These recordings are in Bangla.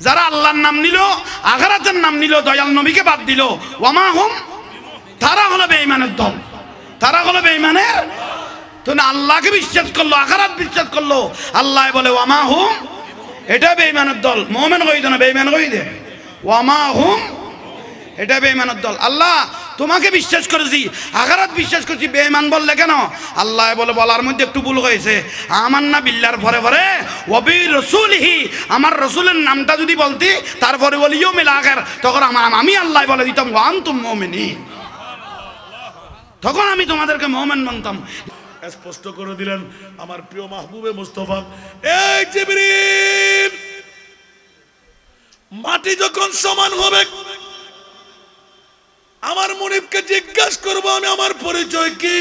যারা আল্লাহর নাম নিল, আখারাতের নাম নিল, দয়াল নবীকে বাদ দিল। ওয়ামা হুম? তারা হলো বেঈমানের দল। তারা হলো বেঈমানের তো আল্লাহকে বিশ্বাস করল, আখারাত বিশ্বাস করল। আল্লাহ বলে, ওয়ামা হুম? এটা বেঈমানের দল। মোমেন কই না বেঈমান কই দে ওয়ামা হুম? এটা বেঈমানের দল। আল্লাহ তোমাকে বিশ্বাস করেছি আগারাত বিশ্বাস করছি, বেঈমান বললে কেন? আল্লাহ বলে, বলার মধ্যে একটু ভুল হয়েছে। আমার না বিল্লার পরে পরে ওবি রসুলহি, আমার রসুলের নামটা যদি বলতি, তারপরে বলিও মিল আগার তখন আমার, আমি আল্লাহ বলে দিতাম ওয়ান তুম মোমেনি তখন আমি তোমাদেরকে মোমেন মানতাম। স্পষ্ট করে দিলেন আমার প্রিয় মাহবুবে মুস্তফা। এই জিবরিল, মাটি যখন সমান হবে আমার মনিবকে জিজ্ঞাসা করব, আমি আমার পরিচয় কি?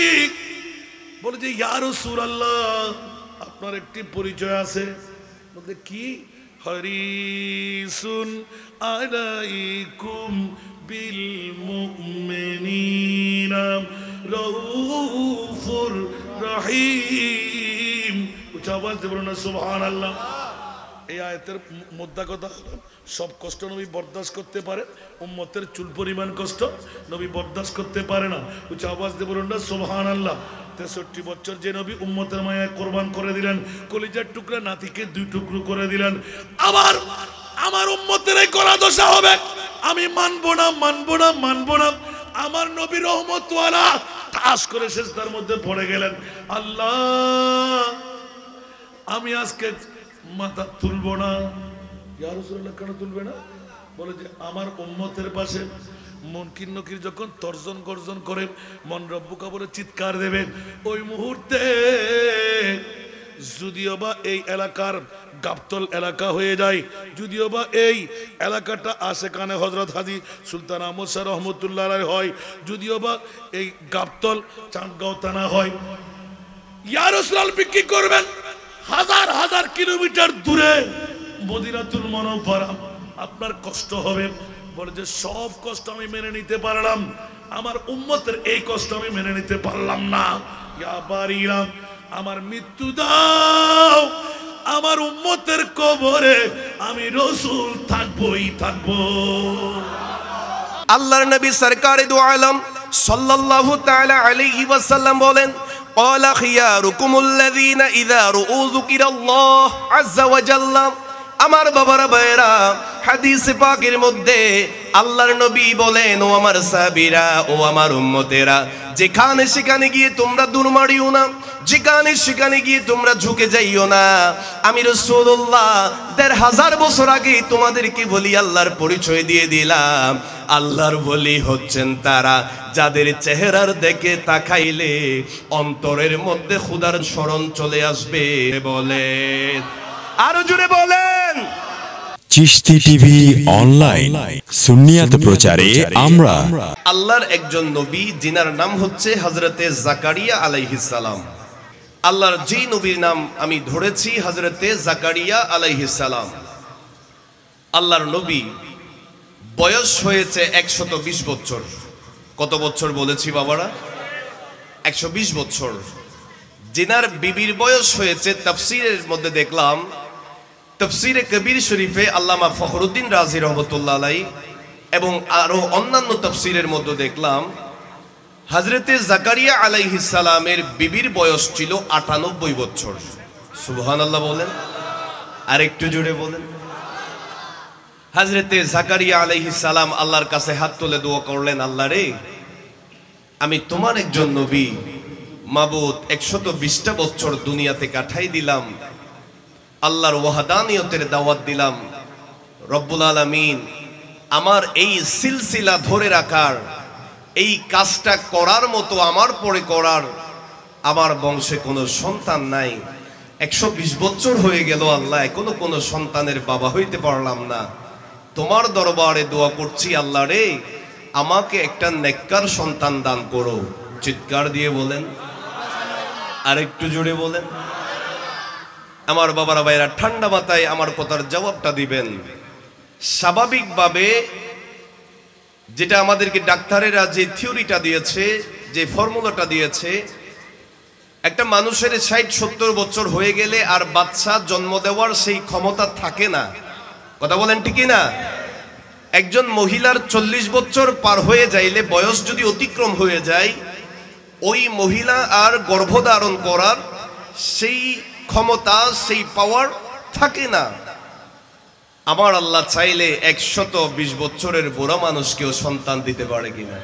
বলে যে ইয়ার আল্লাহ আপনার একটি পরিচয় আছে। বলতে, কি? হরিসুন আলাইকুম বিল মুমিনিনা, রউফুর রহিম। উচ্চ আওয়াজ দেবেন না, সুবহানাল্লাহ। এই আয়াতের মুদ্রা কথা সব কষ্ট নবী বরদাস্ত করতে পারে, উম্মতের চুল পরিমাণ কষ্ট নবী বরদাস্ত করতে পারে না। উচ্চ আওয়াজ দিয়ে বলুন না সোহান আল্লাহ তেষট্টি বছর যে নবী উম্মতের মায়ায় কোরবান করে দিলেন, কলিজার টুকরা নাতিকে দুই টুকরো করে দিলেন। আবার আমার উম্মতের এই করা দশা হবে। আমি মানবো না মানবো না মানবো না। আমার নবী রহমতওয়ালা ঠাস করে শেষ তার মধ্যে পড়ে গেলেন। আল্লাহ, আমি আজকে মাথা তুলবো না। কেন তুলবে না? বলে যে, আমার পাশে যখন তর্জন গর্জন মন বলে চিৎকার দেবে ওই মুহূর্তে যদিও বা এই এলাকার গাবতল এলাকা হয়ে যায়, যদিও বা এই এলাকাটা আশেকানে হজরত হাজি সুলতান আহমদ শাহ রহমতুল্লাহ হয়, যদিও বা এই গাবতল চাঁদগাঁও থানা হয় ইয়ারসলাল বিক্রি করবেন? হাজার হাজার কিলোমিটার দূরে মদিনাতুল মনোফারাম আপনার কষ্ট হবে বলে যে সব কষ্ট আমি মেনে নিতে পারলাম আমার উম্মতের এই কষ্ট আমি মেনে নিতে পারলাম না ইয়া বারিলাম আমার মৃত্যু দাও আমার উম্মতের কবরে আমি রসুল থাকবই থাকবো আল্লাহর নবী সরকার দু আলম সাল্লাল্লাহু তাআলা আলাইহি ওয়াসাল্লাম বলেন قال خياركم الذين اذا رؤوا ذكر الله عز وجل আমার বাবারা ভাইরা হাদিস পাকের মধ্যে আল্লাহর নবী বলেন, ও আমার সাহাবীরা, ও আমার উম্মতেরা, যেখানে সেখানে গিয়ে তোমরা দূর মারিও না, যেখানে সেখানে গিয়ে তোমরা ঝুঁকে যাইও না। আমি রসুল্লাহ দেড় হাজার বছর আগে তোমাদেরকে বলি, আল্লাহর পরিচয় দিয়ে দিলাম। আল্লাহর বলি হচ্ছেন তারা, যাদের চেহারার দেখে তাকাইলে অন্তরের মধ্যে খুদার স্মরণ চলে আসবে বলে। আরও জুড়ে বলেন। Chishti TV online. সুন্নিয়াত প্রচারে আমরা। আল্লাহর একজন নবী যিনার নাম হচ্ছে হজরতে জাকারিয়া আলাইহিস সালাম। আল্লাহর যে নবীর নাম আমি ধরেছি হজরতে জাকারিয়া আলাইহিস সালাম। আল্লাহর নবী বয়স হয়েছে একশত বিশ বছর। কত বছর বলেছি বাবারা? একশো বিশ বছর। জিনার বিবির বয়স হয়েছে তাফসিরের মধ্যে দেখলাম তফসিরে কবির শরীফে আল্লামা ফখরুদ্দিন রাজি রহমতুল্লাহ আলাই এবং আরও অন্যান্য তফসিরের মধ্যে দেখলাম হজরতে জাকারিয়া আলাইহিস সালামের বিবির বয়স ছিল আটানব্বই বছর। সুবহান আল্লাহ বলেন। আর একটু জুড়ে বলেন। হজরতে জাকারিয়া আলাইহিস সালাম আল্লাহর কাছে হাত তুলে দোয়া করলেন, আল্লাহ রে, আমি তোমার একজন নবী, মাবুদ একশত বিশটা বছর দুনিয়াতে কাঠাই দিলাম আল্লাহর ওয়াহাদানিয়তের দাওয়াত দিলাম। রব্বুল আলামিন, আমার এই সিলসিলা ধরে রাখার, এই কাজটা করার মতো আমার পরে করার আমার বংশে কোনো সন্তান নাই। একশো বিশ বছর হয়ে গেল আল্লাহ, এখনও কোনো সন্তানের বাবা হইতে পারলাম না। তোমার দরবারে দোয়া করছি আল্লাহ রে, আমাকে একটা নেককার সন্তান দান করো। চিৎকার দিয়ে বলেন। আরেকটু জোরে বলেন। আমার বাবারা ভাইরা, ঠান্ডা মাথায় আমার কথার জবাবটা দিবেন। স্বাভাবিকভাবে যেটা আমাদেরকে ডাক্তারেরা যে থিওরিটা দিয়েছে, যে ফর্মুলাটা দিয়েছে, একটা মানুষের ষাট সত্তর বছর হয়ে গেলে আর বাচ্চা জন্ম দেওয়ার সেই ক্ষমতা থাকে না। কথা বলেন ঠিকই না একজন মহিলার চল্লিশ বছর পার হয়ে যাইলে, বয়স যদি অতিক্রম হয়ে যায়, ওই মহিলা আর গর্ভধারণ করার সেই ক্ষমতা, সেই পাওয়ার থাকে না। আমার আল্লাহ চাইলে একশত বিশ বছরের বুড়া মানুষকেও সন্তান দিতে পারে কিনা।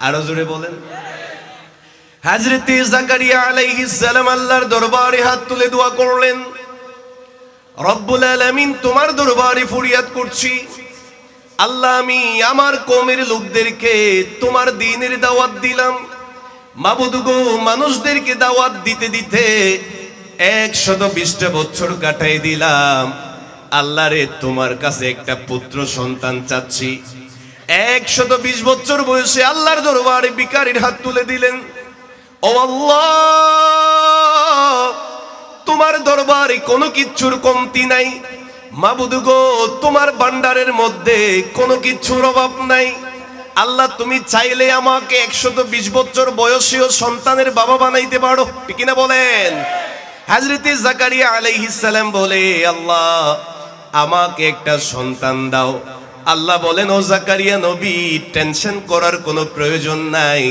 আরও জোরে বলেন। তোমার দরবারে ফরিয়াদ করছি। আল্লাহ, আমি আমার লোকদেরকে তোমার দিনের দাওয়াত দিলাম। মানুষদেরকে দাওয়াত দিতে দিতে একশত বিশটা বছর কাটাই দিলাম। আল্লাহ রে তোমার কাছে একটা পুত্র সন্তান চাচ্ছি। একশত বিশ বছর বয়সে আল্লাহর দরবারে বিকারীর হাত তুলে দিলেন। ও তোমার দরবারে কোনো কিচ্ছুর কমতি নাই। মাবুদু গো, তোমার ভান্ডারের মধ্যে কোনো কিচ্ছুর অভাব নাই। আল্লাহ, তুমি চাইলে আমাকে একশত বিশ বছর বয়সীয় সন্তানের বাবা বানাইতে পারো। কিনা বলেন? হাজরতে জাকারিয়া আলাইহিস সালাম বলে, আল্লাহ, আমাকে একটা সন্তান দাও। আল্লাহ বলেন, ও জাকারিয়া নবী, টেনশন করার কোনো প্রয়োজন নাই,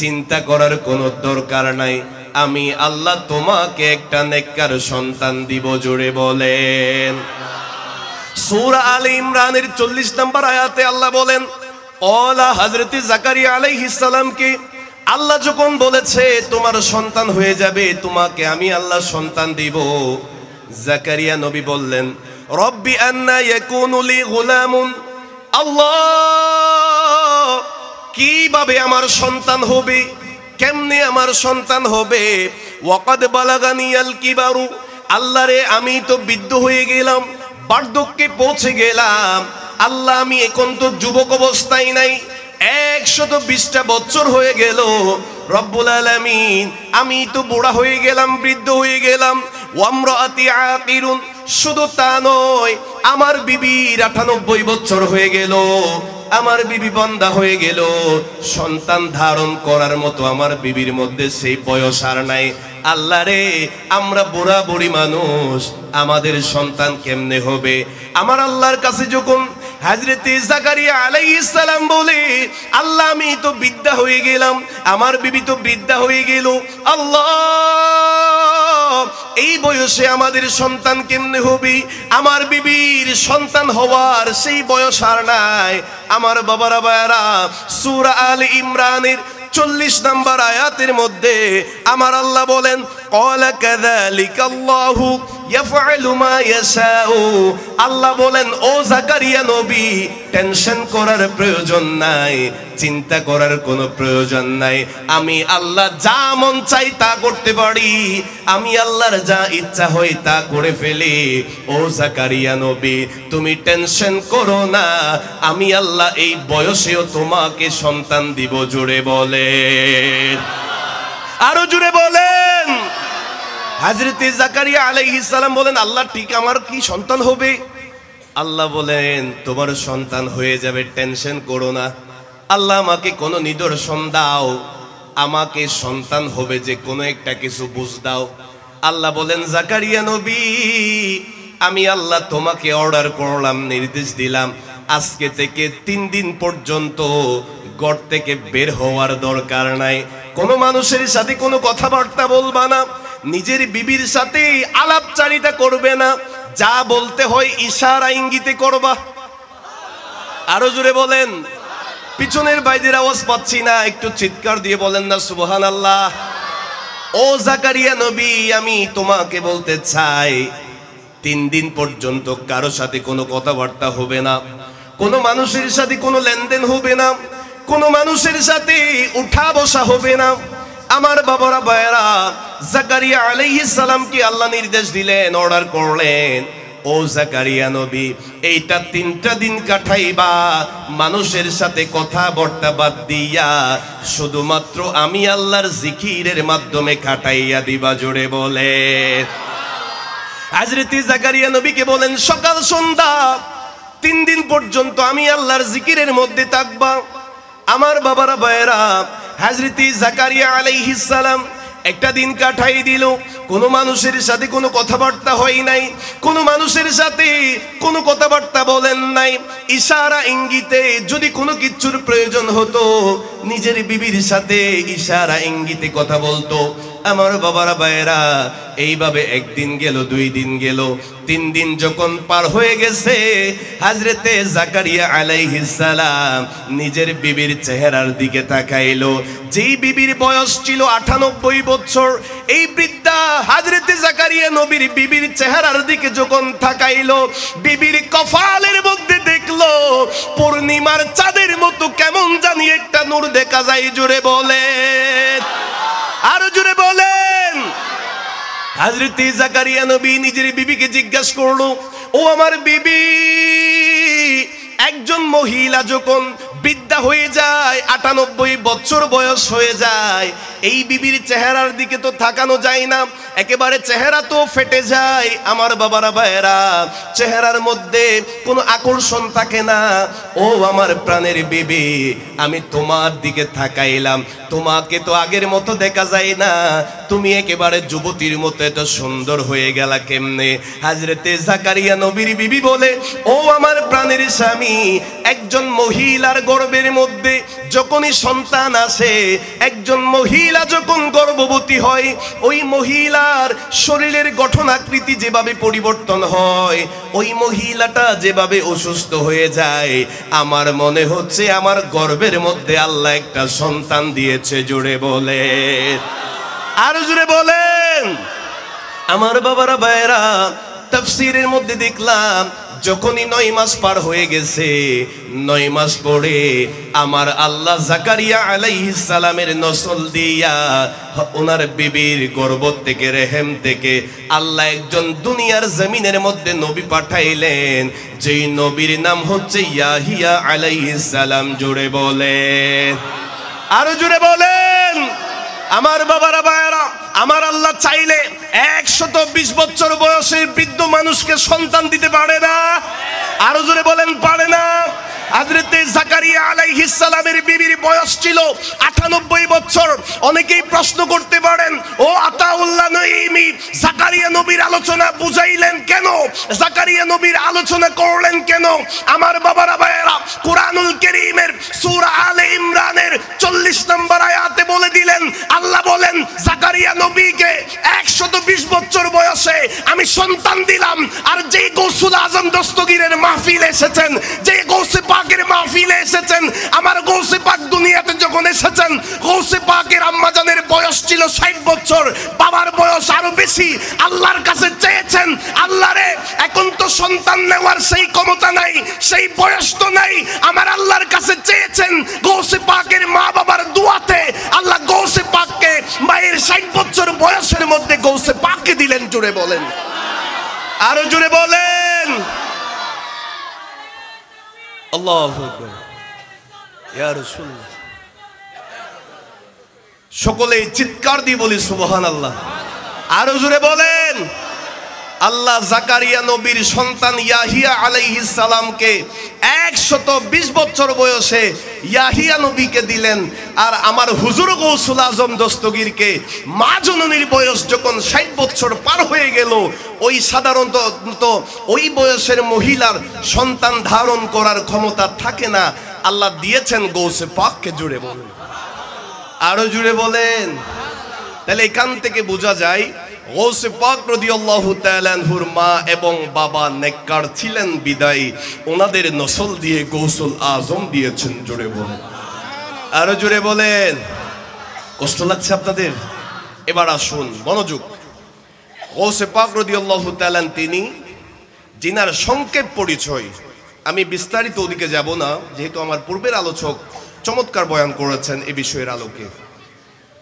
চিন্তা করার কোনো দরকার নাই। আমি আল্লাহ তোমাকে একটা নেককার সন্তান দিব জোরে বলেন। সূরা আলে ইমরানের চল্লিশ নম্বর আয়াতে আল্লাহ বলেন, ওলা হজরতে জাকারিয়া আলাইহিস সালামকে আল্লাহ যখন বলেছে, তোমার সন্তান হয়ে যাবে, তোমাকে আমি আল্লাহ সন্তান দিব। জাকারিয়া নবী বললেন, রব্বি আন্না ইয়াকুনু লি গুলামুন। আল্লাহ, কীভাবে আমার সন্তান হবে? কেমনে আমার সন্তান হবে? ওয়াকাদ বালাগানিয়াল কিবারু। আল্লাহ রে আমি তো বৃদ্ধ হয়ে গেলাম, বার্ধক্যে পৌঁছে গেলাম। আল্লাহ আমি এখন তো যুবক অবস্থায় নাই। একশত বিশটা বছর হয়ে গেল। রব্বুল আলামিন, আমি তো বুড়া হয়ে গেলাম, বৃদ্ধ হয়ে গেলাম। ওয়ামরাতি আকিরুন শুধু তা নয়, আমার বিবির আটানব্বই বছর হয়ে গেল। আমার বিবি বন্দা হয়ে গেল। সন্তান ধারণ করার মতো আমার বিবির মধ্যে সেই বয়স আর নাই। আল্লাহ রে, আমরা বুড়া বুড়ি মানুষ, আমাদের সন্তান কেমনে হবে? আমার আল্লাহর কাছে যখন হাজরতে জাকারিয়া আলাইহিস সালাম বলে, আল্লাহ, আমি তো বৃদ্ধা হয়ে গেলাম। আমার বিবি তো বৃদ্ধা হয়ে গেল। আল্লাহ, এই বয়সে আমাদের সন্তান কেমনে হবে? আমার বিবির সন্তান হওয়ার সেই বয়স আর নাই। আমার বাবারা বায়ারা সূরা আল ইমরানের চল্লিশ নাম্বার আয়াতের মধ্যে আমার আল্লাহ বলেন, কলা কাযালিকা আল্লাহু আল্লাহ বলেন, ও জাকারিয়া নবী টেনশন করার প্রয়োজন নাই, চিন্তা করার কোনো প্রয়োজন নাই। আমি আল্লাহ যা মন চাই তা করতে পারি। আমি আল্লাহর যা ইচ্ছা হয় তা করে ফেলি। ও জাকারিয়া নবী, তুমি টেনশন করো না। আমি আল্লাহ এই বয়সেও তোমাকে সন্তান দিব জুড়ে বলে। আরও জুড়ে বলেন হাজরতে জাকারিয়া আলাইহিস সালাম বলেন, আল্লাহ ঠিক আমার কি সন্তান হবে? আল্লাহ বলেন, তোমার সন্তান হয়ে যাবে, টেনশন করো না। আল্লাহ আমাকে কোনো নিদর্শন দাও। আমাকে সন্তান হবে যে কোনো একটা কিছু বুঝ দাও। আল্লাহ বলেন, জাকারিয়া নবী, আমি আল্লাহ তোমাকে অর্ডার করলাম, নির্দেশ দিলাম। আজকে থেকে তিন দিন পর্যন্ত ঘর থেকে বের হওয়ার দরকার নাই। কোনো মানুষের সাথে কোনো কথাবার্তা বলবা না। নিজের বিবির সাথে আলাপচারিতা করবে না। যা বলতে হয় ইশারা ইঙ্গিতে করবা। আরও জুড়ে বলেন। পিছনের বাইদের আওয়াজ পাচ্ছি না, একটু চিৎকার দিয়ে বলেন না সুবহান আল্লাহ ও জাকারিয়া নবী, আমি তোমাকে বলতে চাই, তিন দিন পর্যন্ত কারও সাথে কোনো কথাবার্তা হবে না, কোনো মানুষের সাথে কোনো লেনদেন হবে না, কোনো মানুষের সাথে উঠা বসা হবে না। আমার বাবারা বায়রা জাকারিয়া আলাইহিস সালামকে আল্লাহ নির্দেশ দিলেন অর্ডার করলেন। ও জাকারিয়া নবী, এইটা তিনটা দিন কাটাইবা, মানুষের সাথে কথা বর্তা বাদ দিয়া, শুধুমাত্র আমি আল্লাহর জিকিরের মাধ্যমে কাটাইয়া দিবা, জোরে বলে হাজরতি জাকারিয়া নবীকে বলেন, সকাল সন্ধ্যা, তিন দিন পর্যন্ত আমি আল্লাহর জিকিরের মধ্যে থাকবা। আমার বাবারা, ভাইয়েরা হাজরতি জাকারিয়া আলাইহিস সালাম একটা দিন কাটাই দিল। কোনো মানুষের সাথে কোনো কথাবার্তা হয় নাই। কোনো মানুষের সাথে কোনো কথাবার্তা বলেন নাই। ইশারা ইঙ্গিতে যদি কোনো কিছুর প্রয়োজন হতো নিজের বিবির সাথে ইশারা ইঙ্গিতে কথা বলতো। আমার বাবারা ভাইয়েরা, এইভাবে একদিন গেল, দুই দিন গেল। তিন দিন যখন পার হয়ে গেছে, হাজরেতে জাকারিয়া সালাম নিজের বিবির চেহারার দিকে তাকাইলো। যেই বিবির বয়স ছিল আটানব্বই বছর, এই বৃদ্ধা হাজরেতে জাকারিয়া নবীর বিবির চেহারার দিকে যখন তাকাইলো, বিবির কফালের মধ্যে দেখল পূর্ণিমার চাঁদের মতো কেমন জানি একটা নূর দেখা যায়, জুড়ে বলে আর জুড়ে বলেন, হাজরতে জাকারিয়া নবী নিজের বিবিকে জিজ্ঞাসা করল, ও আমার বিবি, একজন মহিলা যখন বৃদ্ধা হয়ে যায়, আটানব্বই বছর বয়স হয়ে যায়। এই বিবির চেহারার দিকে তো থাকানো যায় না, একেবারে চেহারা তো ফেটে যায়, আমার বাবারা ভাইয়েরা। চেহারার মধ্যে কোনো আকর্ষণ থাকে না। ও আমার প্রাণের বিবি, আমি তোমার দিকে থাকাইলাম তোমাকে তো আগের মতো দেখা যায় না। তুমি একেবারে যুবতীর মতো, এত সুন্দর হয়ে গেলা কেমনে? হাজরেতে জাকারিয়া নবীর বিবি বলে, ও আমার প্রাণের স্বামী, একজন মহিলার গর্ভের মধ্যে যখনই সন্তান আসে, একজন মহিলা যখন গর্ভবতী হয়, ওই মহিলার শরীরের গঠন আকৃতি যেভাবে পরিবর্তন হয়, ওই মহিলাটা যেভাবে অসুস্থ হয়ে যায়, আমার মনে হচ্ছে আমার গর্বের মধ্যে আল্লাহ একটা সন্তান দিয়েছে জুড়ে বলে আর জুড়ে বলেন। আমার বাবারা, ভাইয়েরা, তফসিরের মধ্যে দেখলাম যখনই নয় মাস পার হয়ে গেছে, নয় মাস পরে আমার আল্লাহ জাকারিয়া আলাইহিস সালামের নসল দিয়া ওনার বিবির গর্ভ থেকে, রেহেম থেকে আল্লাহ একজন দুনিয়ার জমিনের মধ্যে নবী পাঠাইলেন, যেই নবীর নাম হচ্ছে ইয়াহিয়া আলাইহিস সালাম। জুড়ে বলেন। আরও জুড়ে বলেন। আমার বাবারা, ভাইয়েরা আমার আল্লাহ চাইলে একশত বিশ বছর বয়সের বৃদ্ধ মানুষকে সন্তান দিতে পারে না। আরও জোরে বলেন, পারে না। হাজরতে বিবির বয়স ছিল আটানব্বই বছর। অনেকেই প্রশ্ন করতে পারেন, ও আতাউল্লাহ নঈমি নবীর আলোচনা বুঝাইলেন কেন? নবীর আলোচনা করলেন কেন? আমার বাবারা ইমরানের 40 নম্বর আয়াতে বলে দিলেন, আল্লাহ বলেন নবীকে 120 বছর বয়সে আমি সন্তান দিলাম। আর যে গৌসুল আজম দস্তগীরের মাহফিল এসেছেন যে গৌসে পাকের মাহফিলে এসেছেন, আমার গৌসে পাক দুনিয়াতে যখন এসেছেন, গৌসে পাকের আম্মাজানের বয়স ছিল 60 বছর, বাবার বয়স আরও বেশি। আল্লাহর কাছে চেয়েছেন আল্লাহরে এখন তো সন্তান নেওয়ার সেই ক্ষমতা নাই, সেই বয়স তো নাই। আমার আল্লাহর কাছে চেয়েছেন গৌসে পাকের মা বাবার দুয়াতে। আল্লাহ গৌসে পাককে মায়ের ষাট বছর বয়সের মধ্যে গৌসে পাককে দিলেন জুড়ে বলেন। আরও জুড়ে বলেন। আল্লাহ সকলে চিৎকার দিয়ে বলি সুবহান আল্লাহ আরও জুড়ে বলেন, আল্লাহ জাকারিয়া নবীর সন্তান ইয়াহিয়া আলাইহিস সালামকে একশত বিশ বছর বয়সে ইয়াহিয়া নবীকে দিলেন, আর আমার হুজুর গৌসুল আজম দস্তগীরকে মা জননীর বয়স যখন ষাট বছর পার হয়ে গেল, ওই সাধারণত ওই বয়সের মহিলার সন্তান ধারণ করার ক্ষমতা থাকে না। আল্লাহ দিয়েছেন গৌসে পাককে জুড়ে বলেন। আরও জুড়ে বলেন। তাহলে এখান থেকে বোঝা যায় মা এবং বাবা নেককার ছিলেন বিদায়। ওনাদের নসল দিয়ে আজম দিয়েছেন বলেন। আপনাদের? এবার আসুন, মনোযোগ। তিনি, জিনার সংক্ষেপ পরিচয়। আমি বিস্তারিত ওদিকে যাব না, যেহেতু আমার পূর্বের আলোচক চমৎকার বয়ান করেছেন এ বিষয়ের আলোকে।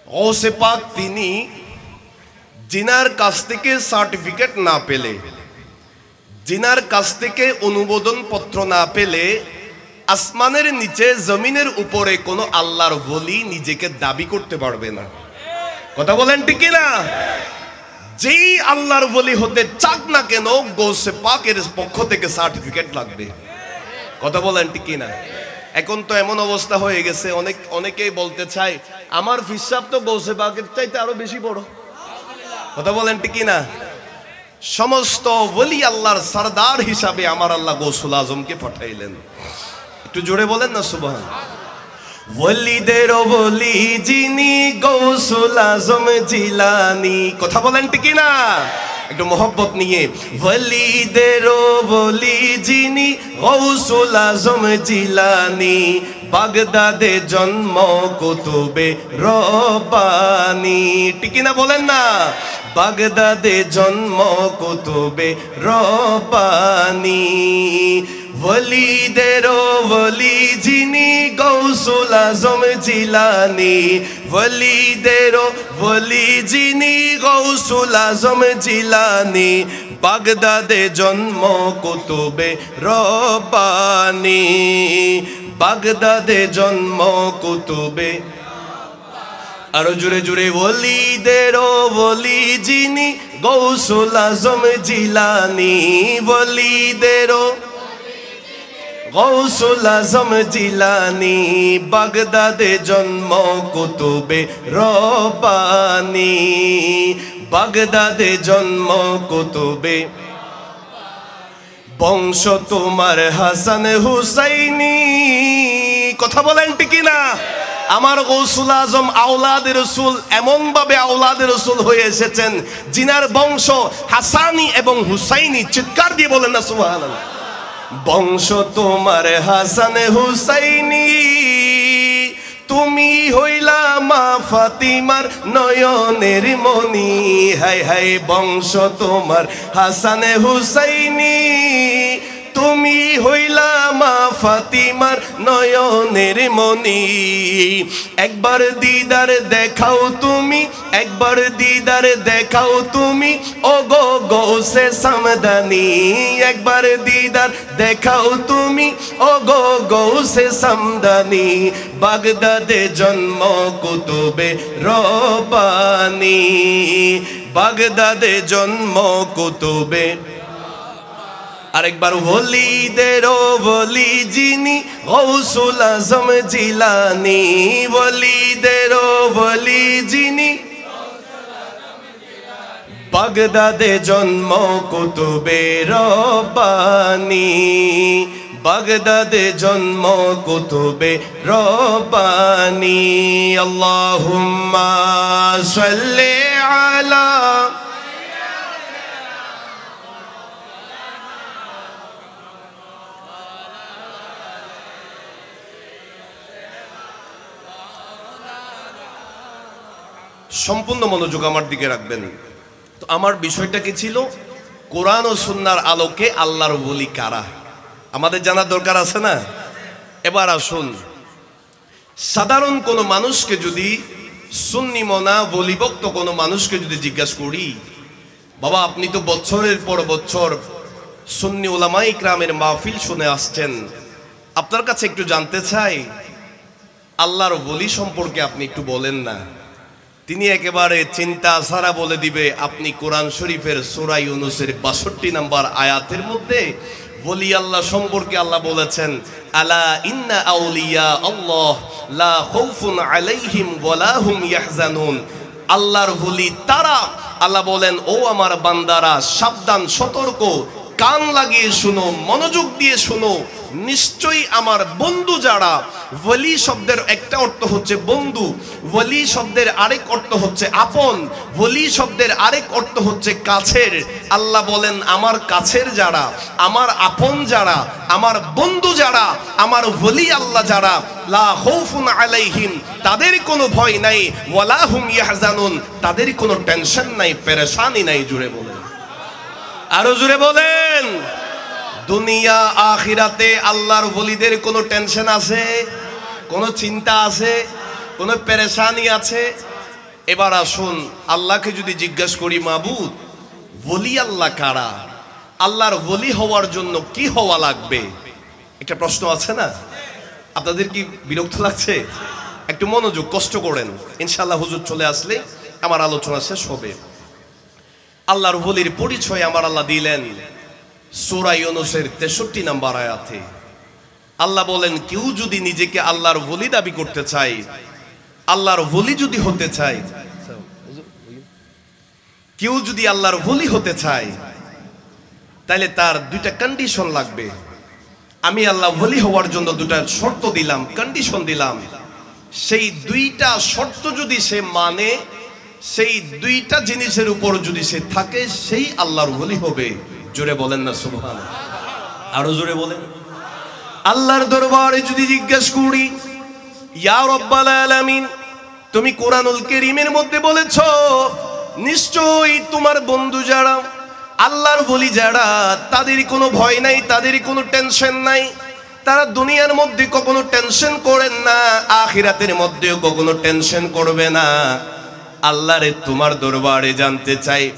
গৌসে পাক তিনি জিনার কাছ থেকে সার্টিফিকেট না পেলে, জিনার কাছ থেকে অনুমোদন পত্র না পেলে আসমানের নিচে জমিনের উপরে কোনো আল্লাহর বলি নিজেকে দাবি করতে পারবে না। কথা বলেন ঠিক না যেই আল্লাহর বলি হতে চাক না কেন গৌসে পাকের পক্ষ থেকে সার্টিফিকেট লাগবে। কথা বলেন ঠিক না এখন তো এমন অবস্থা হয়ে গেছে, অনেক, অনেকেই বলতে চায়, আমার ফিসাব তো গৌসে বাগের চাইতে আরও বেশি বড়। কথা বলেন ঠিক না সমস্ত বলি আল্লাহর সরদার হিসাবে আমার আল্লাহ গৌসুল আজমকে পাঠাইলেন। একটু জোরে বলেন না, সুবহান। ওলিদের বলি যিনি গৌসুল আজম জিলানি, কথা বলেন ঠিক না একটু মহব্বত নিয়ে। ওলিদের বলি যিনি, গৌসুল আজম জিলানি, বাগদাদে জন্ম কুতুবে রবানি টিকি না বলেন না? বাগদাদে জন্ম কুতুবে রবানি ওলিদের ওলি যিনি গৌসুল আজম জিলানি ওলিদের ওলি যিনি গৌসুল আজম জিলানি বাগদাদে জন্ম কুতুবে রবানি বাগদাদে জন্ম কুতুবে আরও জুড়ে জুড়ে ওলিদের বলি যিনি গৌসুল আজম জিলানি ওলিদের গৌসুল আজম জিলানি, বাগদাদে জন্ম কুতুবে রবানি বাগদাদে জন্ম কুতুবে। বংশ তোমার হাসান হুসাইনি। কথা বলেন টিকি না আমার গৌসুল আজম আওলাদের রসুল এমন ভাবে আওলাদের রসুল হয়ে এসেছেন, জিনার বংশ হাসানি এবং হুসাইনি। চিৎকার দিয়ে বলেন না সুহান বংশ তোমার হাসান হুসাইনি। তুমি হইলা মা ফাতিমার নয়নের মনি হাই হাই বংশ তোমার হাসানে হুসাইনি। তুমি হইলা মা ফাতিমার নয়নের মনি একবার দিদার দেখাও তুমি, একবার দিদার দেখাও তুমি ও গো গৌসে সামদানি। একবার দিদার দেখাও তুমি ও গো গৌসে সামদানি। বাগদাদে জন্ম কুতুবে রবানি বাগদাদে জন্ম কুতুবে আরেকবার ওলিদের বলি যিনি গৌসুল আজম জিলানি। ওলিদের বলি যিনি বাগদাদে জন্ম কুতুবে রবানি বাগদাদে জন্ম কুতুবে রবানি আল্লাহুম্মা সাল্লি আলা সম্পূর্ণ মনোযোগ আমার দিকে রাখবেন। তো আমার বিষয়টা কি ছিল? কোরআন ও সুন্নার আলোকে আল্লাহর বলি কারা? আমাদের জানার দরকার আছে না? এবার আসুন। সাধারণ কোনো মানুষকে যদি সুন্নি মনা বলিভক্ত কোনো মানুষকে যদি জিজ্ঞাসা করি, বাবা, আপনি তো বছরের পর বছর সুন্নি ওলামাই ক্রামের মাহফিল শুনে আসছেন। আপনার কাছে একটু জানতে চাই, আল্লাহর বলি সম্পর্কে আপনি একটু বলেন না। তিনি একেবারে চিন্তা সারা বলে দিবে, আপনি কোরআন শরীফের সুরাই ইউনুসের বাষট্টি নাম্বার আয়াতের মধ্যে বলি আল্লাহ সম্পর্কে আল্লাহ বলেছেন, আলা ইন্না আউলিয়া আল্লাহ লা খাউফুন আলাইহিম ওয়ালা হুম ইয়াহজানুন। আল্লাহর বলি তারা, আল্লাহ বলেন, ও আমার বান্দারা, সাবধান, সতর্ক কান লাগিয়ে শুনো, মনোযোগ দিয়ে শুনো। নিশ্চয়ই আমার বন্ধু যারা ওলি শব্দের একটা অর্থ হচ্ছে বন্ধু, ওলি শব্দের আরেক অর্থ হচ্ছে আপন, ওলি শব্দের আরেক অর্থ হচ্ছে কাছের। আল্লাহ বলেন, আমার কাছের যারা, আমার আপন যারা, আমার বন্ধু যারা, আমার ওলি আল্লাহ যারা, লা খৌফুন আলাইহিম, তাদের কোনো ভয় নাই, ওয়ালা হুম ইয়াহজানুন, তাদের কোনো টেনশন নাই, পেরেশানি নাই জুড়ে বলেন। আরও জুড়ে বলেন। দুনিয়া, আখিরাতে আল্লাহর বলিদের কোনো টেনশন আছে? কোনো চিন্তা আছে? কোনো পেরেশানি আছে? এবার আসুন, আল্লাহকে যদি জিজ্ঞেস করি, মাবুদ বলি আল্লাহ কারা? আল্লাহর বলি হওয়ার জন্য কি হওয়া লাগবে? একটা প্রশ্ন আছে না? আপনাদের কি বিরক্ত লাগছে? একটু মনোযোগ কষ্ট করেন। ইনশাল্লাহ হুজুর চলে আসলে আমার আলোচনা শেষ হবে। আল্লাহর বলির পরিচয় আমার আল্লাহ দিলেন সুরা অনুসের তেষট্টি নাম্বার আয়াতে। আল্লাহ বলেন, কেউ যদি নিজেকে আল্লাহর বলি দাবি করতে চায় আল্লাহর বলি যদি হতে চায়, কেউ যদি আল্লাহর বলি হতে চায় তাহলে তার দুইটা কন্ডিশন লাগবে। আমি আল্লাহ বলি হওয়ার জন্য দুটা শর্ত দিলাম কন্ডিশন দিলাম। সেই দুইটা শর্ত যদি সে মানে সেই দুইটা জিনিসের উপর যদি সে থাকে, সেই আল্লাহর বলি হবে। জোরে বলেন না, সুবহান। আরও জোরে বলেন। আল্লাহর দরবারে যদি জিজ্ঞেস করি তুমি কোরআনুল কারীমের মধ্যে বলেছ, নিশ্চয়ই তোমার বন্ধু যারা, আল্লাহর বলি যারা, তাদের কোনো ভয় নাই, তাদের কোনো টেনশন নাই। তারা দুনিয়ার মধ্যে কখনো টেনশন করেন না, আখিরাতের মধ্যেও কখনো টেনশন করবে না। আল্লাহরে তোমার দরবারে জানতে চাই।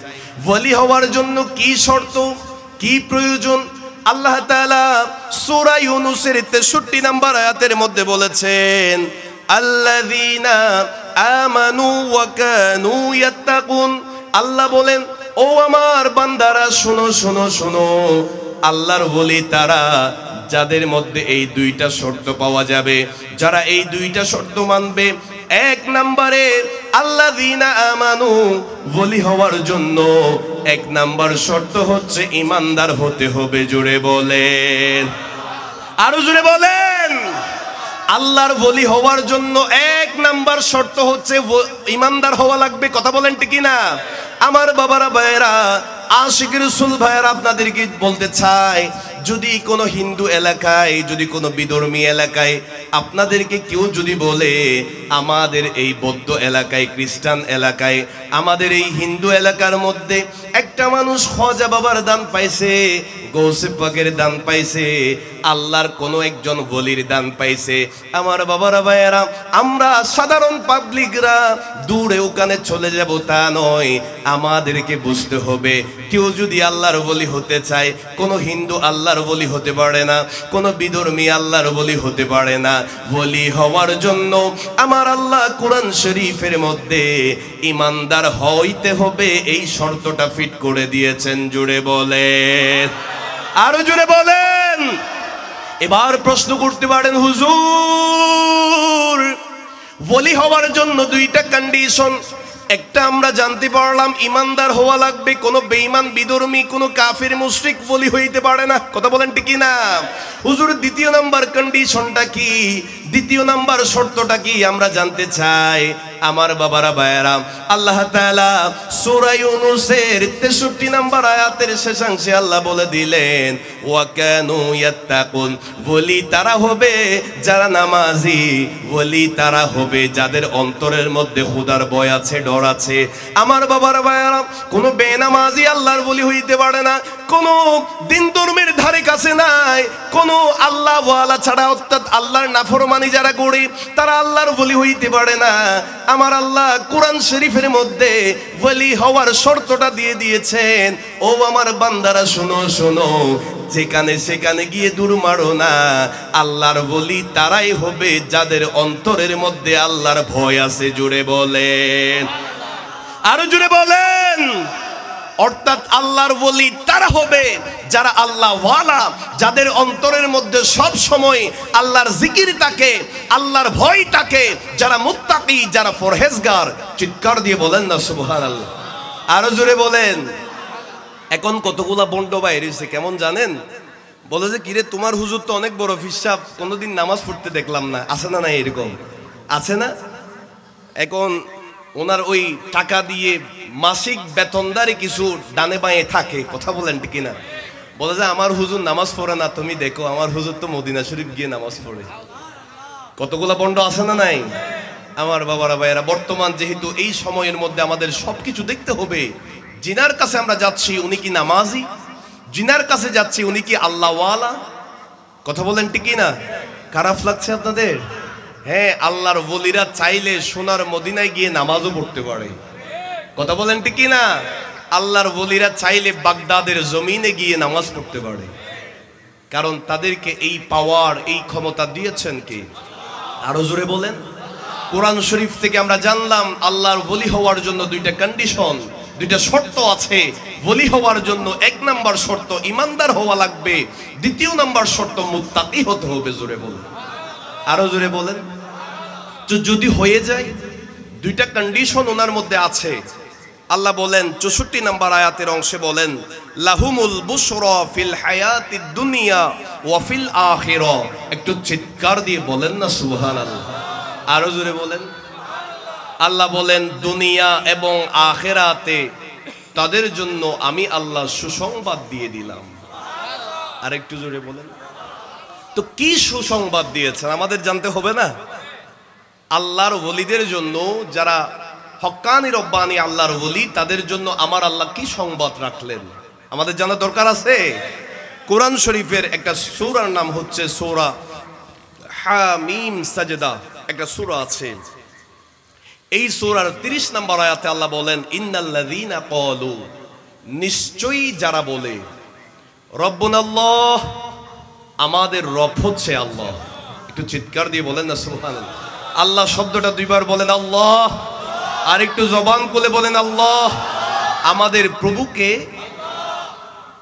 বলি হওয়ার জন্য কি শর্ত, কি প্রয়োজন? আল্লাহ তাআলা সূরা ইউনূসের 63 নম্বর আয়াতের মধ্যে বলেছেন, আল্লাযীনা আমানু ওয়া কানু ইয়াত্তাকুন। আল্লাহ বলেন, ও আমার বান্দারা, শোনো শোনো শোনো। আল্লাহর বলি তারা যাদের মধ্যে এই দুইটা শর্ত পাওয়া যাবে। যারা এই দুইটা শর্ত মানবে এক নম্বরে আল্লাহ আমানু, বলি হওয়ার জন্য। এক নাম্বার শর্ত হচ্ছে ইমানদার হতে হবে জুড়ে বলেন। আরও জুড়ে বলেন। আল্লাহর বলি হওয়ার জন্য এক নাম্বার শর্ত হচ্ছে ইমানদার হওয়া লাগবে, কথা বলেন ঠিক না আমার বাবারা ভাইয়েরা, আশিক রসুল ভাইয়েরা আপনাদেরকে বলতে চাই যদি কোনো হিন্দু এলাকায়, যদি কোনো বিধর্মী এলাকায় আপনাদেরকে কেউ যদি বলে, আমাদের এই বৌদ্ধ এলাকায়, খ্রিস্টান এলাকায়, আমাদের এই হিন্দু এলাকার মধ্যে একটা মানুষ খজা বাবার দান পাইছে গৌসে পাকের দান পাইছে, আল্লাহর কোনো একজন বলির দান পাইছে? আমার বাবারা ভাইয়েরা, আমরা সাধারণ পাবলিকরা দূরে ওখানে চলে যাব তা নয়। আমাদেরকে বুঝতে হবে। কেউ যদি আল্লাহর বলি হতে চায়, কোনো হিন্দু আল্লাহর বলি হতে পারে না, কোনো বিধর্মী আল্লাহর বলি হতে পারে না। বলি হওয়ার জন্য আমার আল্লাহ কোরআন শরীফের মধ্যে ইমানদার হইতে হবে, এই শর্তটা ফিট করে দিয়েছেন জুড়ে বলেন। আরও জুড়ে বলেন। এবার প্রশ্ন করতে পারেন, হুজুর, বলি হওয়ার জন্য দুইটা কন্ডিশন একটা আমরা জানতে পারলাম, ইমানদার হওয়া লাগবে, কোনো বেঈমান বিদর্মী কোনো কাফির, মুশরিক, বলি হইতে পারে না। কথা বলেন ঠিকই না হুজুর, দ্বিতীয় নাম্বার কন্ডিশনটা কি? দ্বিতীয় নাম্বার শর্তটা কি? আমরা জানতে চাই। আমার বাবারা ভাইয়েরা, আল্লাহ তাআলা সূরা ইউনূসের 63 নাম্বার আয়াতের শেষাংশে আল্লাহ বলে দিলেন, ওয়া কানু ইয়াত্তাকুন বলি তারা হবে যারা নামাজি, বলি তারা হবে যাদের অন্তরের মধ্যে খোদার ভয় আছে, ডর আছে। আমার বাবার ভাইয়েরা, কোনো বেনামাজি আল্লাহর বলি হইতে পারে না, কোনো দিন ধর্মের ধারে কাছে নাই, কোনো আল্লাহ ছাড়া অর্থাৎ আল্লাহর নাফরমানি যারা করে তারা আল্লাহর বলি হইতে পারে না। আমার আল্লাহ কোরআন শরীফের মধ্যে বলি হওয়ার শর্তটা দিয়ে দিয়েছেন। ও আমার বান্দারা, শোনো শোনো, যেখানে সেখানে গিয়ে দূর মারো না। আল্লাহর বলি তারাই হবে যাদের অন্তরের মধ্যে আল্লাহর ভয় আছে জুড়ে বলেন। আরও জুড়ে বলেন। অর্থাৎ আল্লাহর বলি তারা হবে, যারা আল্লাহ ওয়ালা, যাদের অন্তরের মধ্যে সব সময় আল্লাহর জিকির থাকে, আল্লাহর ভয় থাকে, যারা মুত্তাকি, যারা ফরহেজগার চিৎকার দিয়ে বলেন না সুবহান আল্লাহ আরও জোরে বলেন। এখন কতগুলা বন্ড বাইর হয়েছে কেমন জানেন? বলে যে, কিরে, তোমার হুজুর তো অনেক বড় ফিসাব, কোনোদিন নামাজ পড়তে দেখলাম না। আছে না না এরকম? আছে না? এখন ওনার ওই টাকা দিয়ে মাসিক বেতনদারে কিছু ডানে বাঁয়ে থাকে, কথা বলেন ঠিক না বলে যে, আমার হুজুর নামাজ পড়ে না, তুমি দেখো, আমার হুজুর তো মদিনা শরীফ গিয়ে নামাজ পড়ে। কতগুলা বন্ড আছে না নাই? আমার বাবারা ভাইয়েরা, বর্তমান যেহেতু এই সময়ের মধ্যে আমাদের সবকিছু দেখতে হবে, জিনার কাছে আমরা যাচ্ছি, উনি কি নামাজি? জিনার কাছে যাচ্ছি, উনি কি আল্লাহওয়ালা? কথা বলেন ঠিকই না খারাপ লাগছে আপনাদের? হ্যাঁ আল্লাহর বলিরা চাইলে সোনার মদিনায় গিয়ে নামাজও পড়তে পারে। কথা বলেন ঠিকই না আল্লাহর বলিরা চাইলে বাগদাদের জমিনে গিয়ে নামাজ পড়তে পারে। কারণ তাদেরকে এই পাওয়ার, এই ক্ষমতা দিয়েছেন কে? আরও জোরে বলেন। কোরআন শরীফ থেকে আমরা জানলাম আল্লাহর বলি হওয়ার জন্য দুইটা কন্ডিশন দুইটা শর্ত আছে। বলি হওয়ার জন্য এক নাম্বার শর্ত ইমানদার হওয়া লাগবে, দ্বিতীয় নাম্বার শর্ত মুত্তাকি হতে হবে, জোরে বলুন। আরও জোরে বলেন। তো যদি হয়ে যায়, দুইটা কন্ডিশন ওনার মধ্যে আছে। আল্লাহ বলেন, চৌষট্টি নাম্বার আয়াতের অংশে বলেন, লাহুমুল ফিল হায়াতিদ দুনিয়া একটু চিৎকার দিয়ে বলেন না, সুবহানাল্লাহ। আরও জোরে বলেন। আল্লাহ বলেন, দুনিয়া এবং আখেরাতে তাদের জন্য আমি আল্লাহ সুসংবাদ দিয়ে দিলাম। আর একটু জোরে বলেন। তো কি সুসংবাদ দিয়েছেন? আমাদের জানতে হবে না? আল্লাহর ওলিদের জন্য, যারা হক্কানি রব্বানি আল্লাহর ওলি, তাদের জন্য আমার আল্লাহ কি সংবাদ রাখলেন? আমাদের জানা দরকার আছে? কোরআন শরীফের একটা সূরার নাম হচ্ছে সূরা হামিম সাজদা, একটা সূরা আছে। এই সূরার 30 নম্বর আয়াতে আল্লাহ বলেন, ইন্নাল্লাযীনা ক্বালু নিশ্চয়ই যারা বলে রব্বুনাল্লাহ আমাদের রব হচ্ছে আল্লাহ। একটু চিৎকার দিয়ে বলেন না, সুবহানাল্লাহ। আল্লাহ শব্দটা দুইবার বলেন আল্লাহ। আর একটু জবান খুলে বলেন আল্লাহ। আমাদের প্রভুকে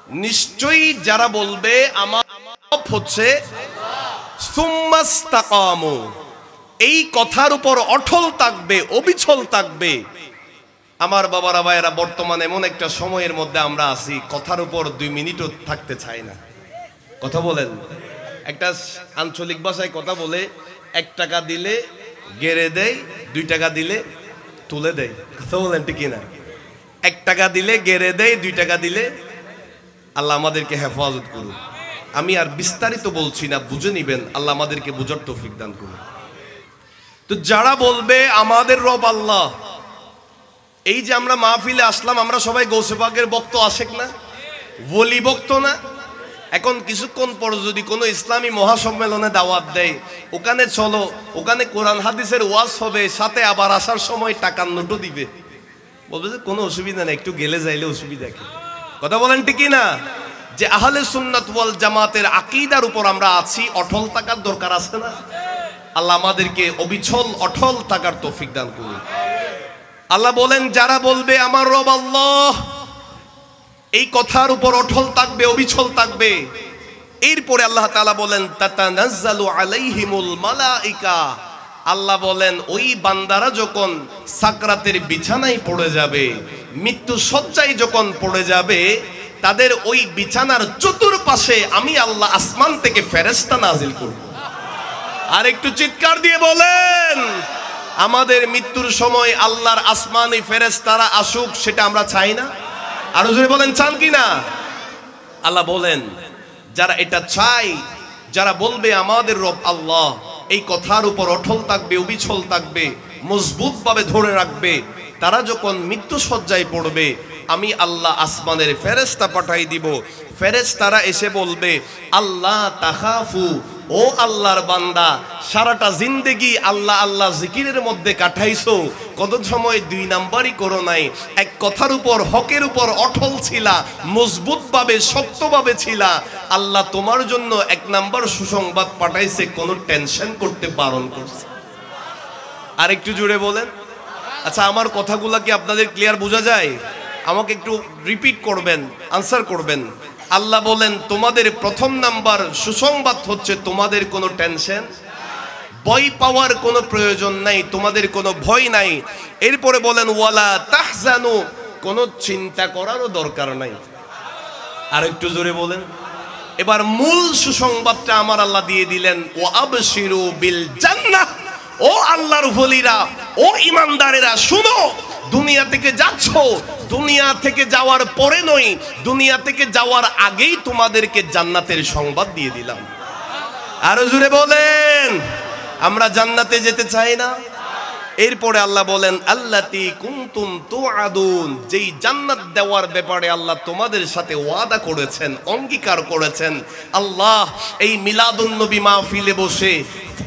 নিশ্চয়ই যারা বলবে, আমার হচ্ছে। এই কথার উপর অটল থাকবে, অবিচল থাকবে। আমার বাবারা ভাইয়েরা, বর্তমানে এমন একটা সময়ের মধ্যে আমরা আছি, কথার উপর দুই মিনিটও থাকতে চাই না। কথা বলেন। একটা আঞ্চলিক ভাষায় কথা বলে, এক টাকা দিলে গেড়ে দেয় দুই টাকা দিলে তুলে দেয় কথা বলেন ঠিক না এক টাকা দিলে গেড়ে দেয় দুই টাকা দিলে আল্লাহ আমাদেরকে হেফাজত করুন আমি আর বিস্তারিত বলছি না বুঝে নিবেন আল্লাহ আমাদেরকে বুঝার তৌফিক দান করুন তো যারা বলবে আমাদের রব আল্লাহ। এই যে আমরা মাহফিলে আসলাম আমরা সবাই গৌসেবাগের বক্ত আসেক না? বলি বক্ত না? এখন কিছুক্ষণ পর যদি কোনো ইসলামী মহাসম্মেলনে দাওয়াত দেয়, ওখানে চলো, ওখানে কোরআন হাদিসের ওয়াজ হবে, সাথে আবার আসার সময় টাকার নোটও দিবে। বলবে যে কোনো অসুবিধা নেই, একটু গেলে যাইলে অসুবিধা কি? কথা বলেন ঠিকই না যে আহলে সুন্নাত ওয়াল জামাতের আকীদার উপর আমরা আছি অটল থাকার দরকার আছে না? আল্লাহ আমাদেরকে অবিচল অটল থাকার তৌফিক দান করুন। আল্লাহ বলেন, যারা বলবে, আমার রব আল্লাহ এই কথার উপর অটল থাকবে, অবিচল থাকবে। এরপরে আল্লাহ তাআলা বলেন, তাতানাজ্জালু আলাইহিমুল মালাইকা। আল্লাহ বলেন, ওই বান্দারা যখন সাকরাতের বিছানায় পড়ে যাবে, মৃত্যু সজ্জায় যখন পড়ে যাবে, তাদের ওই বিছানার চতুর্পাশে আমি আল্লাহ আসমান থেকে ফেরেশতা নাজিল করব। আর একটু চিৎকার দিয়ে বলেন, আমাদের মৃত্যুর সময় আল্লাহর আসমানি ফেরেশতারা আসুক, সেটা আমরা চাই না। আরও জোরে বলেন, চান কি না? আল্লাহ বলেন, যারা এটা চাই যারা বলবে আমাদের রব আল্লাহ, এই কথার উপর অটল থাকবে অবিচল থাকবে মজবুত ভাবে ধরে রাখবে, তারা যখন মৃত্যু সজ্জায় পড়বে, আমি আল্লাহ আসমানের ফেরেস্তা পাঠাই দিব। ফেরেস্তারা এসে বলবে, আল্লাহ তাহাফু ও আল্লাহর বান্দা, সারাটা জিন্দেগি আল্লাহ আল্লাহ জিকিরের মধ্যে কাটাইছো। কত সময় দুই নাম্বারই করো নাই, এক কথার উপর, হকের উপর অটল ছিলা, মজবুতভাবে, শক্তভাবে ছিলা। আল্লাহ তোমার জন্য এক নাম্বার সুসংবাদ পাঠাইছে, কোনো টেনশন করতে বারণ করছে। আর একটু জুড়ে বলেন। আচ্ছা আমার কথাগুলা কি আপনাদের ক্লিয়ার বোঝা যায়? আমাকে একটু রিপিট করবেন আনসার করবেন। আল্লাহ বলেন, তোমাদের প্রথম নাম্বার সুসংবাদ হচ্ছে তোমাদের কোনো টেনশন, ভয় পাওয়ার কোনো প্রয়োজন নাই, তোমাদের কোনো ভয় নাই। এরপরে বলেন, ওয়ালা তাহজানু, কোনো চিন্তা করারও দরকার নাই। আর একটু জোরে বলেন। এবার মূল সুসংবাদটা আমার আল্লাহ দিয়ে দিলেন ও আবশিরু বিল জান্নাহ, ও আল্লাহর ভলিরা ও ইমানদারেরা, শুনো দুনিয়া থেকে যাচ্ছ, দুনিয়া থেকে যাওয়ার পরে নয় দুনিয়া থেকে যাওয়ার আগেই তোমাদেরকে জান্নাতের সংবাদ দিয়ে দিলাম। আরও জুড়ে বলেন, আমরা জান্নাতে যেতে চাই না? এরপরে আল্লাহ বলেন, আল্লাতি কুনতুম তুআদুন, যেই জান্নাত দেওয়ার ব্যাপারে আল্লাহ তোমাদের সাথে ওয়াদা করেছেন, অঙ্গীকার করেছেন, আল্লাহ এই মিলাদুন নবী মাহফিলে বসে,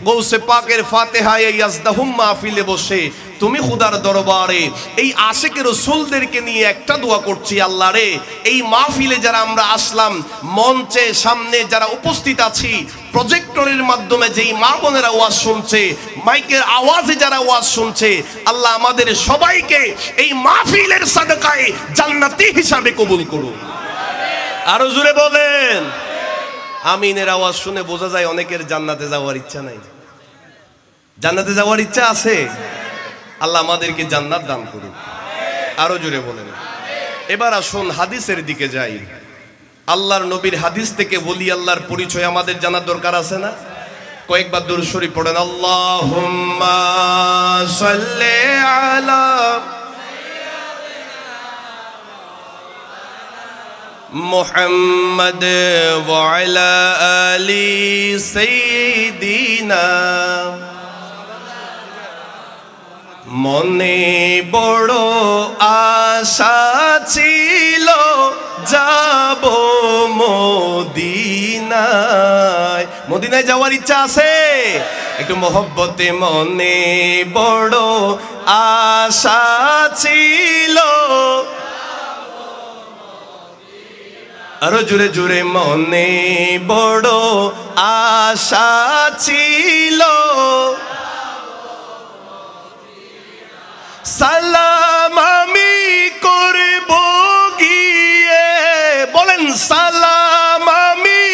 গৌসে পাকের ফাতেহায়ে ইয়াজদাহুম মাহফিলে বসে তুমি খুদার দরবারে এই আশেকের রসুলদেরকে নিয়ে একটা দোয়া করছি আল্লাহ রে। এই মাহফিলে যারা আমরা আসলাম, মঞ্চে, সামনে যারা উপস্থিত আছি প্রজেক্টরের মাধ্যমে যেই মা বোনেরা ওয়াজ শুনছে, মাইকের আওয়াজে যারা ওয়াজ শুনছে, আল্লাহ আমাদের সবাইকে এই মাহফিলের সাদকায় জান্নাতি হিসাবে কবুল করুন আরও জুড়ে বলেন। আমিনের আওয়াজ শুনে বোঝা যায় অনেকের জান্নাতে যাওয়ার ইচ্ছা নাই। জান্নাতে যাওয়ার ইচ্ছা আছে? আল্লাহ আমাদেরকে জান্নাত দান করুন আরও জোরে বলেন। এবার আসুন হাদিসের দিকে যাই। আল্লাহর নবীর হাদিস থেকে বলি আল্লাহর পরিচয় আমাদের জানার দরকার আছে না? কয়েকবার দূর সরি পড়েন আল্লাহ মোহাম্মদ আলি সঈদিনা মনে বড় আশা ছিল, যাব মদিনায়। মদিনায় যাওয়ার ইচ্ছা আছে? একটু মহব্বতে মনে বড় আশা ছিল। আরও জুড়ে জুড়ে মনে বড় আশা ছিল। সালাম আমি করব গিয়ে। বলেন সালাম আমি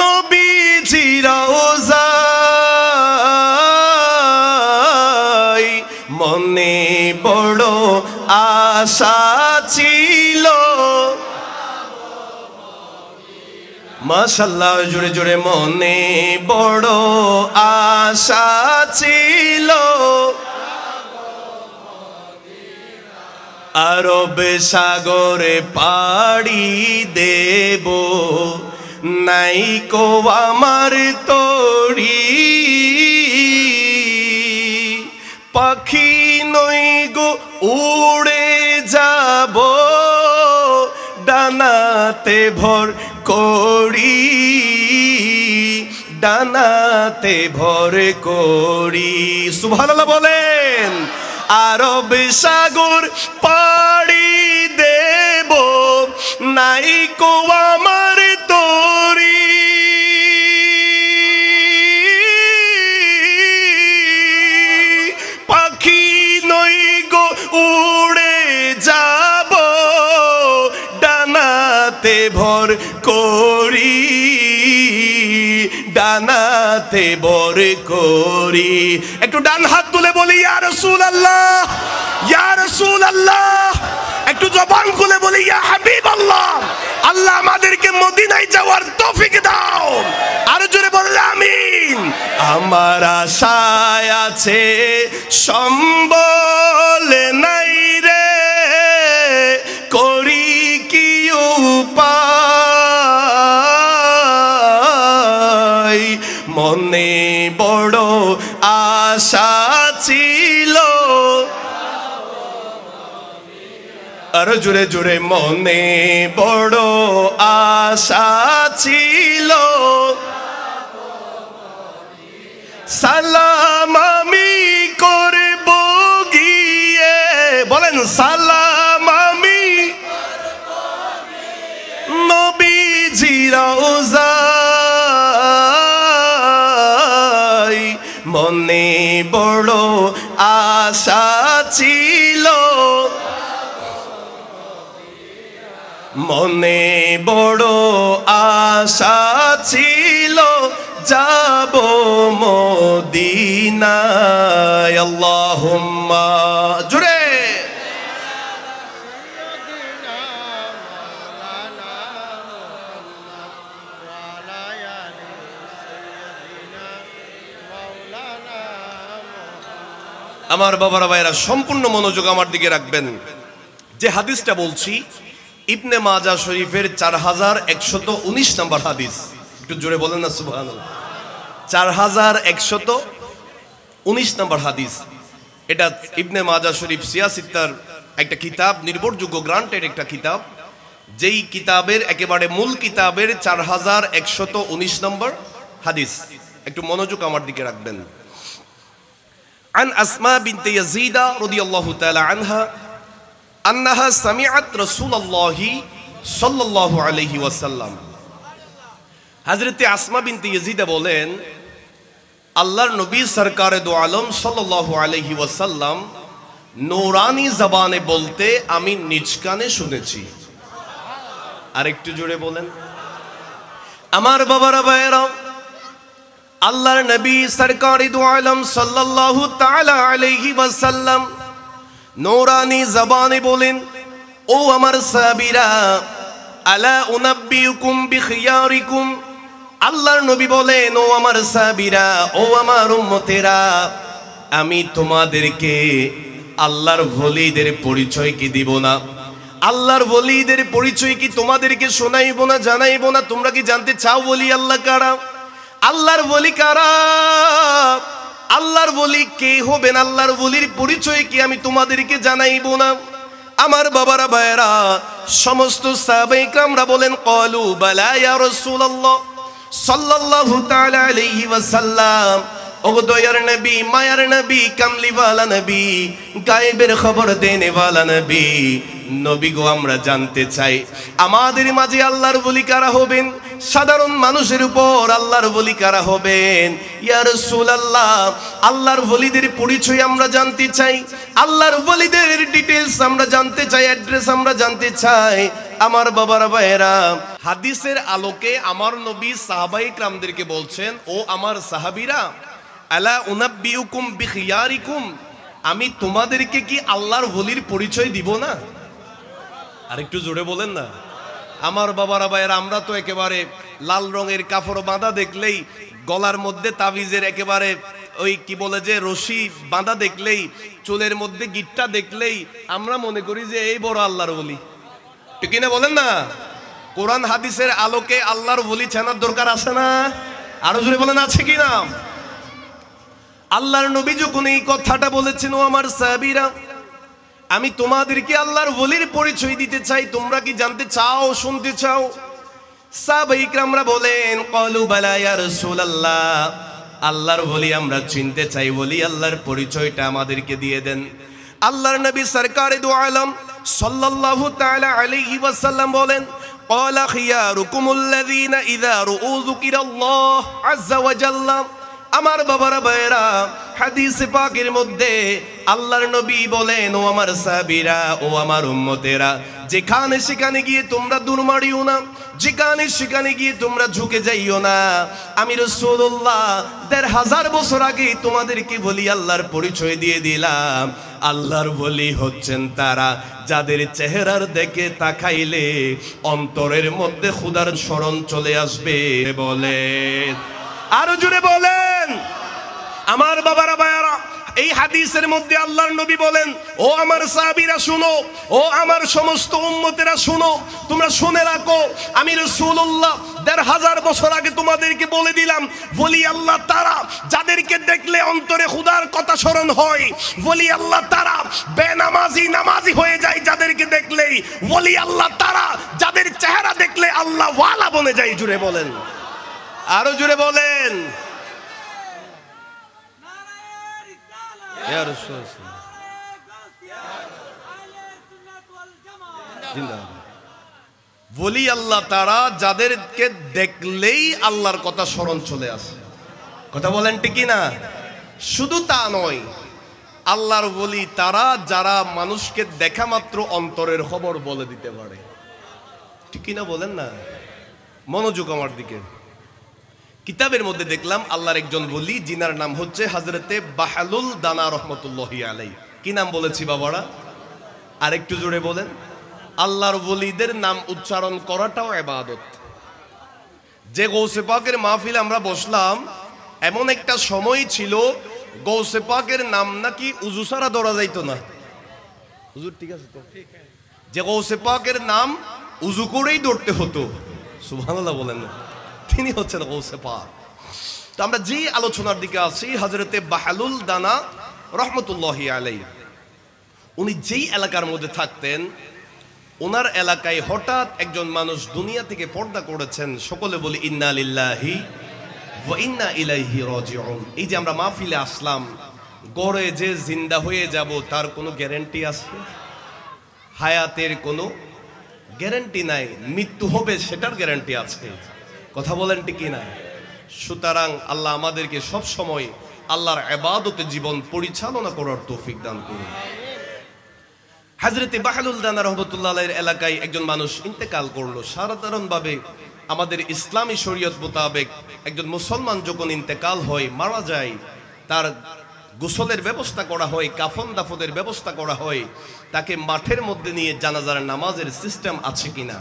নবীজি রওজাই মনে বড় আশা ছিল। মাশাল্লাহ, জোরে জোরে মনে বড় আশা ছিল। আরব সাগরে পাড়ি দেব, নাই কো আমার তরি। পাখি নই গো, উড়ে যাব, ডানাতে ভর করি ডানাতে ভর করি। সুবহানাল্লাহ বলেন আরব সাগর পাড়ি দেব নাই কো আমার করি, ডানাতে ভর করি। একটু ডান হাত তুলে বলি, ইয়া রাসূল আল্লাহ ইয়া রাসূল আল্লাহ একটু জবান খুলে বলি, ইয়া হাবিব আল্লাহ আল্লাহ আমাদেরকে মদিনায় যাওয়ার তৌফিক দাও। আর জোরে বললে আমিন। আমার আশায় আছে, সম্বল নাই। মনে বড় আশা ছিল। আর জুড়ে জুড়ে মনে বড় আশা ছিল। সালাম আমি করব গিয়ে, বলেন সালাম আমি নবীজি রওজাই বড় আশা ছিল। মনে বড় আশা ছিল যাব মদিনায়। আল্লাহুম্মা জুড়ে আমার বাবারা ভাইরা সম্পূর্ণ মনোযোগ আমার দিকে রাখবেন। যে হাদিসটা বলছি, ইবনে মাজা শরীফের চার হাজার একশত উনিশ নম্বর হাদিস। একটু জোরে বলেন না সুবাহ চার হাজার একশত উনিশ নম্বর হাদিস। এটা ইবনে মাজা শরীফ সিয়াসিত্তার একটা কিতাব, নির্ভরযোগ্য গ্রান্টের একটা কিতাব। যেই কিতাবের একেবারে মূল কিতাবের চার হাজার একশত উনিশ নম্বর হাদিস। একটু মনোযোগ আমার দিকে রাখবেন। عن أسماء بنت يزيد رضي الله تعالى عنها أنها سمعت رسول الله صلى الله عليه وسلم হযরতে আসমা বিনতে ইয়াজিদ বলেন আল্লাহর নবী সরকার দো আলম সাল্লাল্লাহু আলাইহি ওয়াসাল্লাম নূরানি জবানে বলতে আমি নিজ কানে শুনেছি আর একটু জোরে বলেন আমার বাবারা ভাইয়েরা আল্লাহর নবী সরকারি আলম সাল্লাল্লাহু তাআলা আলাইহি ওয়াসাল্লাম নূরানি জবানে বলেন, ও আমার সাহাবীরা, আলা উনাব্বিউকুম বিখিয়ারিকুম? আল্লাহর নবী বলেন, ও আমার সাবিরা ও আমার উম্মতেরা, আমি তোমাদেরকে আল্লাহর ভলিদের পরিচয় কি দিব না? আল্লাহর ভলিদের পরিচয় কি তোমাদেরকে শোনাইব না, জানাইব না? তোমরা কি জানতে চাও বলি আল্লাহ কারা? আল্লাহর বলি কারা? আল্লাহর বলি কে হবেন? আল্লাহর বলির পরিচয় কি আমি তোমাদেরকে জানাইব না? আমার বাবারা ভাইরা সমস্ত সাবেকরামরা বলেন, কলু বালা ইয়া রাসূলুল্লাহ সাল্লাল্লাহু তাআলা আলাইহি ওয়াসাল্লাম। ও দয়ার নবী, মায়ার নবী, কামলিওয়ালা নবী, গায়েবের খবর দেনে ওয়ালা নবী। নবী গো, আমরা জানতে চাই, আমাদের মাঝে আল্লাহর বলি কারা হবেন? সাধারণ মানুষের উপর আল্লাহর বলি কারা হবেন? ইয়া আল্লাহ আল্লাহর বলিদের পরিচয় আমরা জানতে চাই, আল্লাহর বলিদের ডিটেলস আমরা জানতে চাই অ্যাড্রেস আমরা জানতে চাই। আমার বাবার ভাইয়েরা, হাদিসের আলোকে আমার নবী সাহাবাই ক্রামদেরকে বলছেন, ও আমার সাহাবীরা আলা উনাব্বিউকুম বিখিয়ারিকুম? আমি তোমাদেরকে কি আল্লাহর বলির পরিচয় দিব না? আরেকটু জোরে বলেন না। আমার বাবারা ভাইয়েরা, আমরা তো একেবারে লাল রঙের কাপড় বাঁধা দেখলেই, গলার মধ্যে তাবিজের একেবারে ওই কি বলে যে, রশি বাঁধা দেখলেই, চুলের মধ্যে গিটটা দেখলেই, আমরা মনে করি যে, এই বড় আল্লাহর বলি ঠিক কিনা বলেন না? কোরআন হাদিসের আলোকে আল্লাহর বলি চেনার দরকার আছে না? আরও জোরে বলেন, আছে কি না আল্লাহর নবী যখন এই কথাটা বলেছেন ও আমার সাহাবীরা আমি তোমাদেরকে আল্লাহর বলির পরিচয় দিতে চাই তোমরা কি জানতে চাও শুনতে চাও সাহাবাইকরামরা বলেন কলু বালা ইয়া রাসূলুল্লাহ আল্লাহর বলি আমরা চিনতে চাই বলি আল্লাহর পরিচয়টা আমাদেরকে দিয়ে দেন আল্লাহর নবী সরকারে দু আলম সাল্লাল্লাহু তাআলা আলাইহি ওয়াসাল্লাম বলেন قال خياركم الذين إذا رؤوا ذكر الله عز وجل আমার বাবারা ভাইয়েরা, হাদিসে পাকের মধ্যে আল্লাহর নবী বলেন, ও আমার সাহাবীরা, ও আমার উম্মতেরা, যেখানে সেখানে গিয়ে তোমরা দূর মারিও না, যেখানে সেখানে গিয়ে তোমরা ঝুঁকে যাইও না। আমি রসুল্লাহ দেড় হাজার বছর আগে তোমাদেরকে বলি, আল্লাহর পরিচয় দিয়ে দিলাম। আল্লাহর বলি হচ্ছেন তারা, যাদের চেহারার দেখে তাকাইলে অন্তরের মধ্যে খুদার স্মরণ চলে আসবে বলেন আরও জুড়ে বলেন। আমার বাবারা বায়ারা এই হাদিসের মধ্যে আল্লাহর নবী বলেন, ও আমার সাহাবীরা, শুনো। ও আমার সমস্ত উম্মতেরা, শুনো। তোমরা শুনে রাখো, আমি রাসূলুল্লাহ দেড় হাজার বছর আগে তোমাদেরকে বলে দিলাম, বলি আল্লাহ তারা যাদেরকে দেখলে অন্তরে খুদার কথা স্মরণ হয়, বলি আল্লাহ তারা বেনামাজি নামাজি হয়ে যায় যাদেরকে দেখলেই, বলি আল্লাহ তারা যাদের চেহারা দেখলে আল্লাহ ওয়ালা বনে যায়। জুড়ে বলেন। আরও জুড়ে বলেন। বলি আল্লাহ তারা যাদেরকে দেখলেই আল্লাহর কথা স্মরণ চলে আসে। কথা বলেন ঠিকই না শুধু তা নয় আল্লাহর বলি তারা যারা মানুষকে দেখা মাত্র অন্তরের খবর বলে দিতে পারে। ঠিকই না বলেন না? মনোযোগ আমার দিকে। কিতাবের মধ্যে দেখলাম আল্লাহর একজন বলি জিনার নাম হচ্ছে হাজরতে বাহালুল দানা রহমতুল্লাহ আলাই কি নাম বলেছি বাবারা? আরেকটু জোরে বলেন। আল্লাহর বলিদের নাম উচ্চারণ করাটাও এবাদত যে গৌসে পাকের মাহফিল আমরা বসলাম, এমন একটা সময় ছিল, গৌসে পাকের নাম নাকি উজু সারা ধরা যাইতো না। হুজুর, ঠিক আছে তো? যে গৌসে পাকের নাম উজু করেই ধরতে হতো। সুবহানাল্লাহ বলেন না। তিনি হচ্ছেন গৌসে পাক তো আমরা যে আলোচনার দিকে আছি হজরতে বাহালুল দানা রহমতুল্লাহি আলাই উনি যেই এলাকার মধ্যে থাকতেন, ওনার এলাকায় হঠাৎ একজন মানুষ দুনিয়া থেকে পর্দা করেছেন, সকলে বলি ইন্না লিল্লাহি ইন্না ইলাইহি রাজিউন। এই যে আমরা মাহফিলে আসলাম, গড়ে যে জিন্দা হয়ে যাব, তার কোনো গ্যারান্টি আছে? হায়াতের কোনো গ্যারান্টি নাই, মৃত্যু হবে সেটার গ্যারান্টি আছে। কথা বলেন ঠিকই না সুতরাং আল্লাহ আমাদেরকে সব সময় আল্লাহর আবাদতে জীবন পরিচালনা করার তৌফিক দান করুন। হাজরতে বাহালুল দানা রহমতুল্লাহ এলাকায় একজন মানুষ ইন্তেকাল করল। সাধারণভাবে আমাদের ইসলামী শরীয়ত মোতাবেক একজন মুসলমান যখন ইন্তেকাল হয়, মারা যায়, তার গোসলের ব্যবস্থা করা হয়, কাফন দাফনের ব্যবস্থা করা হয়, তাকে মাঠের মধ্যে নিয়ে জানাজার নামাজের সিস্টেম আছে কিনা?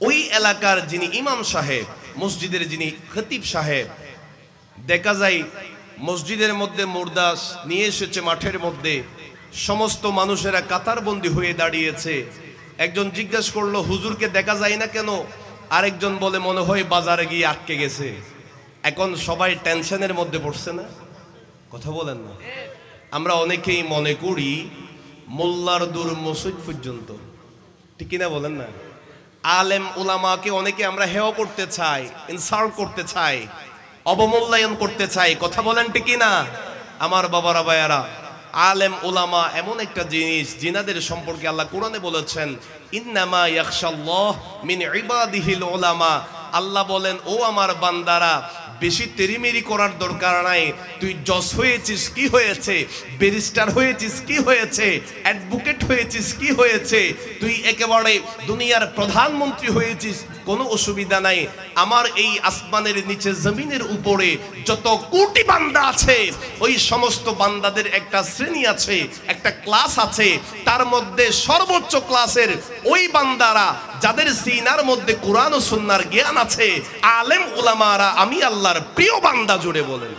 ওই এলাকার যিনি ইমাম সাহেব, মসজিদের যিনি খতিব সাহেব, দেখা যায় মসজিদের মধ্যে মুরদাস নিয়ে এসেছে মাঠের মধ্যে। সমস্ত মানুষেরা কাতারবন্দি হয়ে দাঁড়িয়েছে। একজন জিজ্ঞেস করল, হুজুরকে দেখা যায় না কেন? আরেকজন বলে, মনে হয় বাজারে গিয়ে আটকে গেছে। এখন সবাই টেনশনের মধ্যে পড়ছে না? কথা বলেন না। আমরা অনেকেই মনে করি, মোল্লার দূর মসজিদ পর্যন্ত। ঠিক কিনা বলেন না? আলেম উলামাকে অনেকে আমরা হেয় করতে চাই, ইনসাল্ট করতে চাই, অবমূল্যায়ন করতে চাই। কথা বলেন ঠিক না আমার বাবারা, ভাইয়ারা, আলেম উলামা এমন একটা জিনিস জিনাদের সম্পর্কে আল্লাহ কোরআনে বলেছেন, ইন্নামা ইয়াকশাল্লাহ মিন ইবাদিহিল ওলামা আল্লাহ বলেন, ও আমার বান্দারা বেশি তেরিমেরি করার দরকার নাই। তুই জজ হয়েছিস, কি হয়েছে? ব্যারিস্টার হয়েছিস, কি হয়েছে? অ্যাডভোকেট হয়েছিস, কি হয়েছে? তুই একেবারে দুনিয়ার প্রধানমন্ত্রী হয়েছিস কোনো অসুবিধা নাই। আমার এই আসমানের নিচে জমিনের উপরে যত কোটি বান্দা আছে ওই সমস্ত বান্দাদের একটা শ্রেণি আছে একটা ক্লাস আছে। তার মধ্যে সর্বোচ্চ ক্লাসের ওই বান্দারা যাদের সিনার মধ্যে কোরআন ও সুন্নার জ্ঞান আছে আলেম ওলামারা আমি আল্লাহর প্রিয় বান্দা জুড়ে বলেন।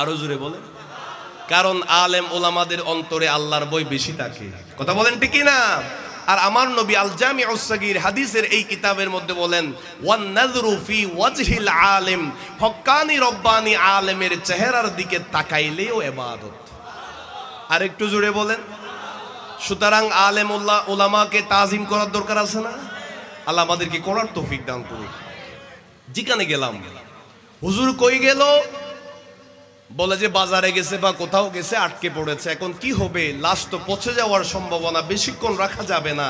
আরও জুড়ে বলেন। কারণ আলেম ওলামাদের অন্তরে আল্লাহর বই বেশি থাকে। কথা বলেন ঠিক না আর আমার নবী আল জামি উসাগির হাদিসের এই কিতাবের মধ্যে বলেন ওয়ান নাযরু ফি ওয়াজহিল আলিম হক্কানি রব্বানি আলেমের চেহারার দিকে তাকাইলেও ইবাদত আর একটু জুড়ে বলেন, সুতরাং আলেম উল্লাহ ওলামাকে তাজিম করার দরকার আছে না? আল্লাহ আমাদেরকে করার তৌফিক দান করুক। যেখানে গেলাম, হুজুর কই গেল? বলে যে বাজারে গেছে বা কোথাও গেছে, আটকে পড়েছে। এখন কি হবে? লাশ তো পচে যাওয়ার সম্ভাবনা বেশিক্ষণ রাখা যাবে না।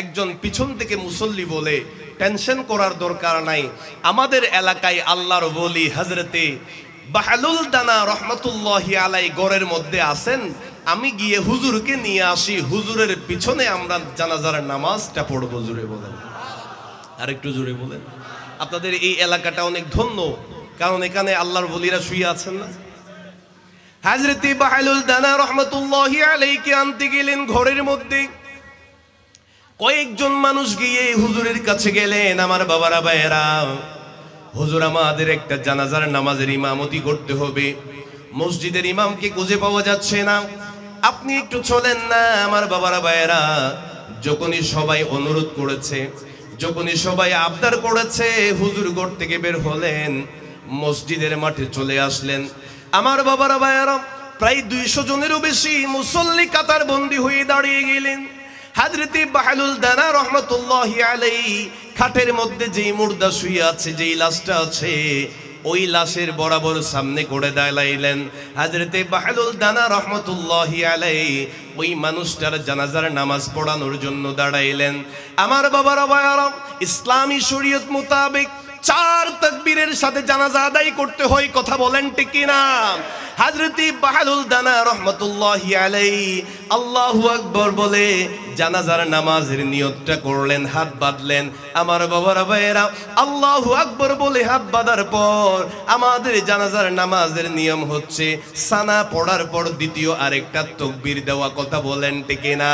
একজন পিছন থেকে মুসল্লি বলে, টেনশন করার দরকার নাই। আমাদের এলাকায় আল্লাহর বলি হজরতে বাহালুল দানা রহমতুল্লাহি আলাই গড়ের মধ্যে আছেন। আমি গিয়ে হুজুরকে নিয়ে আসি। হুজুরের পিছনে আমরা জানাজার নামাজটা পড়ব জুড়ে বলেন। আর একটু জুড়ে বলেন। আপনাদের এই এলাকাটা অনেক ধন্য, কারণ এখানে আল্লাহর বলিরা শুয়ে আছেন না। হাজরতি বাহালুল দানা রহমতুল্লাহি আলাইকে আনতে গেলেন ঘরের মধ্যে। কয়েকজন মানুষ গিয়ে হুজুরের কাছে গেলেন, আমার বাবারা, ভাইয়েরা, হুজুর, আমাদের একটা জানাজার নামাজের ইমামতি করতে হবে। মসজিদের ইমামকে খুঁজে পাওয়া যাচ্ছে না। আপনি একটু চলেন না, আমার বাবারা, ভাইয়েরা। যখনই সবাই অনুরোধ করেছে, যখনই সবাই আবদার করেছে, হুজুর ঘর থেকে বের হলেন, মসজিদের মাঠে চলে আসলেন। আমার বাবারা ভাইয়েরা প্রায় দুইশো জনেরও বেশি মুসল্লি কাতার বন্দী হয়ে দাঁড়িয়ে গেলেন। হাজরতি বাহালুল দানা রহমতুল্লাহ আলাই খাটের মধ্যে যেই মুর্দা শুয়ে আছে, যেই লাশটা আছে, ওই লাশের বরাবর সামনে করে দাঁড়াইলেন। হাজরতে বাহালুল দানা রহমতুল্লাহ আলাই ওই মানুষটার জানাজার নামাজ পড়ানোর জন্য দাঁড়াইলেন। আমার বাবার বায়ারম ইসলামী শরীয়ত মোতাবেক চার তকবীরের সাথে জানাজা আদায় করতে হয়, কথা বলেন ঠিক কিনা? হাজরতি বাহালুল দানা রহমতুল্লাহ আলাই আল্লাহু আকবর বলে জানাজার নামাজের নিয়তটা করলেন, হাত বাঁধলেন। আমার বাবার ভাইয়েরা, আল্লাহু আকবর বলে হাত বাঁধার পর আমাদের জানাজার নামাজের নিয়ম হচ্ছে, সানা পড়ার পর দ্বিতীয় আরেকটা তকবির দেওয়া কথা বলেন টেকে না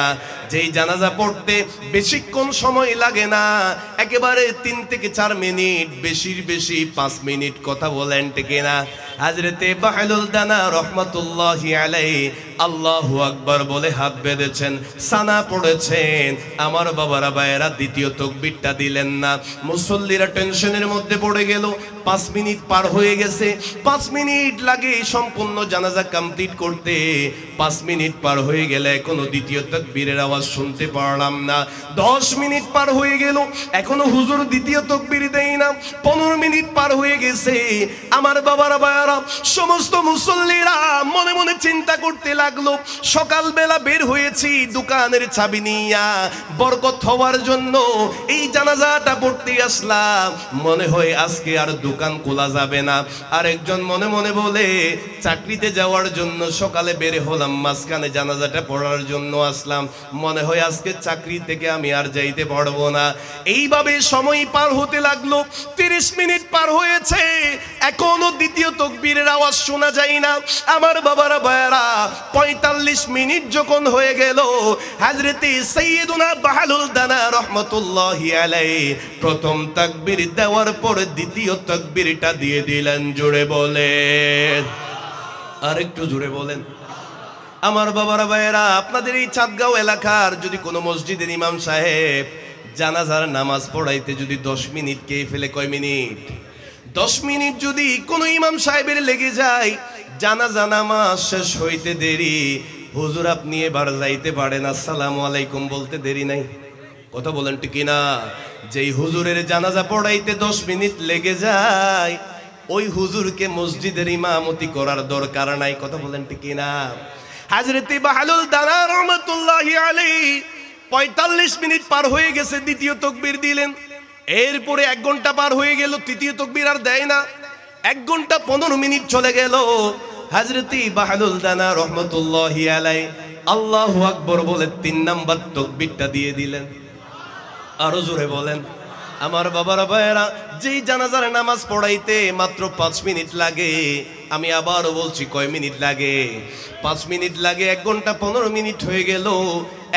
যেই জানাজা পড়তে বেশিক্ষণ সময় লাগে না, একেবারে তিন থেকে চার মিনিট, বেশির বেশি পাঁচ মিনিট কথা বলেন, ঠিক না হাজরতে বাহালুল দানা রহমতুল্লাহ আলাই আল্লাহু আকবার বলে হাত বেঁধেছেন, সানা পড়েছেন। আমার বাবারা বায়েরা দ্বিতীয় তকবিরটা দিলেন না। মুসল্লিরা টেনশনের মধ্যে পড়ে গেল। পাঁচ মিনিট পার হয়ে গেছে। পাঁচ মিনিট লাগে সম্পূর্ণ জানাজা কমপ্লিট করতে পাঁচ মিনিট পার হয়ে গেলে এখনও দ্বিতীয় তকবীরের আওয়াজ শুনতে পারলাম না। দশ মিনিট পার হয়ে গেল, এখনও হুজুর দ্বিতীয় তকবীর দেই না। পনেরো মিনিট পার হয়ে গেছে, আমার বাবারা বাবারা সমস্ত মুসল্লিরা মনে মনে চিন্তা করতে লাগল, সকালবেলা বের হয়েছি দোকানের চাবি নিয়া, বরকত হওয়ার জন্য এই জানাজাটা পড়তে আসলাম। মনে হয় আজকে আর দোকান দোকান খোলা যাবে না। আরেকজন মনে মনে বলে, চাকরিতে যাওয়ার জন্য সকালে বের হলাম, মাঝখানে জানাজাটা পড়ার জন্য আসলাম। মনে হয় আজকে চাকরি থেকে আমি আর যাইতে পারব না। এইভাবে সময় পার হতে লাগল, তিরিশ মিনিট পার হয়েছে। এখনও দ্বিতীয় তকবীরের আওয়াজ শোনা যায় না। আমার বাবারা বায়ারা পঁয়তাল্লিশ মিনিট যখন হয়ে গেল, হাজরতে সৈয়দুনা বাহালুল দানা রহমতুল্লাহি আলাই প্রথম তাকবীর দেওয়ার পর দ্বিতীয় তাকবীরটা দিয়ে দিলেন, জোরে বলেন। আর একটু জোরে বলেন। আমার বাবারা ভাইয়েরা, আপনাদের এই চাঁদগাঁও এলাকার যদি কোনো মসজিদের ইমাম সাহেব জানাজার নামাজ পড়াইতে যদি দশ মিনিট, কে ফেলে কয় মিনিট? দশ মিনিট যদি কোনো ইমাম সাহেবের লেগে যায়, জানাজা নামাজ শেষ হইতে দেরি। হুজুর, আপনি এবার যাইতে পারেন। আসসালামু আলাইকুম বলতে দেরি নাই। কথা বলেন ঠিক না যেই হুজুরের জানাজা পড়াইতে দশ মিনিট লেগে যায়, ওই হুজুরকে মসজিদের ইমামতি করার দরকার নাই। কথা বলেন ঠিক না হাজরতে বাহালুল দানা রহমতুল্লাহ আলাইহি পঁয়তাল্লিশ মিনিট পার হয়ে গেছে, দ্বিতীয় তকবির দিলেন। এরপরে এক ঘণ্টা পার হয়ে গেল, তৃতীয় তকবির আর দেয় না। এক ঘণ্টা পনেরো মিনিট চলে গেল, হাজরতি বাহালুল দানা রহমতুল্লাহি আলাই আল্লাহু আকবর বলে তিন নাম্বার তকবিরটা দিয়ে দিলেন। আরও জোরে বলেন। আমার বাবার ভাইয়েরা, যেই জানাজার নামাজ পড়াইতে মাত্র পাঁচ মিনিট লাগে, আমি আবারও বলছি কয় মিনিট লাগে? পাঁচ মিনিট লাগে, এক ঘণ্টা পনেরো মিনিট হয়ে গেল,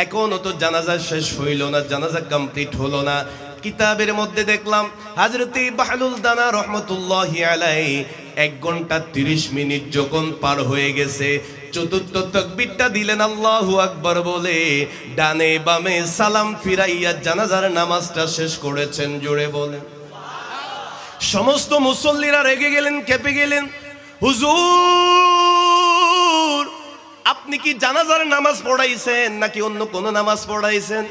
এখনও তো জানাজা শেষ হইল না, জানাজা কমপ্লিট হলো না। কিতাবের মধ্যে দেখলাম, হাজরতি বাহলুল দানা রহমতুল্লাহি আলাই এক ঘণ্টা তিরিশ মিনিট যখন পার হয়ে গেছে চতুর্থ তকবিরটা দিলেন আল্লাহু আকবার বলে, ডানে বামে সালাম ফিরাইয়া জানাজার নামাজটা শেষ করেছেন, জোরে বলে। সমস্ত মুসল্লিরা রেগে গেলেন কেঁপে গেলেন। হুজুর, আপনি কি জানাজার নামাজ পড়াইছেন নাকি অন্য কোন নামাজ পড়াইছেন?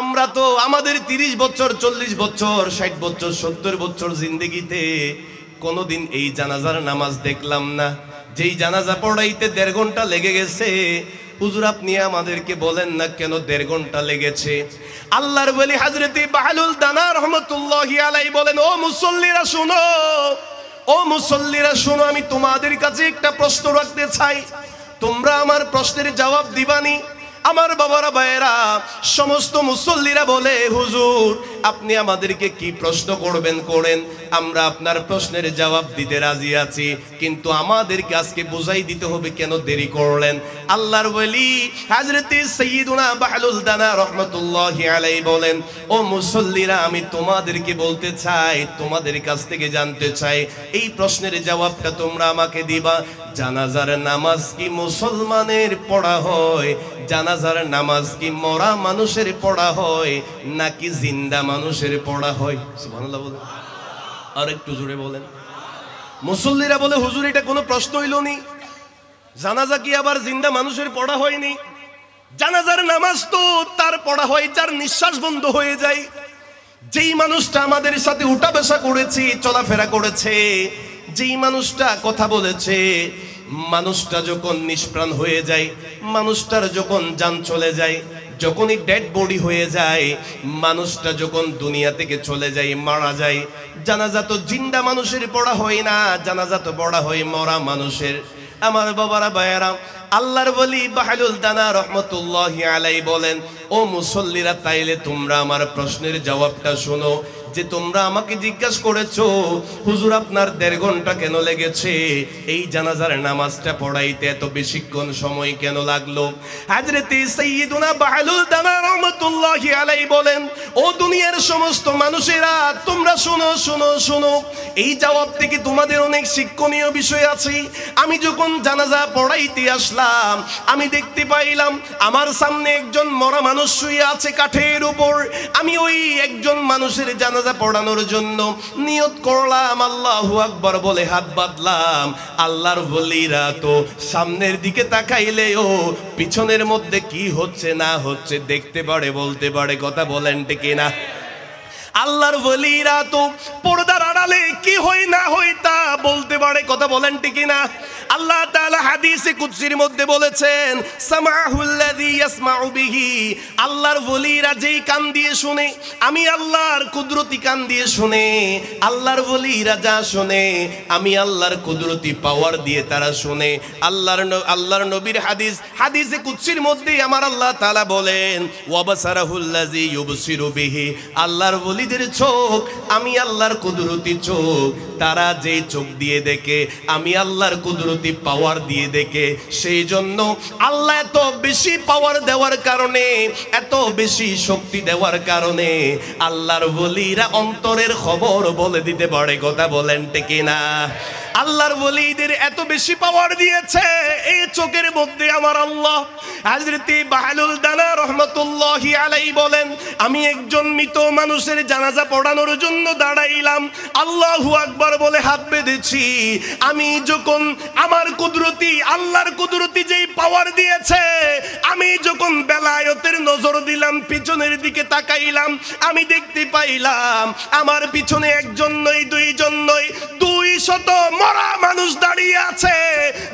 আমরা তো আমাদের তিরিশ বছর, চল্লিশ বছর, ষাট বছর, সত্তর বছর জিন্দগিতে কোনোদিন এই জানাজার নামাজ দেখলাম না। যেই জানাজা পড়াইতে দেড় ঘণ্টা লেগে গেছে, হুজুর আপনি আমাদেরকে বলেন না কেন দেড় ঘণ্টা লেগেছে? আল্লাহর বলি, হাজরতি বাহালুল দানা রহমতুল্লাহ আলাই বলেন, ও মুসল্লিরা শুনো, ও মুসল্লিরা শুনো, আমি তোমাদের কাছে একটা প্রশ্ন রাখতে চাই। তোমরা আমার প্রশ্নের জবাব দিবানি? আমার বাবারা ভাইয়েরা, সমস্ত মুসল্লিরা বলে, হুজুর, আপনি আমাদেরকে কি প্রশ্ন করবেন করেন? আমরা আপনার প্রশ্নের জবাব দিতে রাজি আছি, কিন্তু আমাদেরকে আজকে বুঝাই দিতে হবে কেন দেরি করলেন? আল্লাহর বলি হাজরতে সৈয়দুনা বাহলুল দানা রহমতুল্লাহি আলাই বলেন, ও মুসল্লিরা, আমি তোমাদেরকে বলতে চাই, তোমাদের কাছ থেকে জানতে চাই, এই প্রশ্নের জবাবটা তোমরা আমাকে দিবা। জানাজার নামাজ কি মুসলমানের পড়া হয়? জানাজার নামাজ কি মরা মানুষের পড়া হয়, নাকি জিন্দা মানুষের পড়া হয়? সুবহানাল্লাহ বলেন। আর একটু জোরে বলেন। মুসল্লিরা বলে, হুজুর, এটা কোনো প্রশ্ন হইল নি? জানাজা কি আবার জিন্দা মানুষের পড়া হয়নি? জানাজার নামাজ তো তার পড়া হয়, যার নিঃশ্বাস বন্ধ হয়ে যায়। যেই মানুষটা আমাদের সাথে উঠা বেসা করেছে, চলাফেরা করেছে, যেই মানুষটা কথা বলেছে মানুষটা যখন নিষ্প্রাণ হয়ে যায়, মানুষটার যখন যান চলে যায়, যখনই ডেড বডি হয়ে যায়, মানুষটা যখন দুনিয়া থেকে চলে যায়, মারা যায়, জানাজা তো জিন্দা মানুষের পড়া হয় না, জানাজা তো পড়া হয় মরা মানুষের। আমার বাবারা বায়ারা আল্লাহর বলি বাহালুল দানা রহমতুল্লাহ আলাই বলেন, ও মুসল্লিরা, তাইলে তোমরা আমার প্রশ্নের জবাবটা শোনো। যে তোমরা আমাকে জিজ্ঞাসা করেছ, হুজুর, আপনার দেড় ঘণ্টা কেন লেগেছে? এই জানাজার নামাজটা পড়াইতে এত বেশিক্ষণ সময় কেন লাগল? হাজরতে সৈয়দুনা বাহালুল দানা রহমতুল্লাহ আলাই বলেন, ও দুনিয়ার সমস্ত মানুষেরা, তোমরা শোনো শোনো শোনো। এই জবাব থেকে তোমাদের অনেক শিক্ষণীয় বিষয় আছে। আমি যখন জানাজা পড়াইতে আসলাম, আমি দেখতে পাইলাম আমার সামনে একজন মরা মানুষ শুয়ে আছে কাঠের উপর। আমি ওই একজন মানুষের জানাজা পড়ানোর জন্য নিয়ত করলাম, আল্লাহু আকবার বলে হাত বাঁধলাম। আল্লাহর বলিরা তো সামনের দিকে তাকাইলেও পিছনের মধ্যে কি হচ্ছে না হচ্ছে দেখতে পারে, বলতে পারে, কথা বলেন ঠিক না আল্লাহর বলিরা তো পর্দার আড়ালে কি হই না হই তা বলতে পারে, কথা বলেন ঠিক না আল্লাহ তাআলা হাদিসে কুদসির মধ্যে বলেছেন, সামাহুল্লাযী ইয়াসমাউ বিহি। আল্লাহর ওলিরা যেই কান দিয়ে শুনে, আমি আল্লাহর কুদরতি কান দিয়ে শুনে, আল্লাহর ওলিরা যা শুনে, আমি আল্লাহর কুদরতি পাওয়ার দিয়ে তারা শুনে। আল্লাহর আল্লাহর নবীর হাদিস, হাদিসে কুদসির মধ্যেই আমার আল্লাহ তাআলা বলেন ওয়াবাসারাহুল্লাযী ইউবসিরু বিহি। আল্লাহর ওলিদের চোখ, আমি আল্লাহর কুদরতি চোখ। তারা যে চোখ দিয়ে দেখে, আমি আল্লাহর কুদরতি পাওয়ার দিয়ে দেখে। সেই জন্য আল্লাহ এত বেশি পাওয়ার দেওয়ার কারণে, এত বেশি শক্তি দেওয়ার কারণে আল্লাহর বলিরা অন্তরের খবর বলে দিতে পারে। কথা বলেন টেকে না আল্লাহর বলিদের এত বেশি পাওয়ার দিয়েছে, এই চোখের মধ্যে আমার আল্লাহ। হাজরতি বাহালুল দানা রহমতুল্লাহি আলাই বলেন, আমি একজন মৃত মানুষের জানাজা পড়ানোর জন্য দাঁড়াইলাম। আল্লাহু আকবার বলে হাত বেঁধেছি। আমি যখন আমার কুদরতি, আল্লাহর কুদরতি যেই পাওয়ার দিয়েছে, আমি যখন বেলায়তের নজর দিলাম, পিছনের দিকে তাকাইলাম, আমি দেখতে পাইলাম, আমার পিছনে একজন নয়, দুইজন নয়, দুই শত মরা মানুষ দাঁড়িয়ে আছে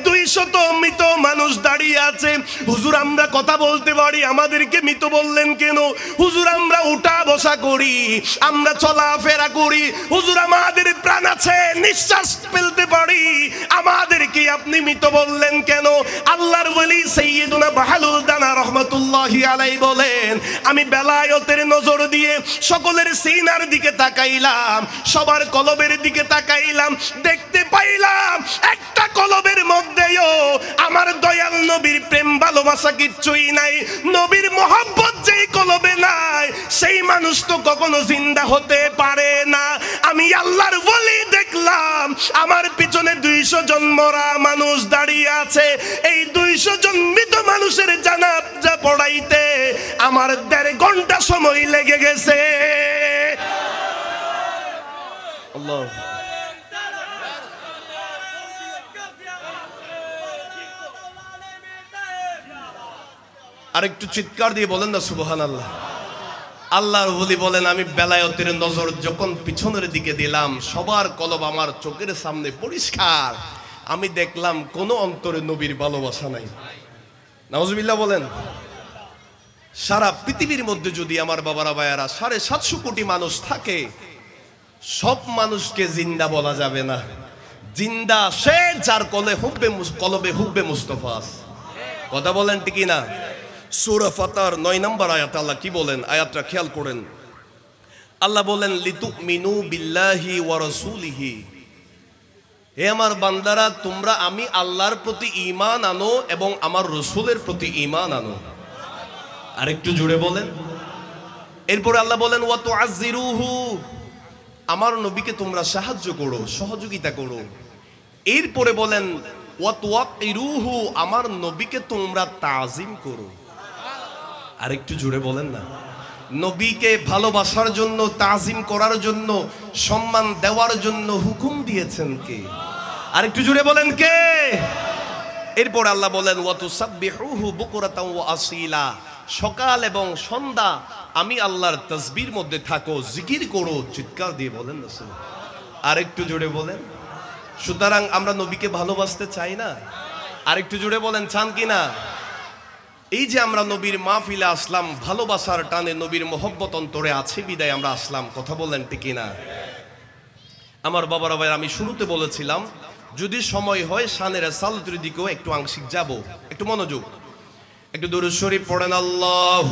দুই শত মৃত মানুষ দাঁড়িয়ে আছে। হুজুর, আমরা কথা বলতে পারি, আমাদেরকে মৃত বললেন কেন? হুজুর, আমরা উঠা বসা করি, আমরা চলাফেরা করি। হুজুর, আমাদের প্রাণ আছে, নিঃশ্বাস ফেলতে পারি। আমাদেরকে আপনি মৃত বললেন কেন? আল্লাহর বলি সৈয়দুনা বাহালুল দানা রহমতুল্লাহি আলাই বলেন, আমি বেলায়তের নজর দিয়ে সকলের সিনার দিকে তাকাইলাম, সবার কলবের দিকে তাকাইলাম, দেখতে পাইলাম একটা কলবের মধ্যেও আমার দয়াল নবীর প্রেম, ভালোবাসা কিচ্ছুই নাই, নবীর মোহাব্বত যেই কলবে নাই, সেই মানুষ তো কখনো জিন্দা হতে পারে না। আমি আল্লাহর বলি দেখলাম আমার পিছনে দুইশো জন মরা মানুষ দাঁড়িয়ে আছে। এই দুইশো জন মৃত মানুষের জানাজা পড়াইতে আমার দেড় ঘণ্টা সময় লেগে গেছে। আল্লাহ। আর একটু চিৎকার দিয়ে বলেন না সুবহান আল্লাহ আল্লাহর বলি বলেন, আমি বেলায়তের নজর যখন পিছনের দিকে দিলাম, সবার কলব আমার চোখের সামনে পরিষ্কার। আমি দেখলাম কোনো অন্তরে নবীর ভালোবাসা নাই। নওয়াজবিল্লাহ বলেন, সারা পৃথিবীর মধ্যে যদি আমার বাবারা ভাইয়ারা সাড়ে সাতশো কোটি মানুষ থাকে, সব মানুষকে জিন্দা বলা যাবে না। জিন্দা সে যার কলে হুব্বে কলবে হুব্বে মুস্তফা কথা বলেন ঠিকই না সুরা ফাতার নয় নম্বর আয়াত, আল্লাহ কি বলেন? আয়াতটা খেয়াল করেন। আল্লাহ বলেন লিতু মিনু বিল্লাহি ওয়া রাসূলিহি। হে আমার বান্দারা, তোমরা আমি আল্লাহর প্রতি ঈমান আনো এবং আমার রসুলের প্রতি ঈমান আনো। আরেকটু জুড়ে বলেন। এরপরে আল্লাহ বলেন ওয়া তুআজ্জিরুহু আমার নবীকে তোমরা সাহায্য করো, সহযোগিতা করো। এরপরে বলেন ওয়া তুআকিরুহু আমার নবীকে তোমরা তাজিম করো। আরেকটু জুড়ে বলেন না। নবীকে ভালোবাসার জন্য, তাজিম করার জন্য, সম্মান দেওয়ার জন্য হুকুম দিয়েছেন কে? আরেকটু জুড়ে বলেন কে? এরপর আল্লাহ বলেন আসিলা। সকাল এবং সন্ধ্যা আমি আল্লাহর তসবির মধ্যে থাকো, জিকির করো, চিৎকার দিয়ে বলেন না আরেকটু জুড়ে বলেন, সুতরাং আমরা নবীকে ভালোবাসতে চাই না? আরেকটু জুড়ে বলেন, চান কি না? এই যে আমরা নবীর মাহফিলে আসলাম, ভালোবাসার টানে নবীর মোহব্বত অন্তরে আছে বিদায়, আমরা আসলাম। কথা বললেন ঠিক না আমার বাবার ভাই আমি শুরুতে বলেছিলাম, যদি সময় হয় সানের সালতুর দিকেও একটু আংশিক যাব। একটু মনোযোগ। একটু দূর শরীফ পড়েন আল্লাহ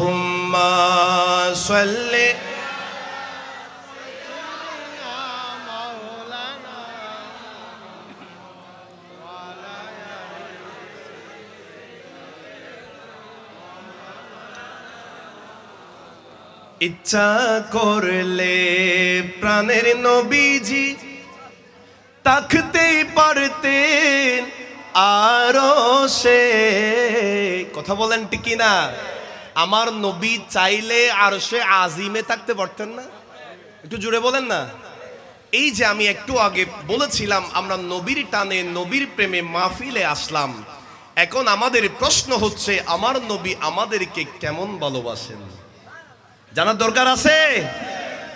ইচ্ছা করলে প্রাণের নবীজি তাকতেই পারতেন আরও সে। কথা বলেন ঠিকই না? আমার নবী চাইলে আর সে আজিমে থাকতে পারতেন না। একটু জুড়ে বলেন না। এই যে আমি একটু আগে বলেছিলাম, আমরা নবীর টানে নবীর প্রেমে মাহফিলে আসলাম। এখন আমাদের প্রশ্ন হচ্ছে, আমার নবী আমাদেরকে কেমন ভালোবাসেন? জানার দরকার আছে?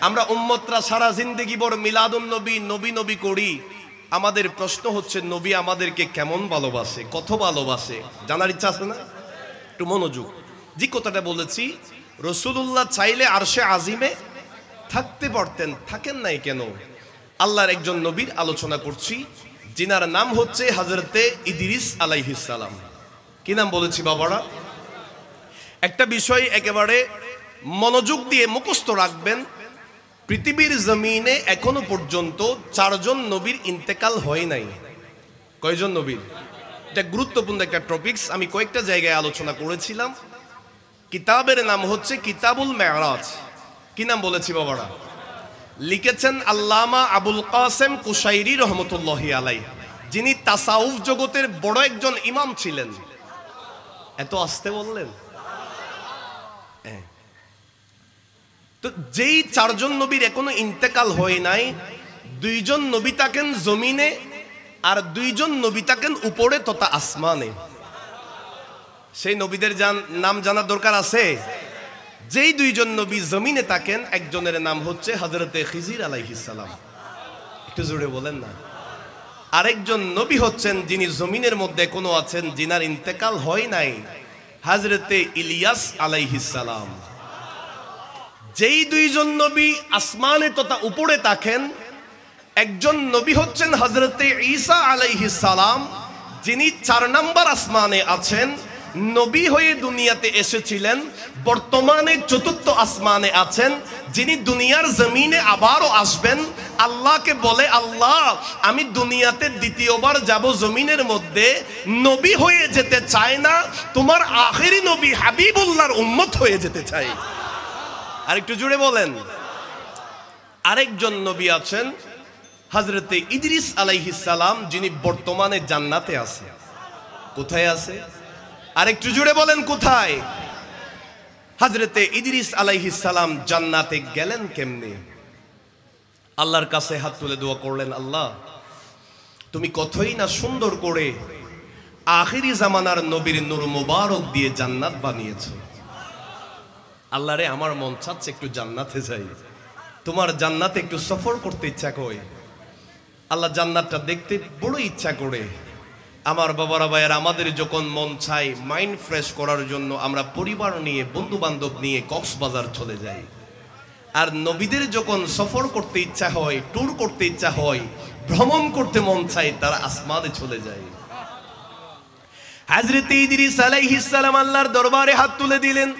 আমরা উম্মতরা সারা জিন্দগি বড় মিলাদুন নবী নবী নবী করি। আমাদের প্রশ্ন হচ্ছে, নবী আমাদেরকে কেমন ভালোবাসে, কত ভালোবাসে? জানার ইচ্ছা আছে না? একটু মনোযোগ। যে কথাটা বলেছি রসুল্লাহ চাইলে আরশে আজিমে থাকতে পারতেন, থাকেন নাই কেন? আল্লাহর একজন নবীর আলোচনা করছি যিনার নাম হচ্ছে হজরতে ইদিরিস আলাইহিসালাম কি নাম বলেছি বাবারা? একটা বিষয় একেবারে মনোযোগ দিয়ে মুখস্থ রাখবেন। পৃথিবীর জমিনে এখনও পর্যন্ত চারজন নবীর ইন্তেকাল হয় নাই। কয়জন নবীর? এটা গুরুত্বপূর্ণ একটা টপিকস আমি কয়েকটা জায়গায় আলোচনা করেছিলাম। কিতাবের নাম হচ্ছে কিতাবুল মেয়ারাজ। কি নাম বলেছি বাবারা? লিখেছেন আল্লামা আবুল কাসেম কুশাইরি রহমতুল্লাহ আলাই যিনি তাসাউফ জগতের বড় একজন ইমাম ছিলেন। এত আসতে বললেন? তো যেই চারজন নবীর এখনও ইন্তেকাল হয় নাই, দুইজন নবী থাকেন জমিনে আর দুইজন নবী থাকেন উপরে তথা আসমানে। সেই নবীদের নাম জানার দরকার আছে? যেই দুইজন নবী জমিনে থাকেন, একজনের নাম হচ্ছে হজরতে খিজির আলাইহিসালাম একটু জোরে বলেন না। আরেকজন নবী হচ্ছেন যিনি জমিনের মধ্যে কোনো আছেন, যিনার ইন্তেকাল হয় নাই হাজরতে ইলিয়াস আলাইহিসালাম যেই দুইজন নবী আসমানে তথা উপরে থাকেন, একজন নবী হচ্ছেন হজরতে ঈসা আলাইহি সালাম, যিনি চার নম্বর আসমানে আছেন, নবী হয়ে দুনিয়াতে এসেছিলেন, বর্তমানে চতুর্থ আসমানে আছেন, যিনি দুনিয়ার জমিনে আবারও আসবেন, আল্লাহকে বলে, আল্লাহ, আমি দুনিয়াতে দ্বিতীয়বার যাব জমিনের মধ্যে, নবী হয়ে যেতে চায় না, তোমার আখেরি নবী হাবিবুল্লাহর উম্মত হয়ে যেতে চাই। আর একটু জুড়ে বলেন। আরেকজন নবী আছেন হজরতে ইদরিস সালাম, যিনি বর্তমানে জান্নাতে আছে। কোথায় আছে? আরেকটু জুড়ে বলেন, কোথায়? হজরতে ইদরিস সালাম জান্নাতে গেলেন কেমনে? আল্লাহর কাছে হাত তুলে দোয়া করলেন, আল্লাহ, তুমি কতই না সুন্দর করে আখিরি জামানার নবীর নূর মুবারক দিয়ে জান্নাত বানিয়েছো। আল্লাহরে আমার মন চাচ্ছে একটু জান্নাতে যাই। তোমার জান্নাতে একটু সফর করতে ইচ্ছা করে। আল্লাহ জান্নাতটা দেখতে বড় ইচ্ছা করে। আমার বাবারা ভাইয়ের, আমাদের যখন মন চাই মাইন্ড ফ্রেশ করার জন্য আমরা পরিবার নিয়ে বন্ধু বান্ধব নিয়ে কক্সবাজার চলে যাই। আর নবীদের যখন সফর করতে ইচ্ছা হয় ট্যুর করতে ইচ্ছা হয়, ভ্রমণ করতে মন চাই তারা আসমানে চলে যায়। হাজরত ইদ্রিস আলাইহিস সালাম আল্লাহর দরবারে হাত তুলে দিলেন।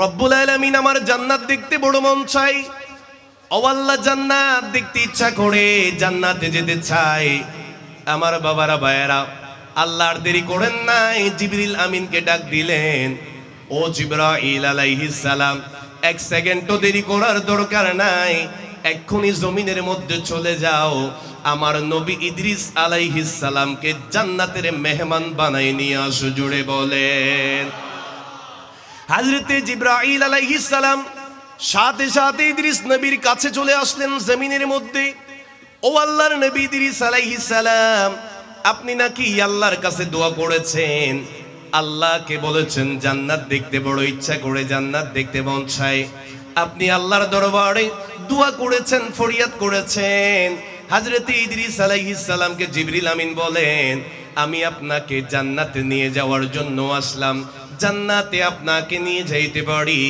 রব্বুল আলামিন আমার জান্নাত দেখতে বড় মন চাই আল্লাহ জান্নাত দেখতে ইচ্ছা করে জান্নাতে যেতে চাই আমার বাবারা, ভাইয়েরা, আল্লাহর দেরি করেন নাই, জিবরিল আমিনকে ডাক দিলেন। ও জিব্রাইল আলাইহিস সালাম, এক সেকেন্ডও দেরি করার দরকার নাই, এক্ষুনি জমিনের মধ্যে চলে যাও। আমার নবী ইদ্রিস আলাইহিস সালামকে জান্নাতের মেহমান বানাই নিয়ে আসো, জুড়ে বলেন। হাজরতে জিব্রাইল আলাইহিস সালাম সাথে সাথে ইদ্রিস নবীর কাছে চলে আসলেন জমিনের মধ্যে। ও আল্লাহর নবী ইদ্রিস আলাইহিস সালাম, আপনি নাকি আল্লাহর কাছে দোয়া করেছেন? আল্লাহকে বলেছেন, জান্নাত দেখতে বড় ইচ্ছা করে জান্নাত দেখতে মন চায়। আপনি আল্লাহর দরবারে দোয়া করেছেন, ফরিয়াদ করেছেন। হাজরতে ইদ্রিস আলাইহিস সালামকে জিবরিল আমিন বলেন, আমি আপনাকে জান্নাতে নিয়ে যাওয়ার জন্য আসলাম। জান্নাতে আপনাকে নিয়ে যাইতে পারি।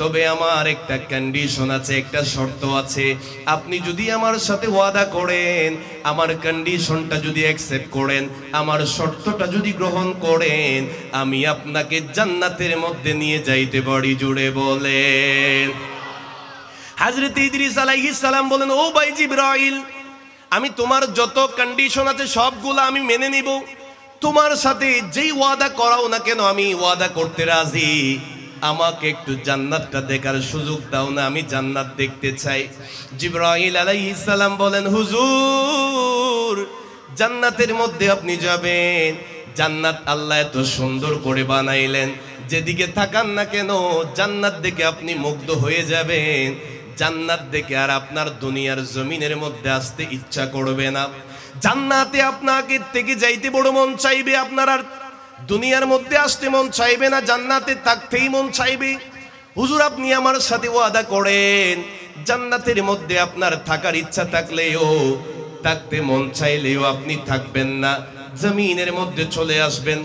তবে আমার একটা কন্ডিশন আছে, একটা শর্ত আছে। আপনি যদি আমার সাথে ওয়াদা করেন, আমার কন্ডিশনটা যদি অ্যাকসেপ্ট করেন, আমার শর্তটা যদি গ্রহণ করেন, আমি আপনাকে জান্নাতের মধ্যে নিয়ে যাইতে পারি, জুড়ে বলেন। হাজরত ইদ্রিস আলাইহিস সালাম বলেন, ও ভাই জিব্রাইল, আমি তোমার যত কন্ডিশন আছে সবগুলো আমি মেনে নিব। তোমার সাথে যেই ওয়াদা করাও না কেন আমি ওয়াদা করতে রাজি? আমাকে একটু জান্নাতটা দেখার সুযোগ দাও না, আমি জান্নাত দেখতে চাই। আলাইহিস সালাম বলেন, হুজুর, জান্নাতের মধ্যে আপনি যাবেন। জান্নাত আল্লাহ এত সুন্দর করে বানাইলেন। যেদিকে থাকান না কেন, জান্নাত দেখে আপনি মুগ্ধ হয়ে যাবেন। জান্নাত দেখে আর আপনার দুনিয়ার জমিনের মধ্যে আসতে ইচ্ছা করবে না। জান্নাতে আপনাকে থেকে যাইতে বড় মন চাইবে আপনার আর দুনিয়ার মধ্যে আসতে মন চাইবে না, জান্নাতে থাকতেই মন চাইবে। হুজুর, আপনি আমার সাথে ওয়াদা করেন, জান্নাতের মধ্যে আপনার থাকার ইচ্ছা থাকলেও, থাকতে মন চাইলেও আপনি থাকবেন না। জমিনের মধ্যে চলে আসবেন,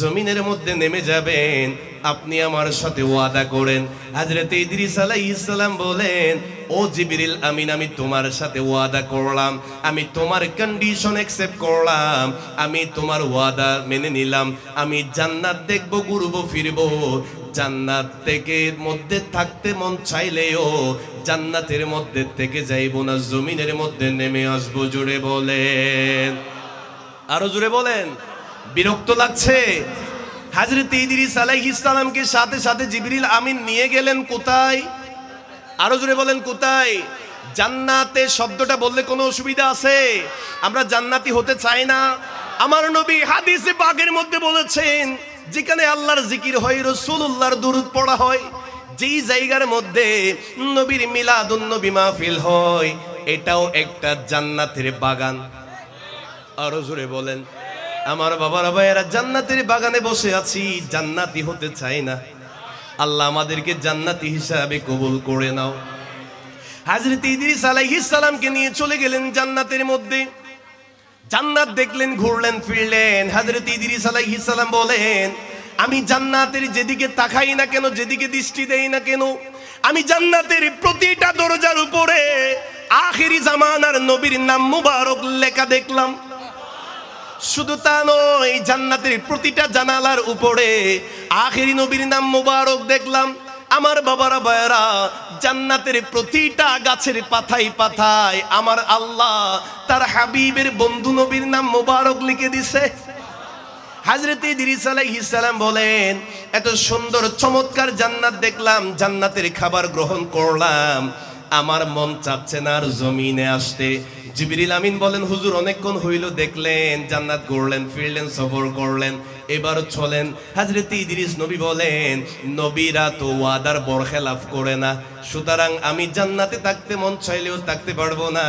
জমিনের মধ্যে নেমে যাবেন আপনি আমার সাথে ওয়াদা করেন। হাজরত ইদ্রিস আলাইহিস সালাম বলেন, ও জিবরিল আমিন, আমি তোমার সাথে ওয়াদা করলাম। আমি তোমার কন্ডিশন অ্যাকসেপ্ট করলাম। আমি তোমার ওয়াদা মেনে নিলাম। আমি জান্নাত দেখব, ঘুরবো, ফিরবো। জান্নাত থেকে মধ্যে থাকতে মন চাইলেও জান্নাতের মধ্যে থেকে যাইব না, জমিনের মধ্যে নেমে আসব জুড়ে বলেন। আরও জোরে বলেন। বিরক্ত লাগছে? হাজরত ইদ্রিস আলাইহিস সালামকে সাথে সাথে জিবরিল আমিন নিয়ে গেলেন কোথায়? আরও জোরে বলেন, কোথায়? জান্নাতে শব্দটা বললে কোনো অসুবিধা আছে? আমরা জান্নাতি হতে চাই না। আমার নবী হাদিসে পাকের মধ্যে বলেছেন, যেখানে আল্লাহর জিকির হয় রসুল্লাহর দুরুদ পড়া হয়, যেই জায়গার মধ্যে নবীর মিলাদুন নবী মাহফিল হয়, এটাও একটা জান্নাতের বাগান। আরও জোরে বলেন। আমার বাবার ভাইয়েরা, জান্নাতের বাগানে বসে আছি, জান্নাতি হতে চাই না। আল্লাহ আমাদেরকে জান্নাতি হিসাবে কবুল করে নাও। হাজরত ইদ্রিস আলাইহিস সালামকে নিয়ে চলে গেলেন জান্নাতের মধ্যে। জান্নাত দেখলেন, ঘুরলেন, ফিরলেন। হাজরত ইদ্রিস আলাইহিস সালাম বলেন, আমি জান্নাতের যেদিকে তাকাই না কেন, যেদিকে দৃষ্টি দেই না কেন, আমি জান্নাতের প্রতিটা দরজার উপরে আখেরি জামানার নবীর নাম মুবারক লেখা দেখলাম। শুধু তা নয়, জান্নাতের প্রতিটা জানালার উপরে আখেরি নবীর নাম মুবারক দেখলাম। আমার বাবারা বায়রা জান্নাতের প্রতিটা গাছের পাতায় পাতায় আমার আল্লাহ তার হাবিবের বন্ধু নবীর নাম মুবারক লিখে দিছে। হাজরত ইদ্রিস সালাম বলেন, এত সুন্দর, চমৎকার জান্নাত দেখলাম, জান্নাতের খাবার গ্রহণ করলাম। আমার মন চাচ্ছে না আর জমিনে আসতে। জিবিরিল আমিন বলেন, হুজুর, অনেকক্ষণ হইল, দেখলেন, জান্নাত করলেন ফিরলেন, সফর করলেন। এবার চলেন। হাজরত ইদ্রিস নবী বলেন, নবীরা তো ওয়াদার বরখেলাফ করে না। সুতরাং আমি জান্নাতে থাকতে মন চাইলেও থাকতে পারব না।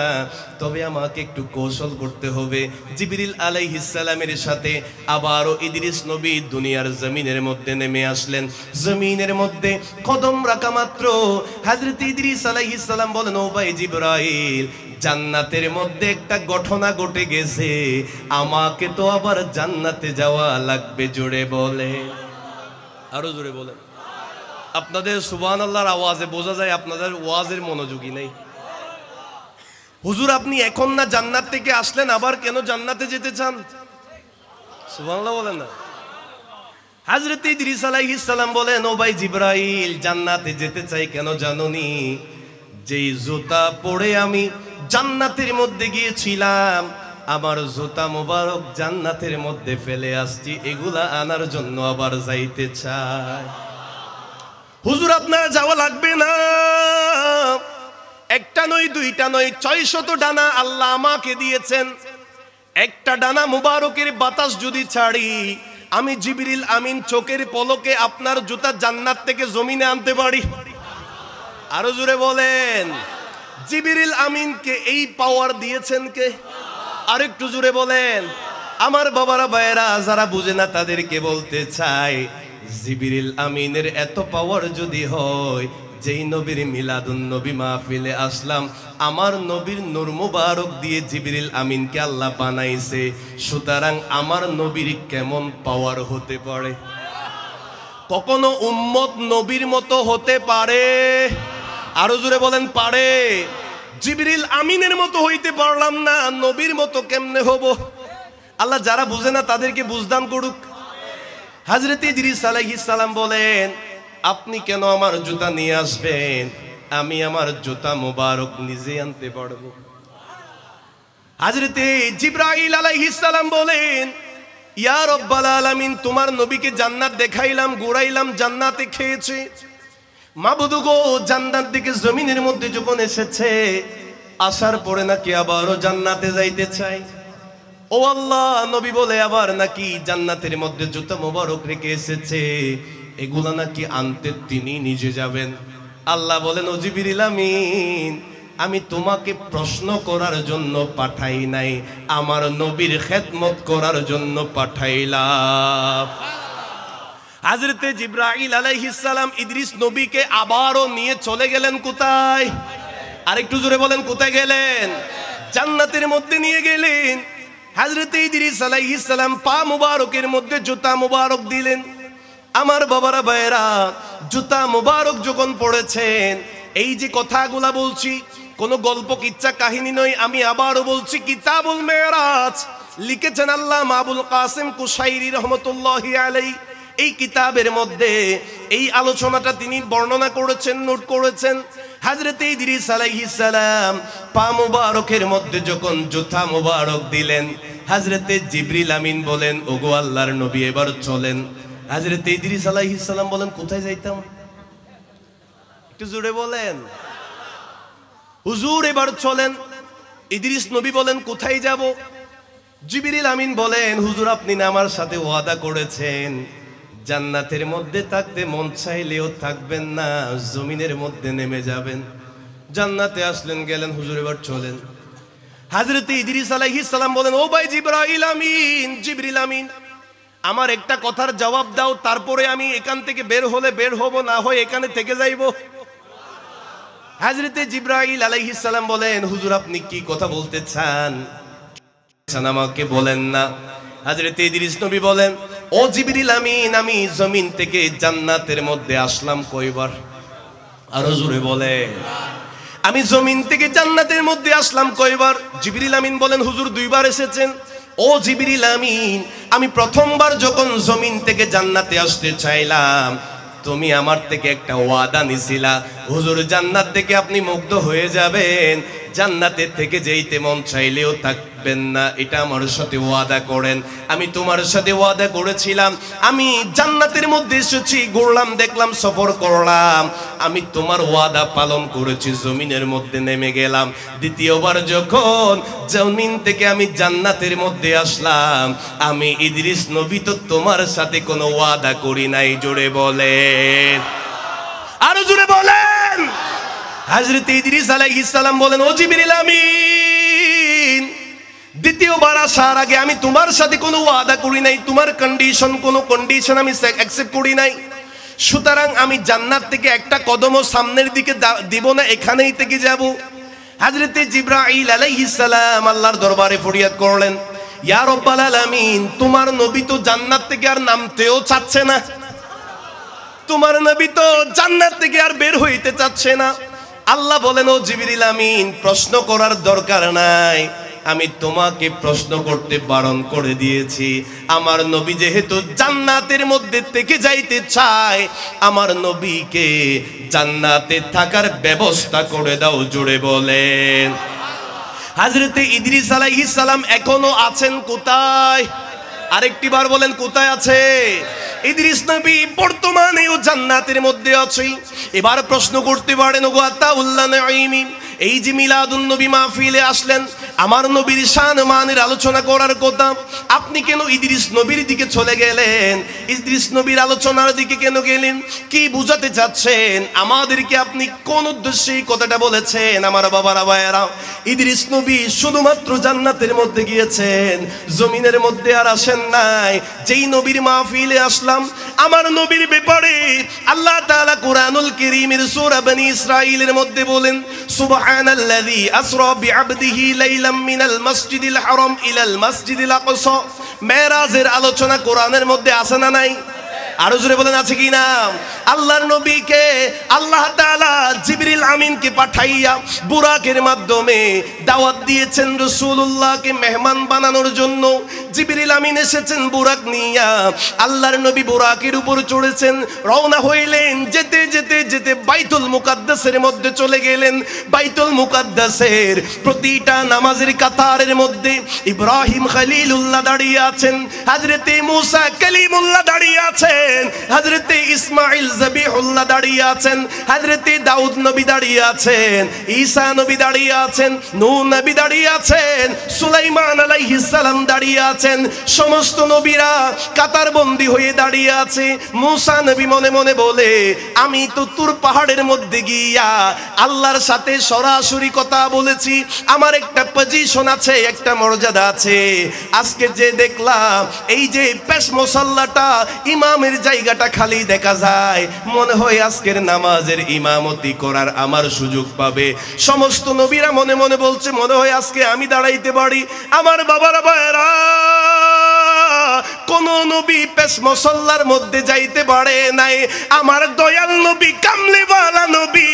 তবে আমাকে একটু কৌশল করতে হবে। জিবিরিল আলাইহিস সালামের সাথে আবারও ইদ্রিস নবী দুনিয়ার জমিনের মধ্যে নেমে আসলেন। জমিনের মধ্যে কদম রাখা মাত্র। হাজরত ইদ্রিস আলাইহিস সালাম বলেন, ও ভাই জিবরাইল জান্নাতের মধ্যে একটা ঘটনা ঘটে গেছে। আমাকে তো আবার জান্নাতে যাওয়া লাগবে, জোরে বলে। আরও জোরে বলে। আপনাদের সুবান আল্লাহর আওয়াজে বোঝা যায় আপনাদের ওয়াজের মনোযোগী নেই। হুজুর, আপনি এখন না জান্নাত থেকে আসলেন, আবার কেন জান্নাতে যেতে চান? সুবহানাল্লাহ বলেন না। হাজরত ইদ্রিস বলেন, ও ভাই জিব্রাইল, জান্নাতে যেতে চাই কেন জানোনি? যেই জুতা পরে আমি জান্নাতের মধ্যে গিয়েছিলাম। আমার জুতা মোবারক জান্নাতের মধ্যে ফেলে আসছি, এগুলা আনার জন্য আবার যাইতে চাই। হুজুর, আপনার যাওয়া লাগবে না। একটা নয়, দুইটা নয় ছয় শত ডানা আল্লাহ আমাকে দিয়েছেন। একটা ডানা মুবারকের বাতাস যদি ছাড়ি, আমি জিবরিল আমিন চোখের পলকে আপনার জুতা জান্নাত থেকে জমিনে আনতে পারি। আরও জোরে বলেন। জিবরিল আমিনকে এই পাওয়ার দিয়েছেন কে? আরেকটু জোরে বলেন। আমার বাবারা, ভাইয়েরা, যারা বুঝে না তাদেরকে বলতে চাই, জিবিরিল আমিনের এত পাওয়ার যদি হয়, যেই নবীর মিলাদুন নবী মাহফিলে আসলাম, আমার নবীর নূর মুবারক দিয়ে জিবরিল আমিনকে আল্লাহ বানাইছে। সুতরাং আমার নবীর কেমন পাওয়ার হতে পারে? কখনো উম্মত নবীর মতো হতে পারে? আরও জোরে বলেন, পারে। জিবরিল আমিনের মতো হইতে পারলাম না, নবীর মতো কেমনে হব? আল্লাহ যারা বুঝে না, তাদেরকে বুঝদান করুক। হাজরত ইদ্রিস আলাইহিস সালাম বলেন, আপনি কেন আমার জুতা নিয়ে আসবেন? আমি আমার জুতা মোবারক নিজে আনতে পারব। হাজরতে জিব্রাইল আলাইহিস সালাম বলেন, ইয়া রব্বাল আলামিন, তোমার নবীকে জান্নাত দেখাইলাম, ঘুরাইলাম, জান্নাতে খেয়েছে। মাবুদু গো জান্নাত দিকে জমিনের মধ্যে যখন এসেছে, আসার পরে নাকি আবারও জান্নাতে যাইতে চাই ও আল্লাহ, নবী বলে আবার নাকি জান্নাতের মধ্যে জুতা মোবারক রেখে এসেছে। এগুলা নাকি আনতে তিনি নিজে যাবেন। আল্লাহ বলেন ওজিবির আমিন, আমি তোমাকে প্রশ্ন করার জন্য পাঠাই নাই, আমার নবীর খেদমত করার জন্য পাঠাইলাম। হাজরতে জিব্রাইল আলাইহিস সালাম ইদ্রিস নবীকে আবারও নিয়ে চলে গেলেন কোথায়? আরেকটু জোরে বলেন, কোথায় গেলেন? জান্নাতের মধ্যে নিয়ে গেলেন। হাজরত ইদ্রিস আলাইহিস সালাম পা মুবারকের মধ্যে জুতা মুবারক দিলেন। আমার বাবারা ভাইরা জুতা মুবারক যখন পড়েছেন, এই যে কথাগুলা বলছি, কোনো গল্প, কিচ্ছা, কাহিনী নয়, আমি আবারও বলছি, কিতাবুল মেরাজ, লিখেছেন আল্লাহ মাবুল কাসেম কুসাইরি রহমতুল্লাহি আলাই এই কিতাবের মধ্যে এই আলোচনাটা তিনি বর্ণনা করেছেন, নোট করেছেন। হাজরত ইদ্রিস আলাইহিস সালাম পা মুবারকের মধ্যে যখন জুতা মুবারক দিলেন, হাজরতে জিবরিল আমিন বলেন, ওগো আল্লাহর নবী, এবার চলেন। হাজরতে ইদ্রিস আলাইহিস সালাম বলেন, কোথায় যাইতাম? একটু জোরে বলেন। হুজুর, এবার চলেন। ইদ্রিস নবী বলেন, কোথায় যাব? জিবরিল আমিন বলেন, হুজুর, আপনি না আমার সাথে ওয়াদা করেছেন। জান্নাতের মধ্যে থাকতে মন চাইলেও থাকবেন না, জমিনের মধ্যে নেমে যাবেন। জান্নাতে আসলেন, গেলেন, হুজুর এবার চলেন। হাজরত ইদ্রিস আলাইহিস সালাম বলেন, ও ভাই জিবরাইল আমিন, জিবরিল আমিন, আমার একটা কথার জবাব দাও, তারপরে আমি এখান থেকে বের হলে বের হব, না হয় এখানে থেকে যাইব। হাজরতে জিব্রাইল আলাইহিস সালাম বলেন, হুজুর, আপনি কি কথা বলতে চান? চান, আমাকে বলেন না। হাজরতে ইদ্রিস নবী বলেন ও জিবরিল আমিন, আমি জমিন থেকে জান্নাতের মধ্যে আসলাম কয়বার? আরও জোরে বলে। আমি জমিন থেকে জান্নাতের মধ্যে আসলাম কয়বার? জিবরিল আমিন বলেন, হুজুর, দুইবার এসেছেন? ও জিবরিল আমিন, আমি প্রথমবার যখন জমিন থেকে জান্নাতে আসতে চাইলাম, তুমি আমার থেকে একটা ওয়াদা নিছিলা। হুজুর, জান্নাত থেকে আপনি মুগ্ধ হয়ে যাবেন। জান্নাতের থেকে যেইতে মন চাইলেও থাকবেন না, এটা আমার সাথে ওয়াদা করেন। আমি তোমার সাথে ওয়াদা করেছিলাম, আমি জান্নাতের মধ্যে এসেছি, ঘুরলাম, দেখলাম, সফর করলাম। আমি তোমার ওয়াদা পালন করেছি, জমিনের মধ্যে নেমে গেলাম। দ্বিতীয়বার যখন জমিন থেকে আমি জান্নাতের মধ্যে আসলাম, আমি ইদ্রিস নবী তো তোমার সাথে কোনো ওয়াদা করি নাই, জোরে বলেন। আরও জোরে বলেন। হাজরত ইদ্রিস আলাইহিস সালাম বলেন, ও জিবরিল আমিন, দ্বিতীয়বার আসার আগে আমি তোমার সাথে কোনো ওয়াদা করি নাই, তোমার কন্ডিশন কোনো কন্ডিশন আমি অ্যাকসেপ্ট করি নাই। সুতরাং আমি জান্নাত থেকে একটা কদমও সামনের দিকে দিব না, এখানেই থেকে যাব। হাজরতে জিব্রাইল আলাইহিস সালাম আল্লাহর দরবারে ফরিয়াদ করলেন, ইয়া রব্বাল আলামিন, তোমার নবী তো জান্নাত থেকে আর নামতেও চাচ্ছে না। তোমার নবী তো জান্নাত থেকে আর বের হইতে চাচ্ছে না। আল্লাহ বলেন, ও জিবরিল আমিন, প্রশ্ন করার দরকার নাই। আমি তোমাকে প্রশ্ন করতে বারণ করে দিয়েছি। আমার নবী যেহেতু জান্নাতের মধ্যে থেকে যাইতে চায়, আমার নবীকে জান্নাতে থাকার ব্যবস্থা করে দাও জুড়ে বলেন। হাজরতে ইদ্রিস আলাইহিস সালাম এখনও আছেন কোথায়? আরেকটি বার বলেন, কোথায় আছে? ইদ্রিস নবী বর্তমানেও জান্নাতের মধ্যে আছে। এবার প্রশ্ন করতে পারেন, ওগো আতাউল্লাহ নাঈমি, এই যে মিলাদুন নবী মাহফিলে আসলেন, আমার নবীর শান মানের আলোচনা করার কথা, আপনি কেন ইদ্রিস নবীর দিকে চলে গেলেন? ইদ্রিস নবীর আলোচনার দিকে কেন গেলেন? কি বুঝাতে চাচ্ছেন? আমাদেরকে আপনি কোন উদ্দেশ্যে এই কথাটা বলেছেন, আমার বাবারা ভাইয়েরা? ইদ্রিস নবী শুধুমাত্র জান্নাতের মধ্যে গিয়েছেন, জমিনের মধ্যে আর আসেন নাই। যেই নবীর মাহফিলে আসলাম, আমার নবীর ব্যাপারে আল্লাহ তাআলা কুরআনুল কারীমের সূরা বনি ইসরাঈলের মধ্যে বলেন, সুবহানাল্লাযী আসরা বিআবদিহি লাইলাম মিনাল মাসজিদিল হারাম ইলাল মাসজিদিল আকসা। মেরাজের আলোচনা কোরআনের মধ্যে আছে না নাই? আরও জোরে বলেন, আছে কি না? আল্লাহর নবীকে, আল্লাহ তাআলা জিবরিল আমিনকে পাঠাইয়া বুরাকের মাধ্যমে দাওয়াত দিয়েছেন রাসূলুল্লাহকে মেহমান বানানোর জন্য। জিবরিল আমিন এসেছেন বুরাক নিয়া। আল্লাহর নবী বুরাকের উপর চড়েছেন, রওনা হইলেন, যেতে যেতে যেতে বাইতুল মুকাদ্দাসের মধ্যে চলে গেলেন। বাইতুল মুকাদ্দাসের প্রতিটা নামাজের কাতারের মধ্যে ইব্রাহিম খলিলুল্লাহ দাঁড়িয়ে আছেন হযরতে মুসা কালিমুল্লাহ দাঁড়িয়ে আছেন। হযরতে ইসমাইল জবিহুল্লাহ দাঁড়িয়ে আছেন। হযরতে দাউদ নবী দাঁড়িয়ে আছেন। ঈসা নবী দাঁড়িয়ে আছেন। নূহ নবী দাঁড়িয়ে আছেন। সুলাইমান আলাইহিস সালাম দাঁড়িয়ে আছেন। সমস্ত নবীরা কাতার বন্দী হয়ে দাঁড়িয়ে আছে। মুসা নবী মনে মনে বলে, আমি তো তুর পাহাড়ের মধ্যে গিয়া আল্লাহর সাথে সরাসরি কথা বলেছি। আমার একটা পজিশন আছে, একটা মর্যাদা আছে। আজকে যে দেখলাম, এই যে পেশ মশাল্লাটা ইমামের জায়গাটা খালি দেখা যায়। মনে হয় আজকের নামাজের ইমামতি করার আমার সুযোগ পাবে। সমস্ত নবীরা মনে মনে বলছে, মনে হয় আজকে আমি দাঁড়াইতে পারি। আমার বাবারা ভাইয়েরা কোন নবী পেশ মসল্লার মধ্যে যাইতে পারে নাই। আমার দয়াল নবী, কামলিওয়ালা নবী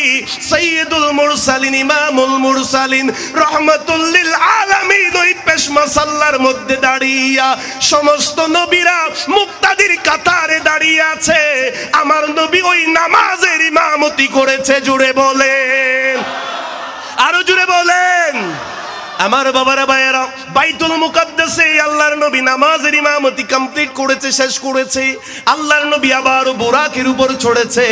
সৈয়দুল মুরসালিন, ইমামুল মুরসালিন, রহমাতুল্লিল আলামিন ওই পেশ মসল্লার মধ্যে দাঁড়িয়া সমস্ত নবীরা মুক্তাদির কাতারে দাঁড়িয়ে আছে। আমার নবী ওই নামাজের ইমামতি করেছে, জুড়ে বলেন। আরও জুড়ে বলেন। আমার বাবারা ভাইয়েরা, বাইতুল মুকাদ্দাসে আল্লাহর নবী নামাজের ইমামতি কমপ্লিট করেছে, শেষ করেছে। আল্লাহর নবী আবার বোরাকের উপর চড়েছে।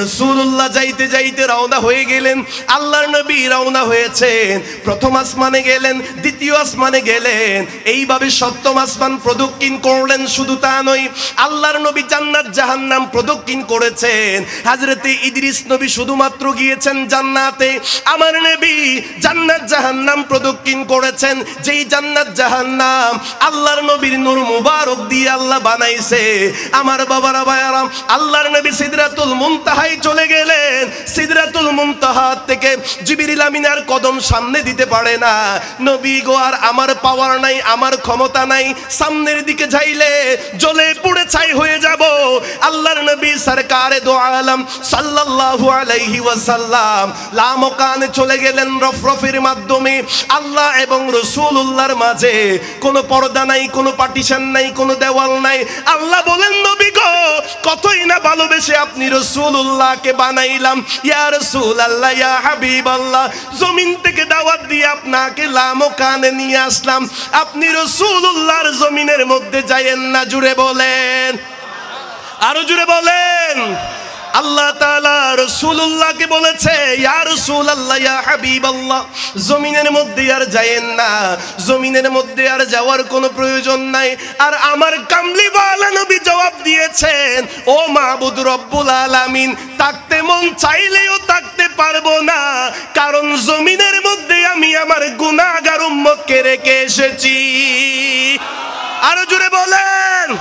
রাসূলুল্লাহ যাইতে যাইতে রওনা হয়ে গেলেন। আল্লাহর নবী রওনা হয়েছেন। প্রথম আসমানে গেলেন, দ্বিতীয় আসমানে গেলেন। এইভাবে সপ্তম আসমান প্রদক্ষিণ করলেন, শুধু তা নয়, আল্লাহর নবী জান্নাত জাহান্নাম প্রদক্ষিণ করেছেন। হাজরতে ইদ্রিস নবী শুধুমাত্র গিয়েছেন জান্নাতে। আমার নবী জান্নাত জাহান্নাম প্রদক্ষিণ করেছেন, যেই জান্নাত জাহান্নাম আল্লাহর নবীর নূর মুবারক দিয়ে আল্লাহ বানাইছে। আমার বাবারা ভাইয়ারাম আল্লাহর নবী সিদরাতুল মুনতাহায় চলে গেলেন। সিদরাতুল মুনতাহা থেকে জিবরিল আমিনার কদম সামনে দিতে পারে না। নবী গো, আর আমার পাওয়ার নাই, আমার ক্ষমতা নাই। সামনের দিকে যাইলে জ্বলে পুড়ে ছাই হয়ে যাব। আল্লাহর নবী সরকারে দো আলম, সাল্লাল্লাহু আলাইহি ওয়াসাল্লাম। লামকানে চলে গেলেন রফরফের মাধ্যমে। আল্লাহ এবং রসুল্লাহর মাঝে কোনো পর্দা নাই, কোনো পার্টিশন নাই, কোনো দেওয়াল নাই। আল্লাহ বলেন, নবী গো, কতই না ভালোবেসে আপনি রসুল্লাহকে বানাইলাম। ইয়া রসুল আল্লাহ ইয়া হাবিব আল্লাহ জমিন থেকে দাওয়াত দিয়ে আপনাকে লামকানে নিয়ে আসলাম। আপনি রসুল্লাহর জমিনের মধ্যে যাইয়েন না, জুড়ে বলেন। আরও জুড়ে বলেন। আল্লাহ তাআলা রাসূলুল্লাহকে বলেছে, ইয়া রাসূলুল্লাহ, ইয়া হাবিবাল্লাহ, জমিনের মধ্যে আর যায়েন না। জমিনের মধ্যে আর যাওয়ার কোনো প্রয়োজন নাই। আর আমার কামলিওয়ালা নবী জবাব দিয়েছেন, ও মাহবুদ রব্বুল আলামিন, থাকতে মন চাইলেও থাকতে পারব না। কারণ জমিনের মধ্যে আমি আমার গুনাহগার উম্মতকে রেখে এসেছি। আরও জুড়ে বলেন।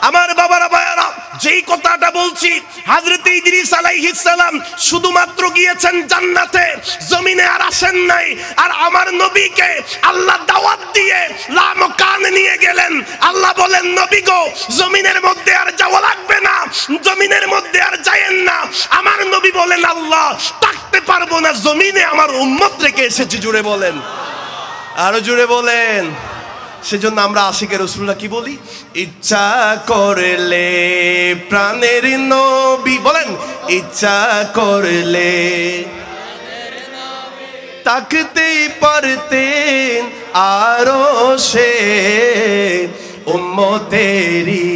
আমার বাবারা, ভাইয়ারা, যেই কথাটা বলছি, হাজরত ইদ্রিস আলাইহিস সালাম শুধুমাত্র গিয়েছেন জান্নাতে, জমিনে আর আসেন নাই। আর আমার নবীকে আল্লাহ দাওয়াত দিয়ে লাম কান নিয়ে গেলেন। আল্লাহ বলেন, নবী গো, জমিনের মধ্যে আর যাওয়া লাগবে না, জমিনের মধ্যে আর যায়েন না। আমার নবী বলেন, আল্লাহ, থাকতে পারব না, জমিনে আমার উম্মত রেখে এসেছি। জুড়ে বলেন। আরও জুড়ে বলেন। সেজন্য আমরা আশিকে রসুল্লাহ কি বলি? ইচ্ছা করলে প্রাণের নবী বলেন, ইচ্ছা করলে তাকতেই পারতেন আরও সে উম্মতেরি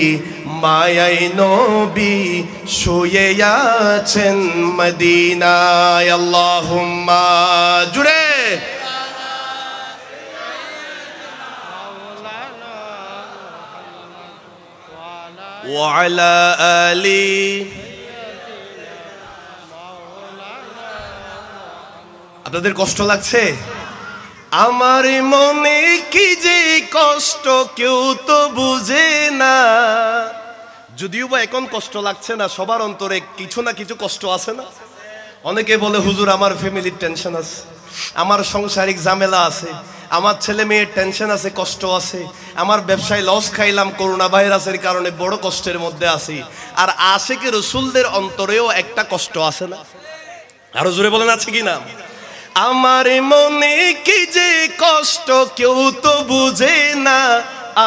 মায়াই নবী শুয়ে আছেন মদিনায়। আল্লাহুম্মা, জুড়ে وعلى آله আপনাদের কষ্ট লাগছে আমার মনে কি যে কষ্ট কেউ তো বুঝে না যদিও বা এখন কষ্ট লাগছে না সবার অন্তরে কিছু না কিছু কষ্ট আছে না অনেকে বলে হুজুর আমার ফ্যামিলির টেনশন আছে আমার সাংসারিক ঝামেলা আছে আমার ছেলে মেয়ের টেনশন আছে, কষ্ট আছে। আমার ব্যবসায় লস খাইলাম করোনা ভাইরাসের কারণে বড় কষ্টের মধ্যে আছি। আর আশেকে রসুলদের অন্তরেও একটা কষ্ট আছে না? আরও জোরে বলেন, আছে কি না? আমার মনে কি যে কষ্ট, কেউ তো বুঝে না।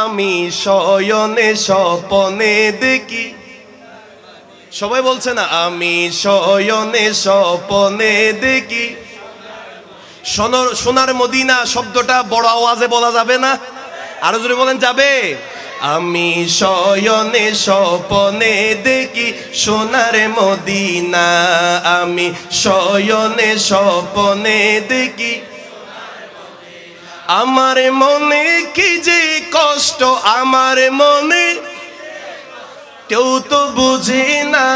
আমি শয়নে স্বপনে দেখি। সবাই বলছে না, আমি শয়নে স্বপনে দেখি। সোনার মদিনা শব্দটা বড় আওয়াজে বলা যাবে না? আরও জোরে বলেন, যাবে? আমি শয়নে স্বপনে দেখি সোনার মদিনা। আমি শয়নে স্বপনে দেখি আমার মনে কি যে কষ্ট, আমার মনে কেউ তো বুঝে না,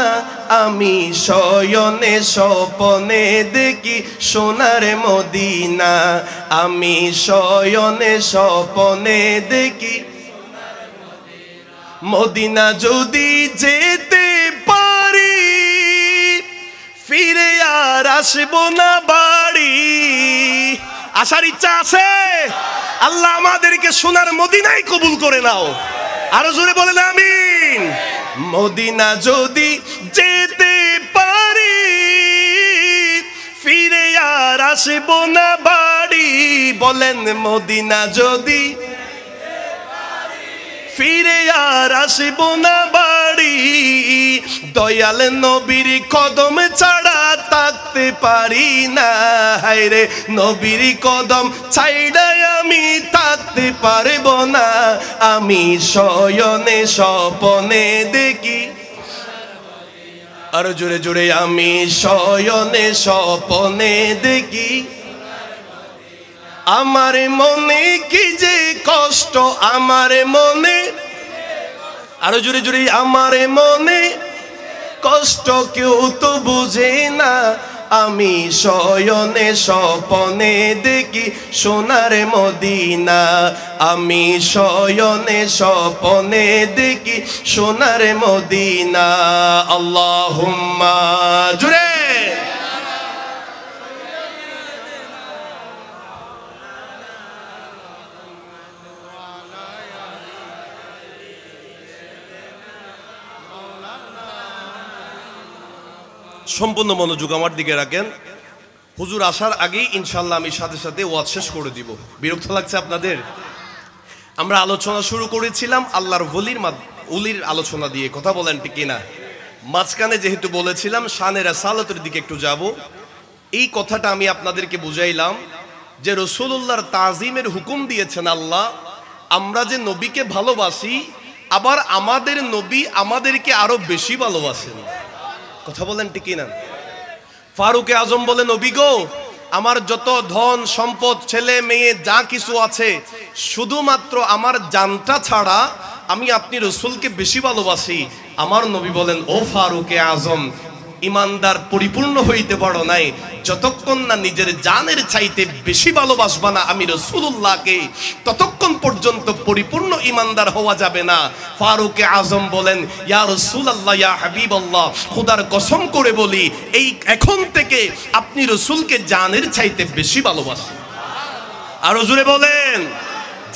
আমি শয়নে স্বপনে দেখি সোনার মদিনা। আমি শয়নে স্বপনে দেখি মদিনা যদি যেতে পারি, ফিরে আর আসব না বাড়ি। আসার ইচ্ছা আছে? আল্লাহ আমাদেরকে সোনার মদিনাই কবুল করে নাও। আরও জোরে বলেন, আমিন। মদিনা যদি যেতে পারি, ফিরে আর আসব না বাড়ি। বলেন, মদিনা যদি ফিরে আর আসব না বাড়ি। দয়াল নবীর কদম ছাড়া থাকতে পারি না। হায়রে নবীর কদম ছাইড়াই আমি থাকতে পারব না। আমি শয়নে স্বপনে দেখি। আরও জোরে জোরে আমি শয়নে স্বপনে দেখি। আমার মনে কি যে কষ্ট, আমার মনে আরও জোরে জোরে, আমার মনে কষ্ট কেউ তো বুঝে না। আমি শয়নে স্বপনে দেখি সোনার মদিনা। আমি শয়নে স্বপনে দেখি সোনার মদিনা। আল্লাহুম্মা জুড়ে সম্পূর্ণ মনোযোগ আমার দিকে রাখেন। হুজুর আসার আগেই ইনশাল্লাহ আমি সাথে সাথে ওয়াজ শেষ করে দিব। বিরক্ত লাগছে আপনাদের? আমরা আলোচনা শুরু করেছিলাম আল্লাহর বলির উলির আলোচনা দিয়ে। কথা বলেন কিনা? মাঝখানে যেহেতু বলেছিলাম শানের সালতের দিকে একটু যাব। এই কথাটা আমি আপনাদেরকে বুঝাইলাম যে রসুল্লাহর তাজিমের হুকুম দিয়েছেন আল্লাহ, আমরা যে নবীকে ভালোবাসি, আবার আমাদের নবী আমাদেরকে আরও বেশি ভালোবাসেন। কথা বলেন ঠিক না ফারুকে আজম বলেন অভিজ্ঞ আমার যত ধন, সম্পদ, ছেলে, মেয়ে, যা কিছু আছে, শুধুমাত্র আমার জানটা ছাড়া আমি আপনি রসুলকে বেশি ভালোবাসি। আমার নবী বলেন, ও ফারুকে আজম ইমানদার পরিপূর্ণ হইতে পারো নাই। যতক্ষণ না নিজের জানের চাইতে বেশি ভালোবাসবা না আমি রসুল্লাহকে ততক্ষণ পর্যন্ত পরিপূর্ণ ইমানদার হওয়া যাবে না। ফারুকে আজম বলেন, ইয়া রসুল আল্লাহ ইয়া হাবিব আল্লাহ খুদার কসম করে বলি, এই এখন থেকে আপনি রসুলকে জানের চাইতে বেশি ভালোবাসেন। আরও জুড়ে বলেন।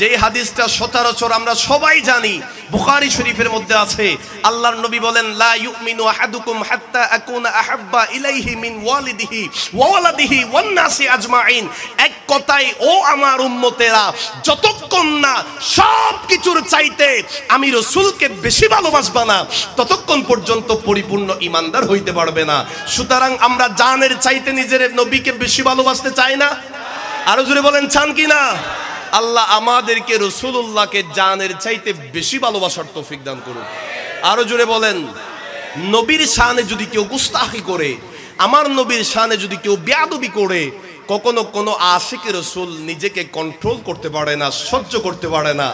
যে হাদিসটা সচরাচর আমরা সবাই জানি, বুখারি শরীফের মধ্যে আছে, আল্লাহর নবী বলেন, লা ইউমিনু আহাদুকুম হাত্তা আকুনা আহাব্বা ইলাইহি মিন ওয়ালিদিহি ওয়া ওয়ালাদিহি ওয়ান নাসি আজমাইন। এক কথায়, ও আমার উম্মতেরা, যতক্ষণ না সব কিছুর চাইতে আমি রসুলকে বেশি ভালোবাসবা না, ততক্ষণ পর্যন্ত পরিপূর্ণ ইমানদার হইতে পারবে না। সুতরাং আমরা জানের চাইতে নিজের নবীকে বেশি ভালোবাসতে চাই না। আরও জোরে বলেন, চান কি না? আল্লাহ আমাদেরকে রসুল্লাহকে জানের চাইতে বেশি ভালোবাসার তৌফিক দান করুন আরও জোরে বলেন, নবীর শানে যদি কেউ গুস্তাহি করে, আমার নবীর শানে যদি কেউ বেয়াদবি করে, কখনো কোনো আশিক রসুল নিজেকে কন্ট্রোল করতে পারে না, সহ্য করতে পারে না।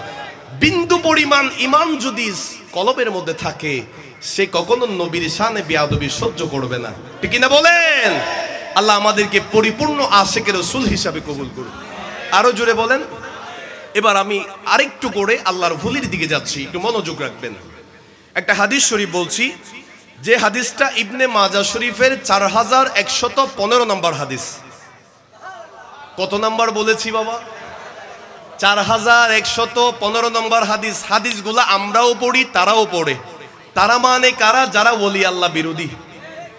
বিন্দু পরিমাণ ইমান যদি কলবের মধ্যে থাকে, সে কখনো নবীর শানে বেয়াদবি সহ্য করবে না। ঠিক না বলেন? আল্লাহ আমাদেরকে পরিপূর্ণ আশেকের রসুল হিসাবে কবুল করুন আরও জোরে বলেন এবার আমি আরেকটু করে আল্লাহর ভুলির দিকে যাচ্ছি, একটু মনোযোগ রাখবেন। একটা হাদিস শরীফ বলছি, যে হাদিসটা ইবনে মাজা শরীফের চার হাজার একশত পনেরো নম্বর হাদিস। কত নম্বর বলেছি বাবা? চার হাজার একশত পনেরো নম্বর হাদিস। হাদিসগুলা আমরাও পড়ি, তারাও পড়ে। তারা মানে কারা? যারা বলি আল্লাহ বিরোধী।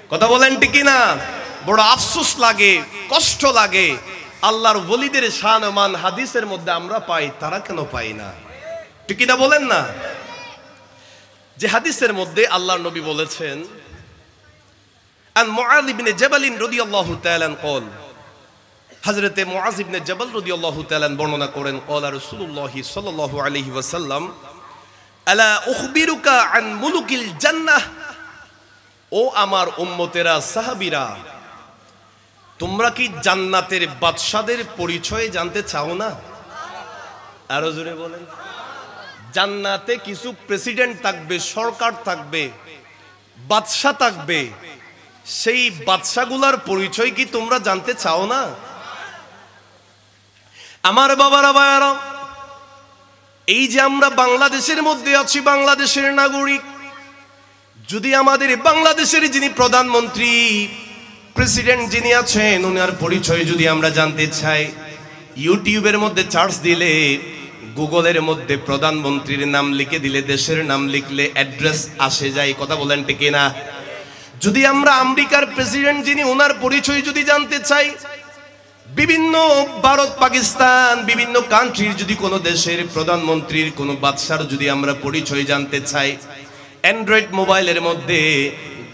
কথা বলেন ঠিকই না বড় আফসোস লাগে, কষ্ট লাগে। আল্লাহর বলিদের শান মান হাদিসের মধ্যে আমরা পাই, তারা কেন পাই না? ঠিকই না বলেন না? যে হাদিসের মধ্যে আল্লাহ নবী বলেছেন, আন মুআয ইবনে জাবালিন রাদিয়াল্লাহু তাআলা কল। ইবনে জাবাল রাদিয়াল্লাহু তাআলা বর্ণনা করেন, কল রাসূলুল্লাহ সাল্লাল্লাহু আলাইহি ওয়াসাল্লাম, আলা উখবিরুকা আন মুলুকিল জান্নাহ? ও আমার উম্মতেরা, সাহাবীরা তোমরা কি জান্নাতের বাদশাদের পরিচয় জানতে চাও না? আরও জোরে বলেন। জান্নাতে কিছু প্রেসিডেন্ট থাকবে, সরকার থাকবে বাদশা থাকবে। সেই বাদশাগুলার পরিচয় কি তোমরা জানতে চাও না? আমার বাবারা বায়ারা এই যে আমরা বাংলাদেশের মধ্যে আছি, বাংলাদেশের নাগরিক, যদি আমাদের বাংলাদেশের যিনি প্রধানমন্ত্রী প্রেসিডেন্ট যিনি আছেন ওনার পরিচয় যদি আমরা জানতে চাই, ইউটিউবের মধ্যে চার্জ দিলে, গুগলের মধ্যে প্রধানমন্ত্রীর নাম লিখে দিলে, দেশের নাম লিখলে অ্যাড্রেস আসে যায় কথা বলেন ঠিক না যদি আমরা আমেরিকার প্রেসিডেন্ট যিনি ওনার পরিচয় যদি জানতে চাই, বিভিন্ন ভারত, পাকিস্তান, বিভিন্ন কান্ট্রির যদি কোনো দেশের প্রধানমন্ত্রীর কোনো বাদশার যদি আমরা পরিচয় জানতে চাই, অ্যান্ড্রয়েড মোবাইলের মধ্যে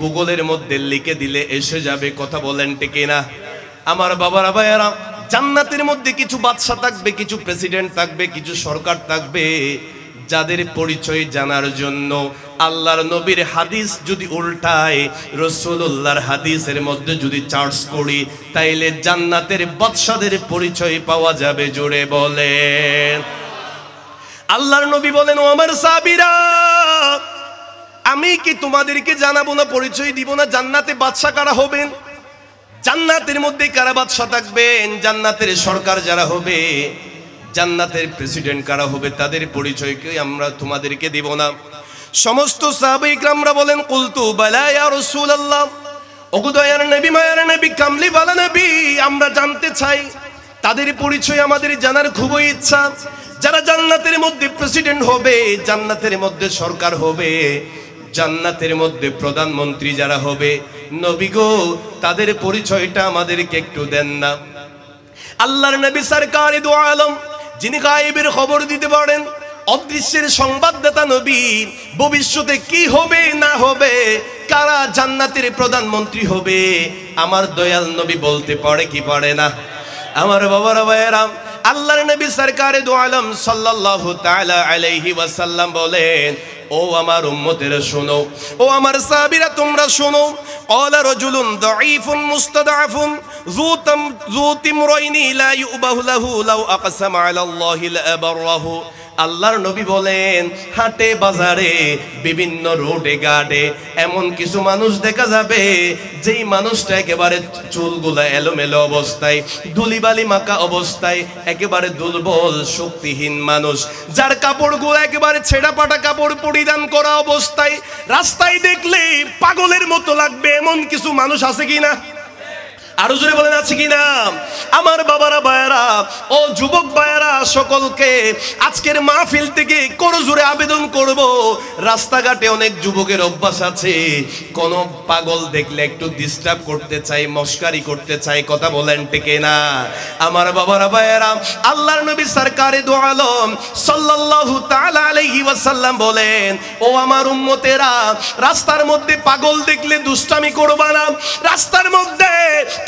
গুগলের মধ্যে লিখে দিলে এসে যাবে, কথা বলেন টেকে না আমার বাবারা, ভাইয়ারা, জান্নাতের মধ্যে কিছু বাদশা থাকবে, কিছু প্রেসিডেন্ট থাকবে, কিছু সরকার থাকবে, যাদের পরিচয় জানার জন্য আল্লাহর নবীর হাদিস যদি উল্টায় রসুল্লাহর হাদিসের মধ্যে যদি চার্জ করি, তাইলে জান্নাতের বাদশাদের পরিচয় পাওয়া যাবে, জোরে বলেন। আল্লাহর নবী বলেন, ও আমার সাবিরা আমি কি তোমাদেরকে জানাব না, পরিচয় দিব না, জান্নাতে বাদশা কারা হবেন? জান্নাতের মধ্যে কারা বাদশা থাকবেন? জান্নাতের সরকার যারা হবে, জান্নাতের প্রেসিডেন্ট কারা হবে, তাদের পরিচয় কি আমরা তোমাদেরকে দিব না। সমস্ত সাহাবাইকরামরা বলেন, কুলতু বালা ইয়া রাসূলুল্লাহ, ওগো দয়ার নবী, মায়ার নবী, কামলি বালা নবী, আমরা জানতে চাই, তাদের পরিচয় আমাদের জানার খুবই ইচ্ছা। যারা জান্নাতের মধ্যে প্রেসিডেন্ট হবে, জান্নাতের মধ্যে সরকার হবে জান্নাতের মধ্যে প্রধানমন্ত্রী যারা হবে, নবী গো, তাদের পরিচয়টা আমাদেরকে একটু দেন না। আল্লাহর নবী সরকার দু আলম, যিনি গায়েবের খবর দিতে পারেন, অদৃশ্যের সংবাদদাতা নবী, ভবিষ্যতে কি হবে, না হবে, কারা জান্নাতের প্রধানমন্ত্রী হবে, আমার দয়াল নবী বলতে পারে কি পারে না? আমার বাবার ভাইয়েরাম আল্লাহর নবী সরকারে দু আলম সাল্লাল্লাহু তাআলা আলাইহি ওয়াসাল্লাম বলেন, ও আমার উম্মতেরা শোনো, ও আমার সাহাবীরা, তোমরা শোনো, ক্বালা রাজুলুন দাঈফুন মুস্তাদআফুন যুতাম যুতিমরাইনি লা ইউবাহু লাহু লাউ আকসামা আলা আল্লাহি লাবারাহু আল্লাহর নবী বলেন, হাটে, বাজারে, বিভিন্ন রোডে, ঘাটে এমন কিছু মানুষ দেখা যাবে, যেই মানুষটা একেবারে চুলগুলা এলোমেলো অবস্থায়, ধুলিবালি মাকা অবস্থায়, একেবারে দুর্বল, শক্তিহীন মানুষ। যার কাপড়গুলো একেবারে ছেঁড়া পাটা কাপড় পরিধান করা অবস্থায়, রাস্তায় দেখলে পাগলের মতো লাগবে, এমন কিছু মানুষ আছে কিনা? আরও জোরে বলেন, আছে কিনা আমার বাবারা বায়ারা ও যুবক বায়ারা সকলকে আজকের মাহফিল থেকে করো জোরে আবেদন করব? রাস্তাঘাটে অনেক যুবকের অভ্যাস আছে। কোন পাগল দেখলে একটু ডিস্টার্ব করতে চাই মস্কারি করতে চাই কথা বলেন টেকে না আমার বাবারা বায়ারা আল্লাহর নবী সরকারে দু আলম সাল্লাল্লাহু তাআলা আলাইহি ওয়াসাল্লাম বলেন, ও আমার উম্মতেরা, রাস্তার মধ্যে পাগল দেখলে দুষ্টামি করবা না। রাস্তার মধ্যে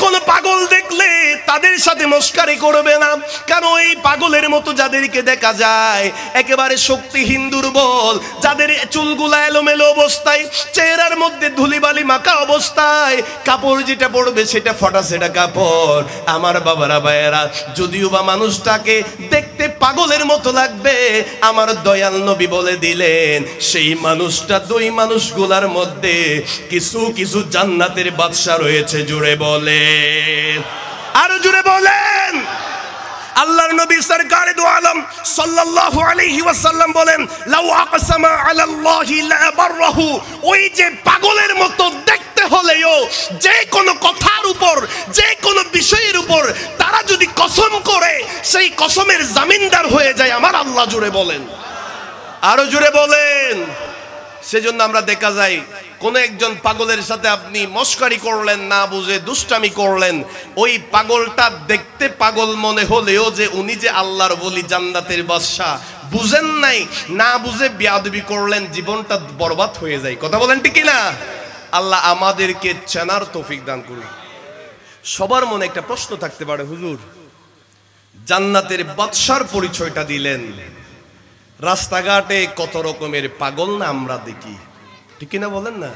কোন পাগল দেখলে তাদের সাথে মস্কারি করবে না। কেন এই পাগলের মতো যাদেরকে দেখা যায়? একেবারে শক্তিহীন দুর্বল যাদের চুলগুলা এলোমেলো অবস্থায়, চেহারার মধ্যে ধুলিবালি মাখা অবস্থায়, কাপড় যেটা পড়বে সেটা ফটা সেটা কাপড়। আমার বাবারা ভাইয়েরা, যদিও বা মানুষটাকে দেখতে পাগলের মতো লাগবে, আমার দয়াল নবী বলে দিলেন, সেই মানুষটা দুই মানুষগুলার মধ্যে কিছু কিছু জান্নাতের বাদশা রয়েছে জুড়ে বলে। আরও জুড়ে বলেন। আল্লাহর নবী সরকার দু আলম সাল্লাল্লাহু আলাইহি ওয়াসাল্লাম বলেন, লাউ আকসামা আলাল্লাহি লা বাররাহু ওই যে পাগলের মতো দেখতে হলেও যে কোনো কথার উপর, যে কোনো বিষয়ের উপর তারা যদি কসম করে, সেই কসমের জামিনদার হয়ে যায়। আমার আল্লাহ জুড়ে বলেন। আরও জুড়ে বলেন। সেজন্য আমরা দেখা যায় কোন একজন পাগলের সাথে আপনি মস্কারি করলেন, না বুঝে দুষ্টামি করলেন, ওই পাগলটা দেখতে পাগল মনে হলেও যে উনি যে আল্লাহর বলি জান্নাতের বাদশা বুঝেন নাই, না বুঝে বিয়াদবি করলেন, জীবনটা বরবাদ হয়ে যায়। কথা বলেন ঠিক না আল্লাহ আমাদেরকে চেনার তৌফিক দান করুন। সবার মনে একটা প্রশ্ন থাকতে পারে, হুজুর। জান্নাতের বাদশার পরিচয়টা দিলেন। রাস্তাঘাটে কত রকমের পাগল না আমরা দেখি। ঠিক না বলেন না?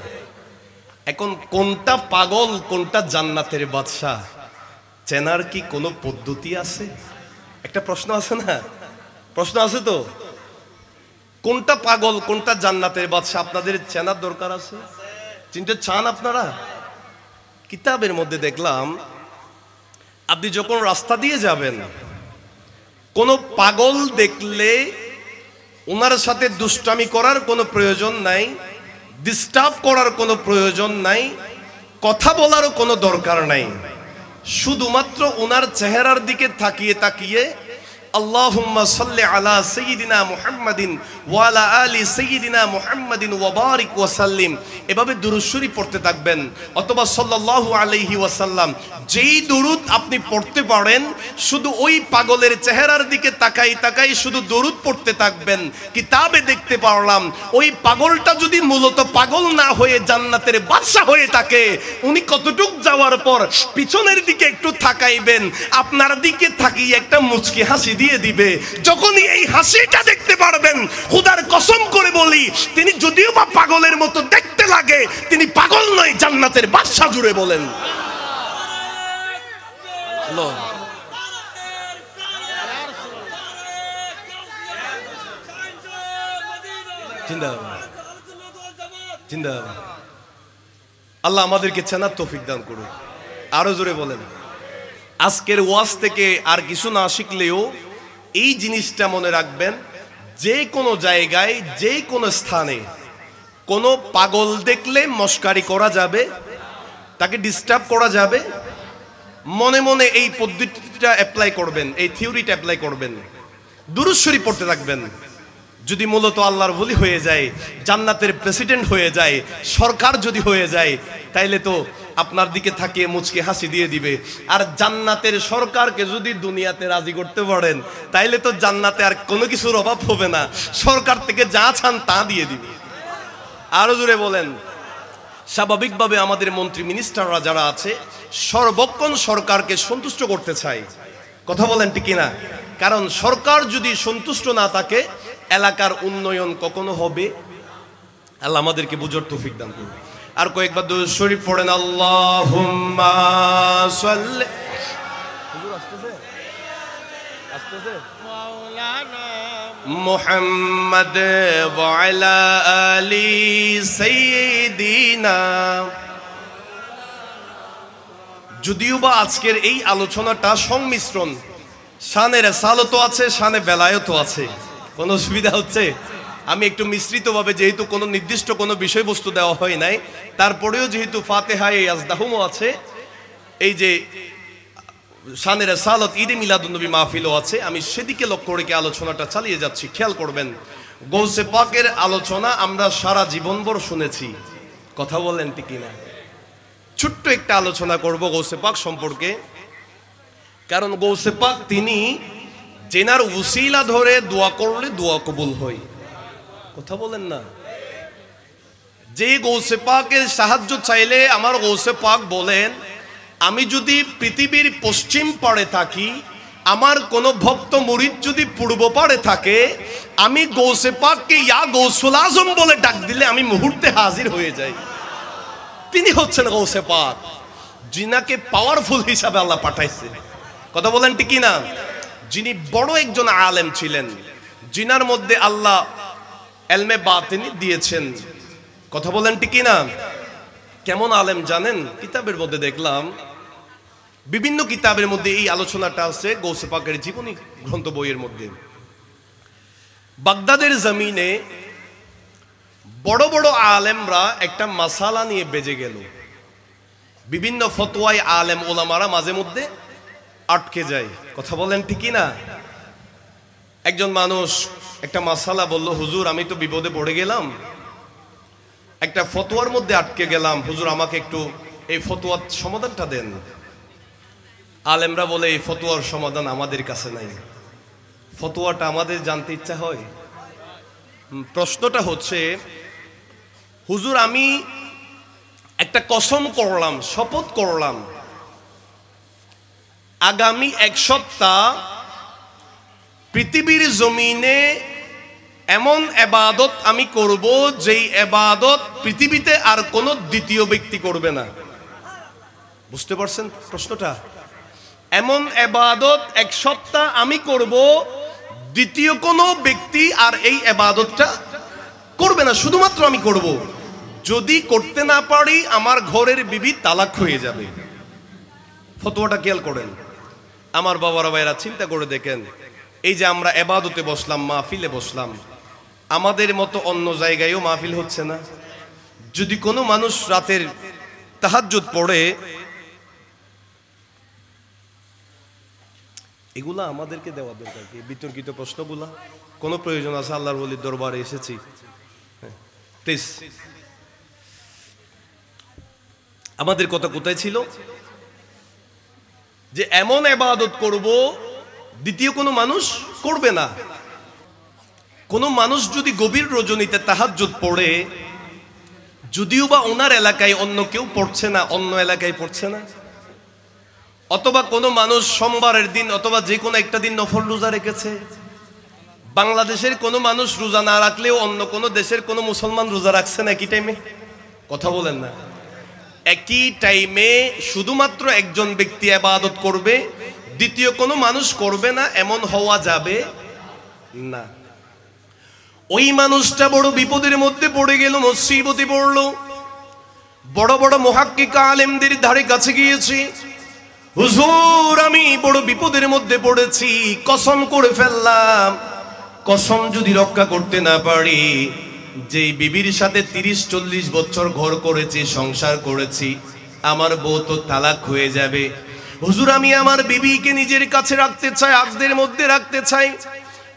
এখন কোনটা পাগল, কোনটা জান্নাতের বাদশাহ? চেনার কি কোনো পদ্ধতি আছে? একটা প্রশ্ন আছে না? প্রশ্ন আছে তো? কোনটা পাগল, কোনটা জান্নাতের বাদশা আপনাদের চেনার দরকার আছে? চিনতে চান আপনারা? কিতাবের মধ্যে দেখলাম, আপনি যখন রাস্তা দিয়ে যাবেন, কোন পাগল দেখলে ওনার সাথে দুষ্টামি করার কোনো প্রয়োজন নাই ডিস্টার্ব করার কোনো প্রয়োজন নাই, কথা বলারও কোনো দরকার নাই। শুধুমাত্র ওনার চেহারার দিকে তাকিয়ে তাকিয়ে সাইয়্যিদিনা মুহাম্মাদিন ওয়া আলা আলি সাইয়্যিদিনা মুহাম্মাদিন ওয়া বারিক ওয়া সাল্লিম এভাবে দুরূদ শরীফ পড়তে থাকবেন, অথবা সাল্লাল্লাহু আলাইহি ওয়াসাল্লাম যেই দুরুদ আপনি পড়তে পারেন, শুধু ওই পাগলের চেহারার দিকে তাকাই তাকাই শুধু দরুদ পড়তে থাকবেন। কিতাবে দেখতে পারলাম, ওই পাগলটা যদি মূলত পাগল না হয়ে জান্নাতের বাদশা হয়ে থাকে, উনি কতটুক যাওয়ার পর পিছনের দিকে একটু তাকাইবেন আপনার দিকে তাকিয়ে একটা মুচকি হাসি দিয়ে দিবে। যখনই এই হাসিটা দেখতে পারবেন, খুদার কসম করে বলি, তিনি যদিও বা পাগলের মতো দেখতে লাগে, তিনি পাগল নয়, জান্নাতের বাদশা জুড়ে বলেন। আল্লাহ। আমাদেরকে চেনার তৌফিক দান করুন আরও জোরে বলেন। আজকের ওয়াজ থেকে আর কিছু না শিখলেও এই জিনিসটা মনে রাখবেন, যে কোনো জায়গায়, যে কোনো স্থানে কোনো পাগল দেখলে মস্কারি করা যাবে, তাকে ডিস্টার্ব করা যাবে, মনে মনে এই পদ্ধতিটা অ্যাপ্লাই করবেন, এই থিওরিটা অ্যাপ্লাই করবেন। দুরুশ্বরী পড়তে থাকবেন। যদি মূলত আল্লাহর বলি হয়ে যায়, জান্নাতের প্রেসিডেন্ট হয়ে যায়, সরকার যদি হয়ে যায়, তাইলে তো আপনার দিকে থাকিয়ে মুচকে হাসি দিয়ে দিবে। আর জান্নাতের সরকারকে যদি দুনিয়াতে রাজি করতে পারেন, তাইলে তো জান্নাতে আর কোনো কিছুর অভাব হবে না। সরকার থেকে যা চান তা দিয়ে দিবে। আরও জোরে বলেন, স্বাভাবিকভাবে আমাদের মন্ত্রী মিনিস্টাররা যারা আছে, সর্বক্ষণ সরকারকে সন্তুষ্ট করতে চায়। কথা বলেন ঠিক না কারণ সরকার যদি সন্তুষ্ট না থাকে, এলাকার উন্নয়ন কখনো হবে? আল্লাহ আমাদেরকে বুঝার তৌফিক দান করুন। আর কয়েকবার দুরূদ শরীফ পড়েন আল্লাহুম্মা সাল্লি মোহাম্মদ ওয়ালা আলি সাইয়্যিদিনা। যদিও বা আজকের এই আলোচনাটা সংমিশ্রণ শানে রেসালত আছে শানে বেলায়ত আছে। কোনো অসুবিধা হচ্ছে? আমি একটু মিশ্রিতভাবে যেহেতু কোনো নির্দিষ্ট কোনো বিষয়বস্তু দেওয়া হয় নাই, তারপরেও যেহেতু ফাতেহায় ইয়াজদাহুমও আছে, এই যে শানের সালত ঈদে মিলাদুন্নবী মাহফিলও আছে, আমি সেদিকে লক্ষ্য রেখে আলোচনাটা চালিয়ে যাচ্ছি। খেয়াল করবেন, গৌসে পাকের আলোচনা আমরা সারা জীবনভর শুনেছি। কথা বলেন ঠিক না ছোট্ট একটা আলোচনা করব গৌসে পাক সম্পর্কে। কারণ গৌসে পাক তিনি জেনার উসিলা ধরে দোয়া করলে দোয়া কবুল হয়। কথা বলেন না। যে গৌসে পাকের সাহায্য চাইলে আমার গৌসে পাক বলেন, আমি যদি পৃথিবীর পশ্চিম পাড়ে থাকি, আমার কোনো ভক্ত মুরিদ যদি পূর্ব পাড়ে থাকে, আমি গৌসে পাককে ইয়া গৌসুল আজম বলে ডাক দিলে আমি মুহূর্তে হাজির হয়ে যাই। তিনি হচ্ছেন গৌসে পাক। জিনাকে পাওয়ারফুল হিসাবে আল্লাহ পাঠাইছে। কথা বলেন ঠিক না যিনি বড় একজন আলেম ছিলেন জিনার মধ্যে আল্লাহ এলমে বাতিনি দিয়েছেন। কথা বলেন ঠিক না কেমন আলেম জানেন? কিতাবের মধ্যে দেখলাম, বিভিন্ন কিতাবের মধ্যে এই আলোচনাটা আছে গৌসে পাকের জীবনী গ্রন্থ বইয়ের মধ্যে। বাগদাদের জমিনে বড় বড় আলেমরা একটা মাসালা নিয়ে বেজে গেল। বিভিন্ন ফতোয়ায় আলেম ওলামারা মাঝে মধ্যে আটকে যায়। কথা বলেন ঠিকই না একজন মানুষ একটা মাসালা বলল, হুজুর, আমি তো বিপদে পড়ে গেলাম। একটা ফতোয়ার মধ্যে আটকে গেলাম। হুজুর, আমাকে একটু এই ফতোয়ার সমাধানটা দেন। আলেমরা বলে, এই ফতোয়ার সমাধান আমাদের কাছে নাই। ফতোয়াটা আমাদের জানতে ইচ্ছা হয়? প্রশ্নটা হচ্ছে, হুজুর, আমি একটা কসম করলাম, শপথ করলাম। আগামী এক সপ্তাহ পৃথিবীর জমিনে এমন এবাদত আমি করব যেই এবাদত পৃথিবীতে আর কোনো দ্বিতীয় ব্যক্তি করবে না। বুঝতে পারছেন প্রশ্নটা? এমন এবাদত এক সপ্তাহ আমি করব, দ্বিতীয় কোনো ব্যক্তি আর এই এবাদতটা করবে না, শুধুমাত্র আমি করব। যদি করতে না পারি, আমার ঘরের বিবি তালাক হয়ে যাবে। ফতোয়াটা খেয়াল করেন। আমার বাবারা ভাইরা চিন্তা করে দেখেন এই যে আমরা এবাদতে বসলাম, মাহফিলে বসলাম, আমাদের মতো অন্য জায়গায়ও মাহফিল হচ্ছে না। যদি কোনো মানুষ রাতের তাহাজ্জুদ পড়ে, এগুলা আমাদেরকে দেওয়া দরকার কি? বিতর্কিত প্রশ্নগুলা? কোনো প্রয়োজন আছে? আল্লাহর বলির দরবারে এসেছি। প্লিজ আমাদের কথা কোথায় ছিল? যে এমন এবাদত করব দ্বিতীয় কোনো মানুষ করবে না। কোনো মানুষ যদি গভীর রজনীতে তাহাজ্জুদ পড়ে, যদিও বা ওনার এলাকায় অন্য কেউ পড়ছে না, অন্য এলাকায় পড়ছে না। অথবা কোনো মানুষ সোমবারের দিন অথবা যে কোনো একটা দিন নফল রোজা রেখেছে। বাংলাদেশের কোনো মানুষ রোজা না রাখলেও অন্য কোনো দেশের কোনো মুসলমান রোজা রাখছে না একই টাইমে কথা বলেন না। একই টাইমে শুধুমাত্র একজন ব্যক্তি আবাদত করবে দ্বিতীয় কোনো মানুষ করবে না, এমন হওয়া যাবে না। ওই মানুষটা বড় বিপদের মধ্যে পড়ে গেল, মুসিবতে পড়ল। বড় বড় মহাক্কিকা আলেমদের ধারে কাছে গিয়েছি। হুজুর, আমি বড় বিপদের মধ্যে পড়েছি, কসম করে ফেললাম। কসম যদি রক্ষা করতে না পারি যে বিবির সাথে তিরিশ, চল্লিশ বছর ঘর করেছি, সংসার করেছি, আমার বউ তো তালাক হয়ে যাবে। হুজুর, আমি আমার বিবিকে নিজের কাছে রাখতে চাই, আজদের মধ্যে রাখতে চাই।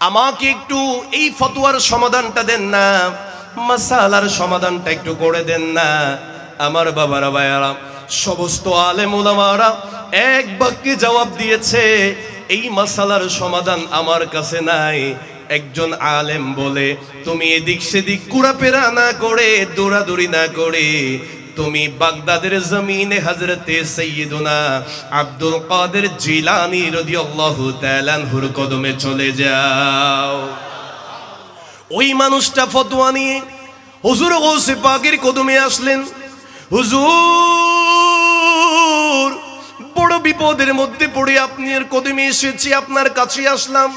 আমাকে একটু এই ফতোয়ার সমাধানটা দেন না, মাসালার সমাধানটা একটু করে দেন না। আমার বাবারা, ভাইয়ারা, সমস্ত আলেম ওলামারা এক বাক্যে জবাব দিয়েছে, এই মাসালার সমাধান আমার কাছে নাই। একজন আলেম বলে, তুমি এদিক সেদিক কুড়াপেরা না করে, দৌড়াদৌড়ি না করে তুমি বাগদাদের জমিনে হজরতে সৈয়দুনা আব্দুল কাদের জিলানি রাদিয়াল্লাহু তাআলা আনহুর কদমে চলে যাও। ওই মানুষটা ফতোয়া নিয়ে হুজুর গৌসে পাকের কদমে আসলেন। হুজুর, বড় বিপদের মধ্যে পড়ে আপনি এর কদমে এসেছি, আপনার কাছে আসলাম।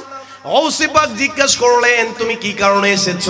গৌসে পাক জিজ্ঞাসা করলেন, তুমি কি কারণে এসেছ?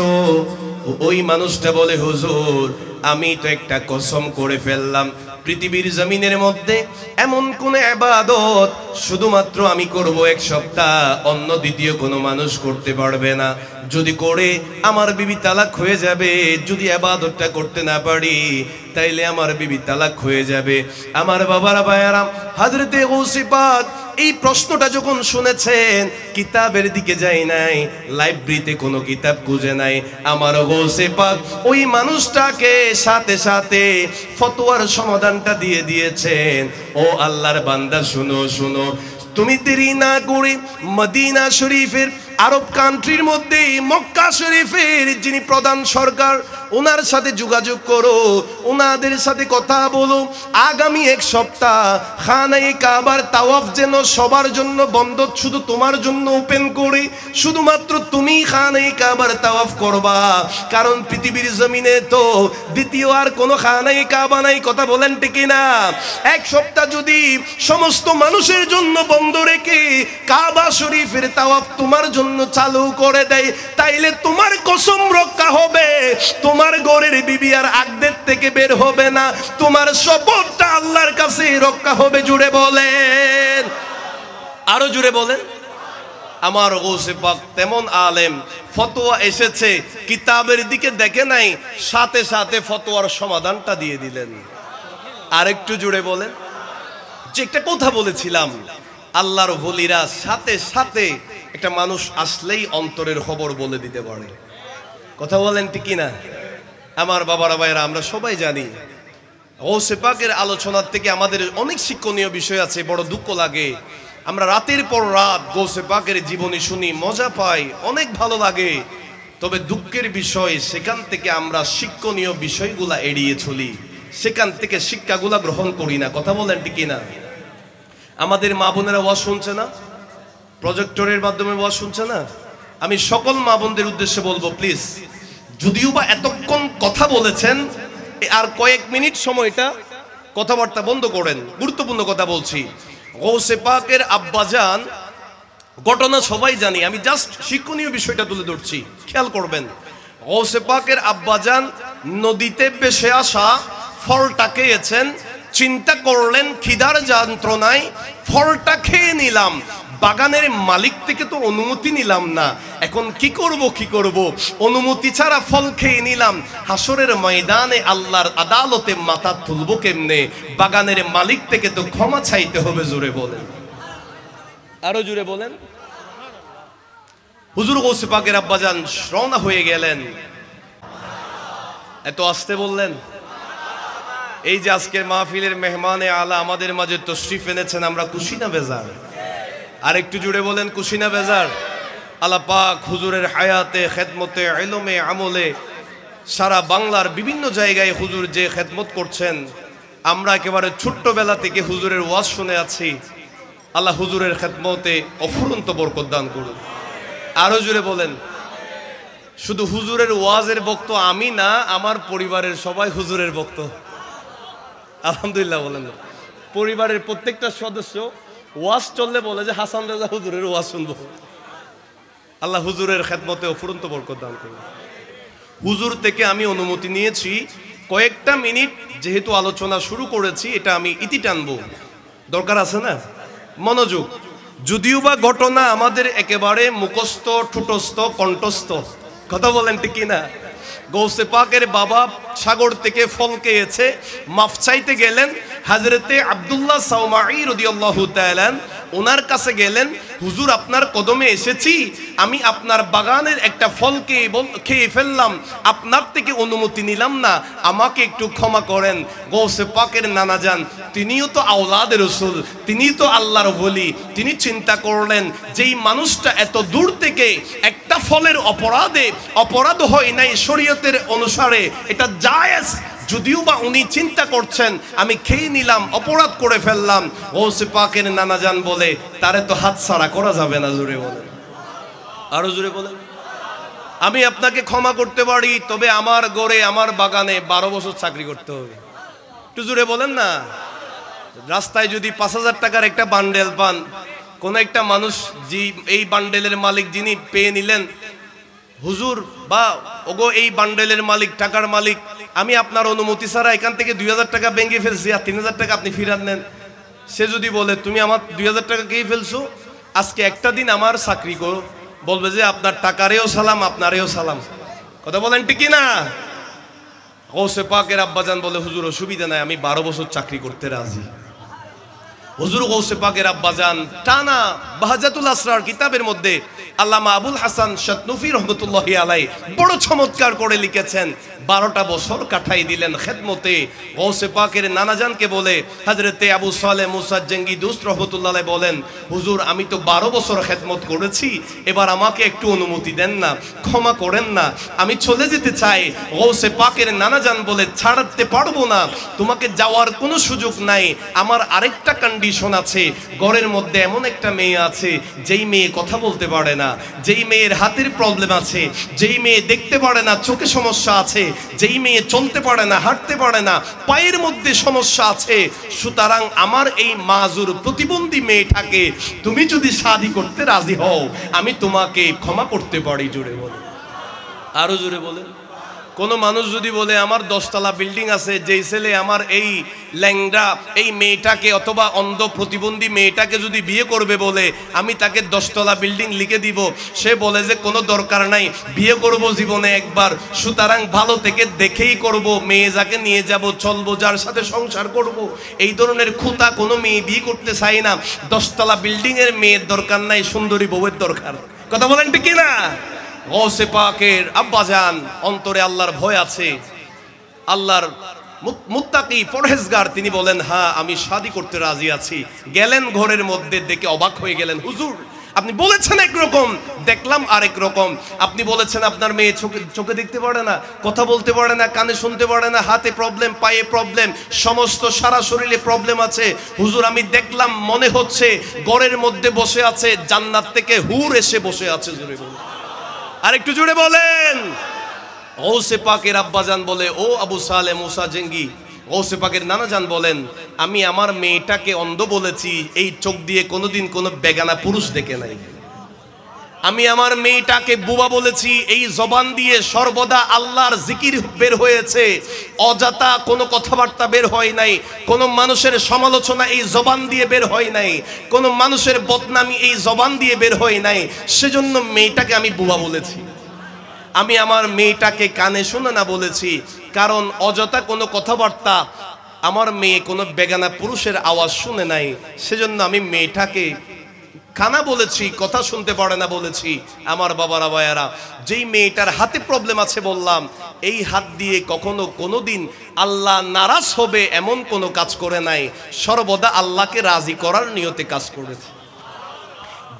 ওই মানুষটা বলে, হুজুর আমি তো একটা কসম করে ফেললাম। পৃথিবীর জমিনের মধ্যে এমন কোন আবাদত শুধুমাত্র আমি করব এক সপ্তাহ, অন্য দ্বিতীয় কোনো মানুষ করতে পারবে না। যদি করে, আমার বিবি তালাক হয়ে যাবে। যদি আবাদতটা করতে না পারি, তাইলে আমার বিবি তালাক হয়ে যাবে। আমার বাবারা ভাইয়ারাম হাজরতে গৌসি পাক এই প্রশ্নটা যখন শুনেছেন, কিতাবের দিকে যাই নাই, লাইব্রেরিতে কোনো কিতাব খুঁজে নাই আমার গোসে পাক, ওই মানুষটাকে সাথে সাথে ফতোয়ার সমাধানটা দিয়ে দিয়েছেন। ও আল্লাহর বান্দা, শুনো শুনো, তুমি দেরি না করে মদিনা শরীফের আরব কান্ট্রির মধ্যে মক্কা শরীফের যিনি প্রধান সরকার, ওনার সাথে যোগাযোগ করো, ওনাদের সাথে কথা বলো। আগামী এক সপ্তাহ খানাই কাবার তাওয়াফ যেন সবার জন্য বন্ধ, শুধু তোমার জন্য ওপেন করে, শুধুমাত্র তুমি খানাই কাবার তাওয়াফ করবা। কারণ পৃথিবীর জমিনে তো দ্বিতীয় আর কোনো খানাই কাবা নাই, কথা বলেন ঠিক না এক সপ্তাহ যদি সমস্ত মানুষের জন্য বন্ধ রেখে কাবা শরীফের তাওয়াফ তোমার জন্য চালু করে দেয়, তাইলে তোমার কসম রক্ষা হবে। তোমার গরের বিবি আর আগদের থেকে বের হবে না। তোমার শপথটা আল্লাহর কাছে রক্ষা হবে, জুড়ে বলেন। আরও জুড়ে বলেন। আমার গৌসে পাক তেমন আলেম, ফতোয়া এসেছে, কিতাবের দিকে দেখে নাই, সাথে সাথে ফতোয়ার সমাধানটা দিয়ে দিলেন। আরেকটু জুড়ে বলেন। যে একটা কথা বলেছিলাম, আল্লাহর ভলিরা সাথে সাথে একটা মানুষ আসলেই অন্তরের খবর বলে দিতে পারে। কথা বলেন ঠিক না আমার বাবারা ভাইয়েরা, আমরা সবাই জানি ও সেপাকের আলোচনার থেকে আমাদের অনেক শিক্ষণীয় বিষয় আছে, বড় দুঃখ লাগে। আমরা রাতের পর রাত গৌসে পাকের জীবনী শুনি, মজা পাই, অনেক ভালো লাগে। তবে দুঃখের বিষয়, সেখান থেকে আমরা শিক্ষণীয় বিষয়গুলা এড়িয়ে চলি। সেখান থেকে শিক্ষাগুলা গ্রহণ করি না। কথা বলেন ঠিক না আমাদের মা বোনেরা ওয়াজ শুনছে না? প্রজেক্টরের মাধ্যমে বস শুনছে না? আমি সকল মা বোনদের উদ্দেশ্যে বলব প্লিজ যদিও বা এতক্ষণ কথা বলেছেন আর কয়েক মিনিট সময়টা কথাবার্তা বন্ধ করেন, গুরুত্বপূর্ণ কথা বলছি। গৌসে পাকের আব্বাজান, ঘটনা সবাই জানি, আমি জাস্ট শিক্ষণীয় বিষয়টা তুলে ধরছি, খেয়াল করবেন। গৌসে পাকের আব্বাজান নদীতে বেসে আসা ফলটা খেয়েছেন চিন্তা করলেন, খিদার যন্ত্রণায় ফলটা খেয়ে নিলাম। বাগানের মালিক থেকে তো অনুমতি নিলাম না। এখন কি করব কি করব? অনুমতি ছাড়া ফল খেয়ে নিলাম। হাসরের ময়দানে আল্লাহর আদালতে মাথা তুলবো কেমনে? বাগানের মালিক থেকে তো ক্ষমা চাইতে হবে, জোরে বলেন। আরও জুড়ে বলেন। হুজুর গৌসে পাকের আব্বাজান রওনা হয়ে গেলেন। এত আসতে বললেন। এই যে আজকের মাহফিলের মেহমানে আলা আমাদের মাঝে তশরিফ এনেছেন আমরা খুশি না বেজার। আর একটু জুড়ে বলেন খুশি না বেজার। আল্লাহ পাক হুজুরের হায়াতে, খেদমতে এলমে আমলে সারা বাংলার বিভিন্ন জায়গায় হুজুর যে খেদমত করছেন, আমরা একেবারে ছোট্টবেলা থেকে হুজুরের ওয়াজ শুনে আছি। আল্লাহ হুজুরের খেদমতে অফুরন্ত বরকত দান করুন। আরও জুড়ে বলেন, শুধু হুজুরের ওয়াজের বক্ত আমি না, আমার পরিবারের সবাই হুজুরের বক্ত। আলহামদুলিল্লাহ বলেন পরিবারের প্রত্যেকটা সদস্য ওয়াজ চললে বলে যে, হাসান রাজা হুজুরের ওয়াজ শুনব। আল্লাহ হুজুরের খেদমতে অফুরন্ত বরকত দান করুন। হুজুর থেকে আমি অনুমতি নিয়েছি, কয়েকটা মিনিট যেহেতু আলোচনা শুরু করেছি, এটা আমি ইতি টানবো। দরকার আছে না? মনোযোগ। যদিও বা ঘটনা আমাদের একেবারে মুখস্থ, ঠুটস্থ, কণ্ঠস্থ। কথা বলেন ঠিক কিনা? গৌসে পাকের বাবা সাগর থেকে ফল খেয়েছে। মাফ চাইতে গেলেন হাজরতে আবদুল্লাহ সাউমাই রদিয়াল্লাহু তাআলান ওনার কাছে গেলেন, হুজুর, আপনার কদমে এসেছি, আমি আপনার বাগানের একটা বল- খেয়ে ফেললাম, আপনার থেকে অনুমতি নিলাম না, আমাকে একটু ক্ষমা করেন গৌসে পাকের নানা যান, তিনিও তো আওলাদের রসুল তিনি তো আল্লাহর বলি তিনি চিন্তা করলেন, যেই মানুষটা এত দূর থেকে একটা ফলের অপরাধে, অপরাধ হয় নাই শরীয়তের অনুসারে, এটা জায়েজ যদিও বা উনি চিন্তা করছেন, আমি খেয়ে নিলাম, অপরাধ করে ফেললাম। গৌসে পাকের নানা যান বলে, তারে তো হাত ছাড়া করা যাবে না জুড়ে বলে। আরও জুড়ে বলেন আমি আপনাকে ক্ষমা করতে পারি, তবে আমার গড়ে, আমার বাগানে বারো বছর চাকরি করতে হবে। একটু জুড়ে বলেন না। রাস্তায় যদি পাঁচ হাজার টাকার একটা বান্ডেল পান, কোন একটা মানুষ যে এই বান্ডেলের মালিক যিনি পেয়ে নিলেন, হুজুর বা ওগো এই বান্ডেলের মালিক, টাকার মালিক আমি আপনার অনুমতি ছাড়া এখান থেকে দুই হাজার টাকা ব্যাঙ্গে ফেলছি আর তিন হাজার টাকা আপনি ফিরান নেন। সে যদি বলে, তুমি আমার দুই হাজার টাকা কেই ফেলছো? আজকে একটা দিন আমার চাকরি করো। বলবে যে, আপনার টাকারেও সালাম, আপনারেও সালাম। কথা বলেন ঠিকই না গৌসে পাকের আব্বাজান বলে, হুজুর, অসুবিধা নাই, আমি বারো বছর চাকরি করতে রাজি। হুজুর গৌসে পাকের আব্বাজান টানা বাহাজাতুল আসরার কিতাবের মধ্যে আল্লামা আবুল হাসান শতনুফি রহমতুল্লাহ আলাই বড় চমৎকার করে লিখেছেন, বারোটা বছর কাটাই দিলেন খেদমতে। গৌসে পাকের নানাজানকে বলে, হাজরতে আবু সালে মুসাদ জঙ্গি দুস্ত রহমতুল্লাহ বলেন, হুজুর, আমি তো বারো বছর খেদমত করেছি, এবার আমাকে একটু অনুমতি দেন না, ক্ষমা করেন না। আমি চলে যেতে চাই। গৌসে পাকের নানাজান বলে, ছাড়তে পারব না, তোমাকে যাওয়ার কোনো সুযোগ নাই, আমার আরেকটা কন্ডিশন আছে ঘরের মধ্যে এমন একটা মেয়ে আছে, যেই মেয়ে কথা বলতে পারে না, যেই মেয়ের হাতের প্রবলেম আছে, যেই মেয়ে দেখতে পারে না, চোখে সমস্যা আছে, যেই মেয়ে চলতে পারে না, হাঁটতে পারে না, পায়ের মধ্যে সমস্যা আছে, সুতরাং আমার এই মাজুর প্রতিবন্ধী মেয়েটাকে তুমি যদি শাদি করতে রাজি হও, আমি তোমাকে ক্ষমা করতে পারি জুড়ে বলে। আরও জোরে বলেন। কোনো মানুষ যদি বলে, আমার দশতলা বিল্ডিং আছে, যেই ছেলে আমার এই ল্যাংড়া, এই মেয়েটাকে অথবা অন্ধ প্রতিবন্ধী মেয়েটাকে যদি বিয়ে করবে বলে, আমি তাকে দশতলা বিল্ডিং লিখে দিব, সে বলে যে, কোনো দরকার নাই, বিয়ে করব জীবনে একবার, সুতরাং ভালো থেকে দেখেই করব, মেয়ে যাকে নিয়ে যাব, চলবো, যার সাথে সংসার করব। এই ধরনের খুঁতা কোনো মেয়ে বিয়ে করতে চাই না। দশতলা বিল্ডিংয়ের মেয়ের দরকার নাই, সুন্দরী বউয়ের দরকার। কথা বলেন ঠিক না গৌসে পাকের আব্বাজান, অন্তরে আল্লাহর ভয় আছে। আল্লাহর মুত্তাকি পরহেজগার, তিনি বলেন হ্যাঁ আমি শাদি করতে রাজি আছি। গেলেন ঘরের মধ্যে, দেখে অবাক হয়ে গেলেন, হুজুর, আপনি বলেছেন একরকম। দেখলাম আরেক রকম। আপনি বলেছেন, আপনার মেয়ে চোখে দেখতে পারে না, কথা বলতে পারে না, কানে শুনতে পারে না, হাতে প্রবলেম পায়ে প্রবলেম সমস্ত সারা শরীরে প্রবলেম আছে। হুজুর, আমি দেখলাম, মনে হচ্ছে, ঘরের মধ্যে বসে আছে, জান্নাত থেকে হুর এসে বসে আছে, জোরে বলুন। আর একটু জুড়ে বলেন। গৌসে পাকের আব্বাজান বলে, ও আবু সালে মুসা জেঙ্গি গৌসে পাকের নানা যান বলেন, আমি আমার মেয়েটাকে অন্ধ বলেছি, এই চোখ দিয়ে কোনোদিন কোনো বেগানা পুরুষ দেখে নাই। আমি আমার মেয়েটাকে বুবা বলেছি, এই জবান দিয়ে সর্বদা আল্লাহর জিকির বের হয়েছে। অজাতা কোনো কথাবার্তা বের হয় নাই, কোনো মানুষের সমালোচনা এই জবান দিয়ে বের হয় নাই, কোনো মানুষের বদনামি এই জবান দিয়ে বের হয় নাই। সেজন্য মেয়েটাকে আমি বুবা বলেছি। আমি আমার মেয়েটাকে কানে শুনে না বলেছি, কারণ অযথা কোনো কথাবার্তা আমার মেয়ে কোনো বেগানা পুরুষের আওয়াজ শুনে নাই। সেজন্য আমি মেয়েটাকে কানা বলেছি, কথা শুনতে পারে না বলেছি, আমার বাবারা বায়ারা যেই মেয়েটার হাতে প্রবলেম আছে বললাম, এই হাত দিয়ে কখনো কোনোদিন আল্লাহ নারাজ হবে এমন কোনো কাজ করে নাই, সর্বদা আল্লাহকে রাজি করার নিয়তে কাজ করেছে।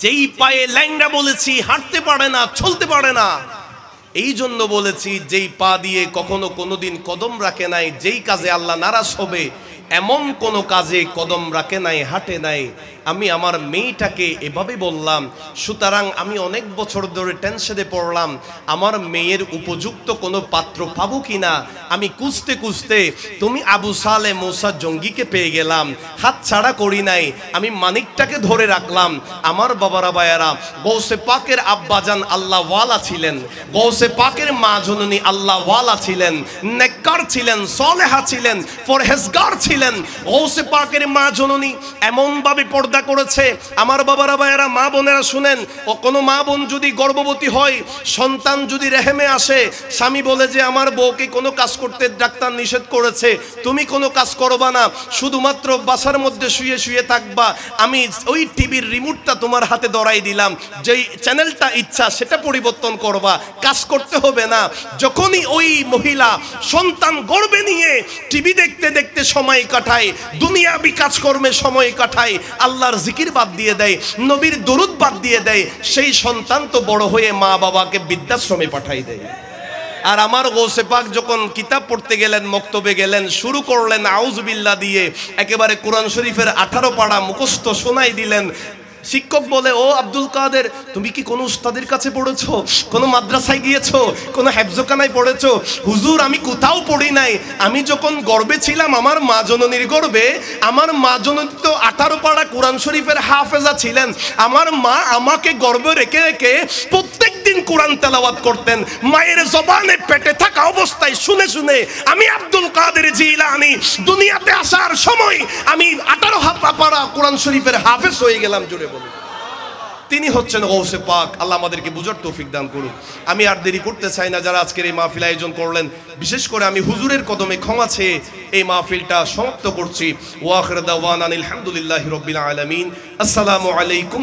যেই পায়ে ল্যাংড়া বলেছি, হাঁটতে পারে না, চলতে পারে না, এই জন্য বলেছি, যেই পা দিয়ে কখনো কোনো দিন কদম রাখে নাই, যেই কাজে আল্লাহ নারাজ হবে, এমন কোনো কাজে কদম রাখে নাই, হাঁটে নাই আমি আমার মেয়েটাকে এভাবে বললাম, সুতরাং আমি অনেক বছর ধরে টেনশনে পড়লাম, আমার মেয়ের উপযুক্ত কোনো পাত্র পাবো কিনা? আমি কুঁজতে কুঁজতে তুমি আবু সালে মৌসা জঙ্গিকে পেয়ে গেলাম, হাত ছাড়া করি নাই। আমি মানিকটাকে ধরে রাখলাম। আমার বাবারা বায়ারা গৌসে পাকের আব্বাজান আল্লাহ ওয়ালা ছিলেন। গৌসে পাকের মা জননী আল্লাহ ওয়ালা ছিলেন। নেককার ছিলেন, সলেহা ছিলেন ফরহেজগার ছিলেন। গৌসে পাকের মা জননী এমনভাবে পর্দা করেছে। আমার বাবারা বায়ারা মা বোনেরা শুনেন, ও কোনো মা বোন যদি গর্ভবতী হয়, সন্তান যদি রেহেমে আসে, স্বামী বলে যে, আমার বউকে কোনো কাজ করতে ডাক্তার নিষেধ করেছে? তুমি কোনো কাজ করবা না, শুধুমাত্র বাসার মধ্যে শুয়ে শুয়ে থাকবা। আমি ওই টিভির রিমোটটা তোমার হাতে ধরাই দিলাম। যেই চ্যানেলটা ইচ্ছা, সেটা পরিবর্তন করবা। কাজ করতে হবে না। যখনই ওই মহিলা সন্তান গর্বে নিয়ে টিভি দেখতে দেখতে সময় কাটায়, দুনিয়াবি কাজকর্মে সময় কাটায় আল্লাহর জিকির বাদ দিয়ে দেয়, নবীর দরুদ বাদ দিয়ে দেয়, সেই সন্তান তো বড় হয়ে মা বাবাকে বৃদ্ধাশ্রমে পাঠাই দেয়। আর আমার গৌসে পাক যখন কিতাব পড়তে গেলেন, মক্তবে গেলেন, শুরু করলেন আউজবিল্লা দিয়ে একেবারে কোরআন শরীফের আঠারো পাড়া মুখস্থ শোনাই দিলেন শিক্ষক বলে, ও আব্দুল কাদের, তুমি কি কোনো উস্তাদের কাছে পড়েছো? কোনো মাদ্রাসায় গিয়েছো? কোনো হেফজোখানায় পড়েছো? হুজুর, আমি কোথাও পড়ি নাই। আমি যখন গর্বে ছিলাম, আমার মা জননীর গর্বে, আমার মা জননী তো আঠারো পাড়া কোরআন শরীফের হাফেজা ছিলেন। আমার মা আমাকে গর্বে রেখে রেখে প্রত্যেক দিন কোরআন তেলাওয়াত করতেন। মায়ের জবানে পেটে থাকা অবস্থায় শুনে শুনে আমি আব্দুল কাদের জিলানি। দুনিয়াতে আসার সময় আমি আঠারো হাত পাড়া কোরআন শরীফের হাফেজ হয়ে গেলাম জুড়ে বলুন। তিনি হচ্ছেন গৌসে পাক। আল্লাহ আমাদেরকে বুঝার তৌফিক দান করুন আমি আর দেরি করতে চাই না যারা আজকের এই মাহফিল আয়োজন করলেন। বিশেষ করে আমি হুজুরের কদমে ক্ষমা চেয়ে এই মাহফিলটা সমাপ্ত করছি। ওয়াখরদা ওয়ান আনিল আলহামদুলিল্লাহ রবিল আলমিন। আসসালামু আলাইকুম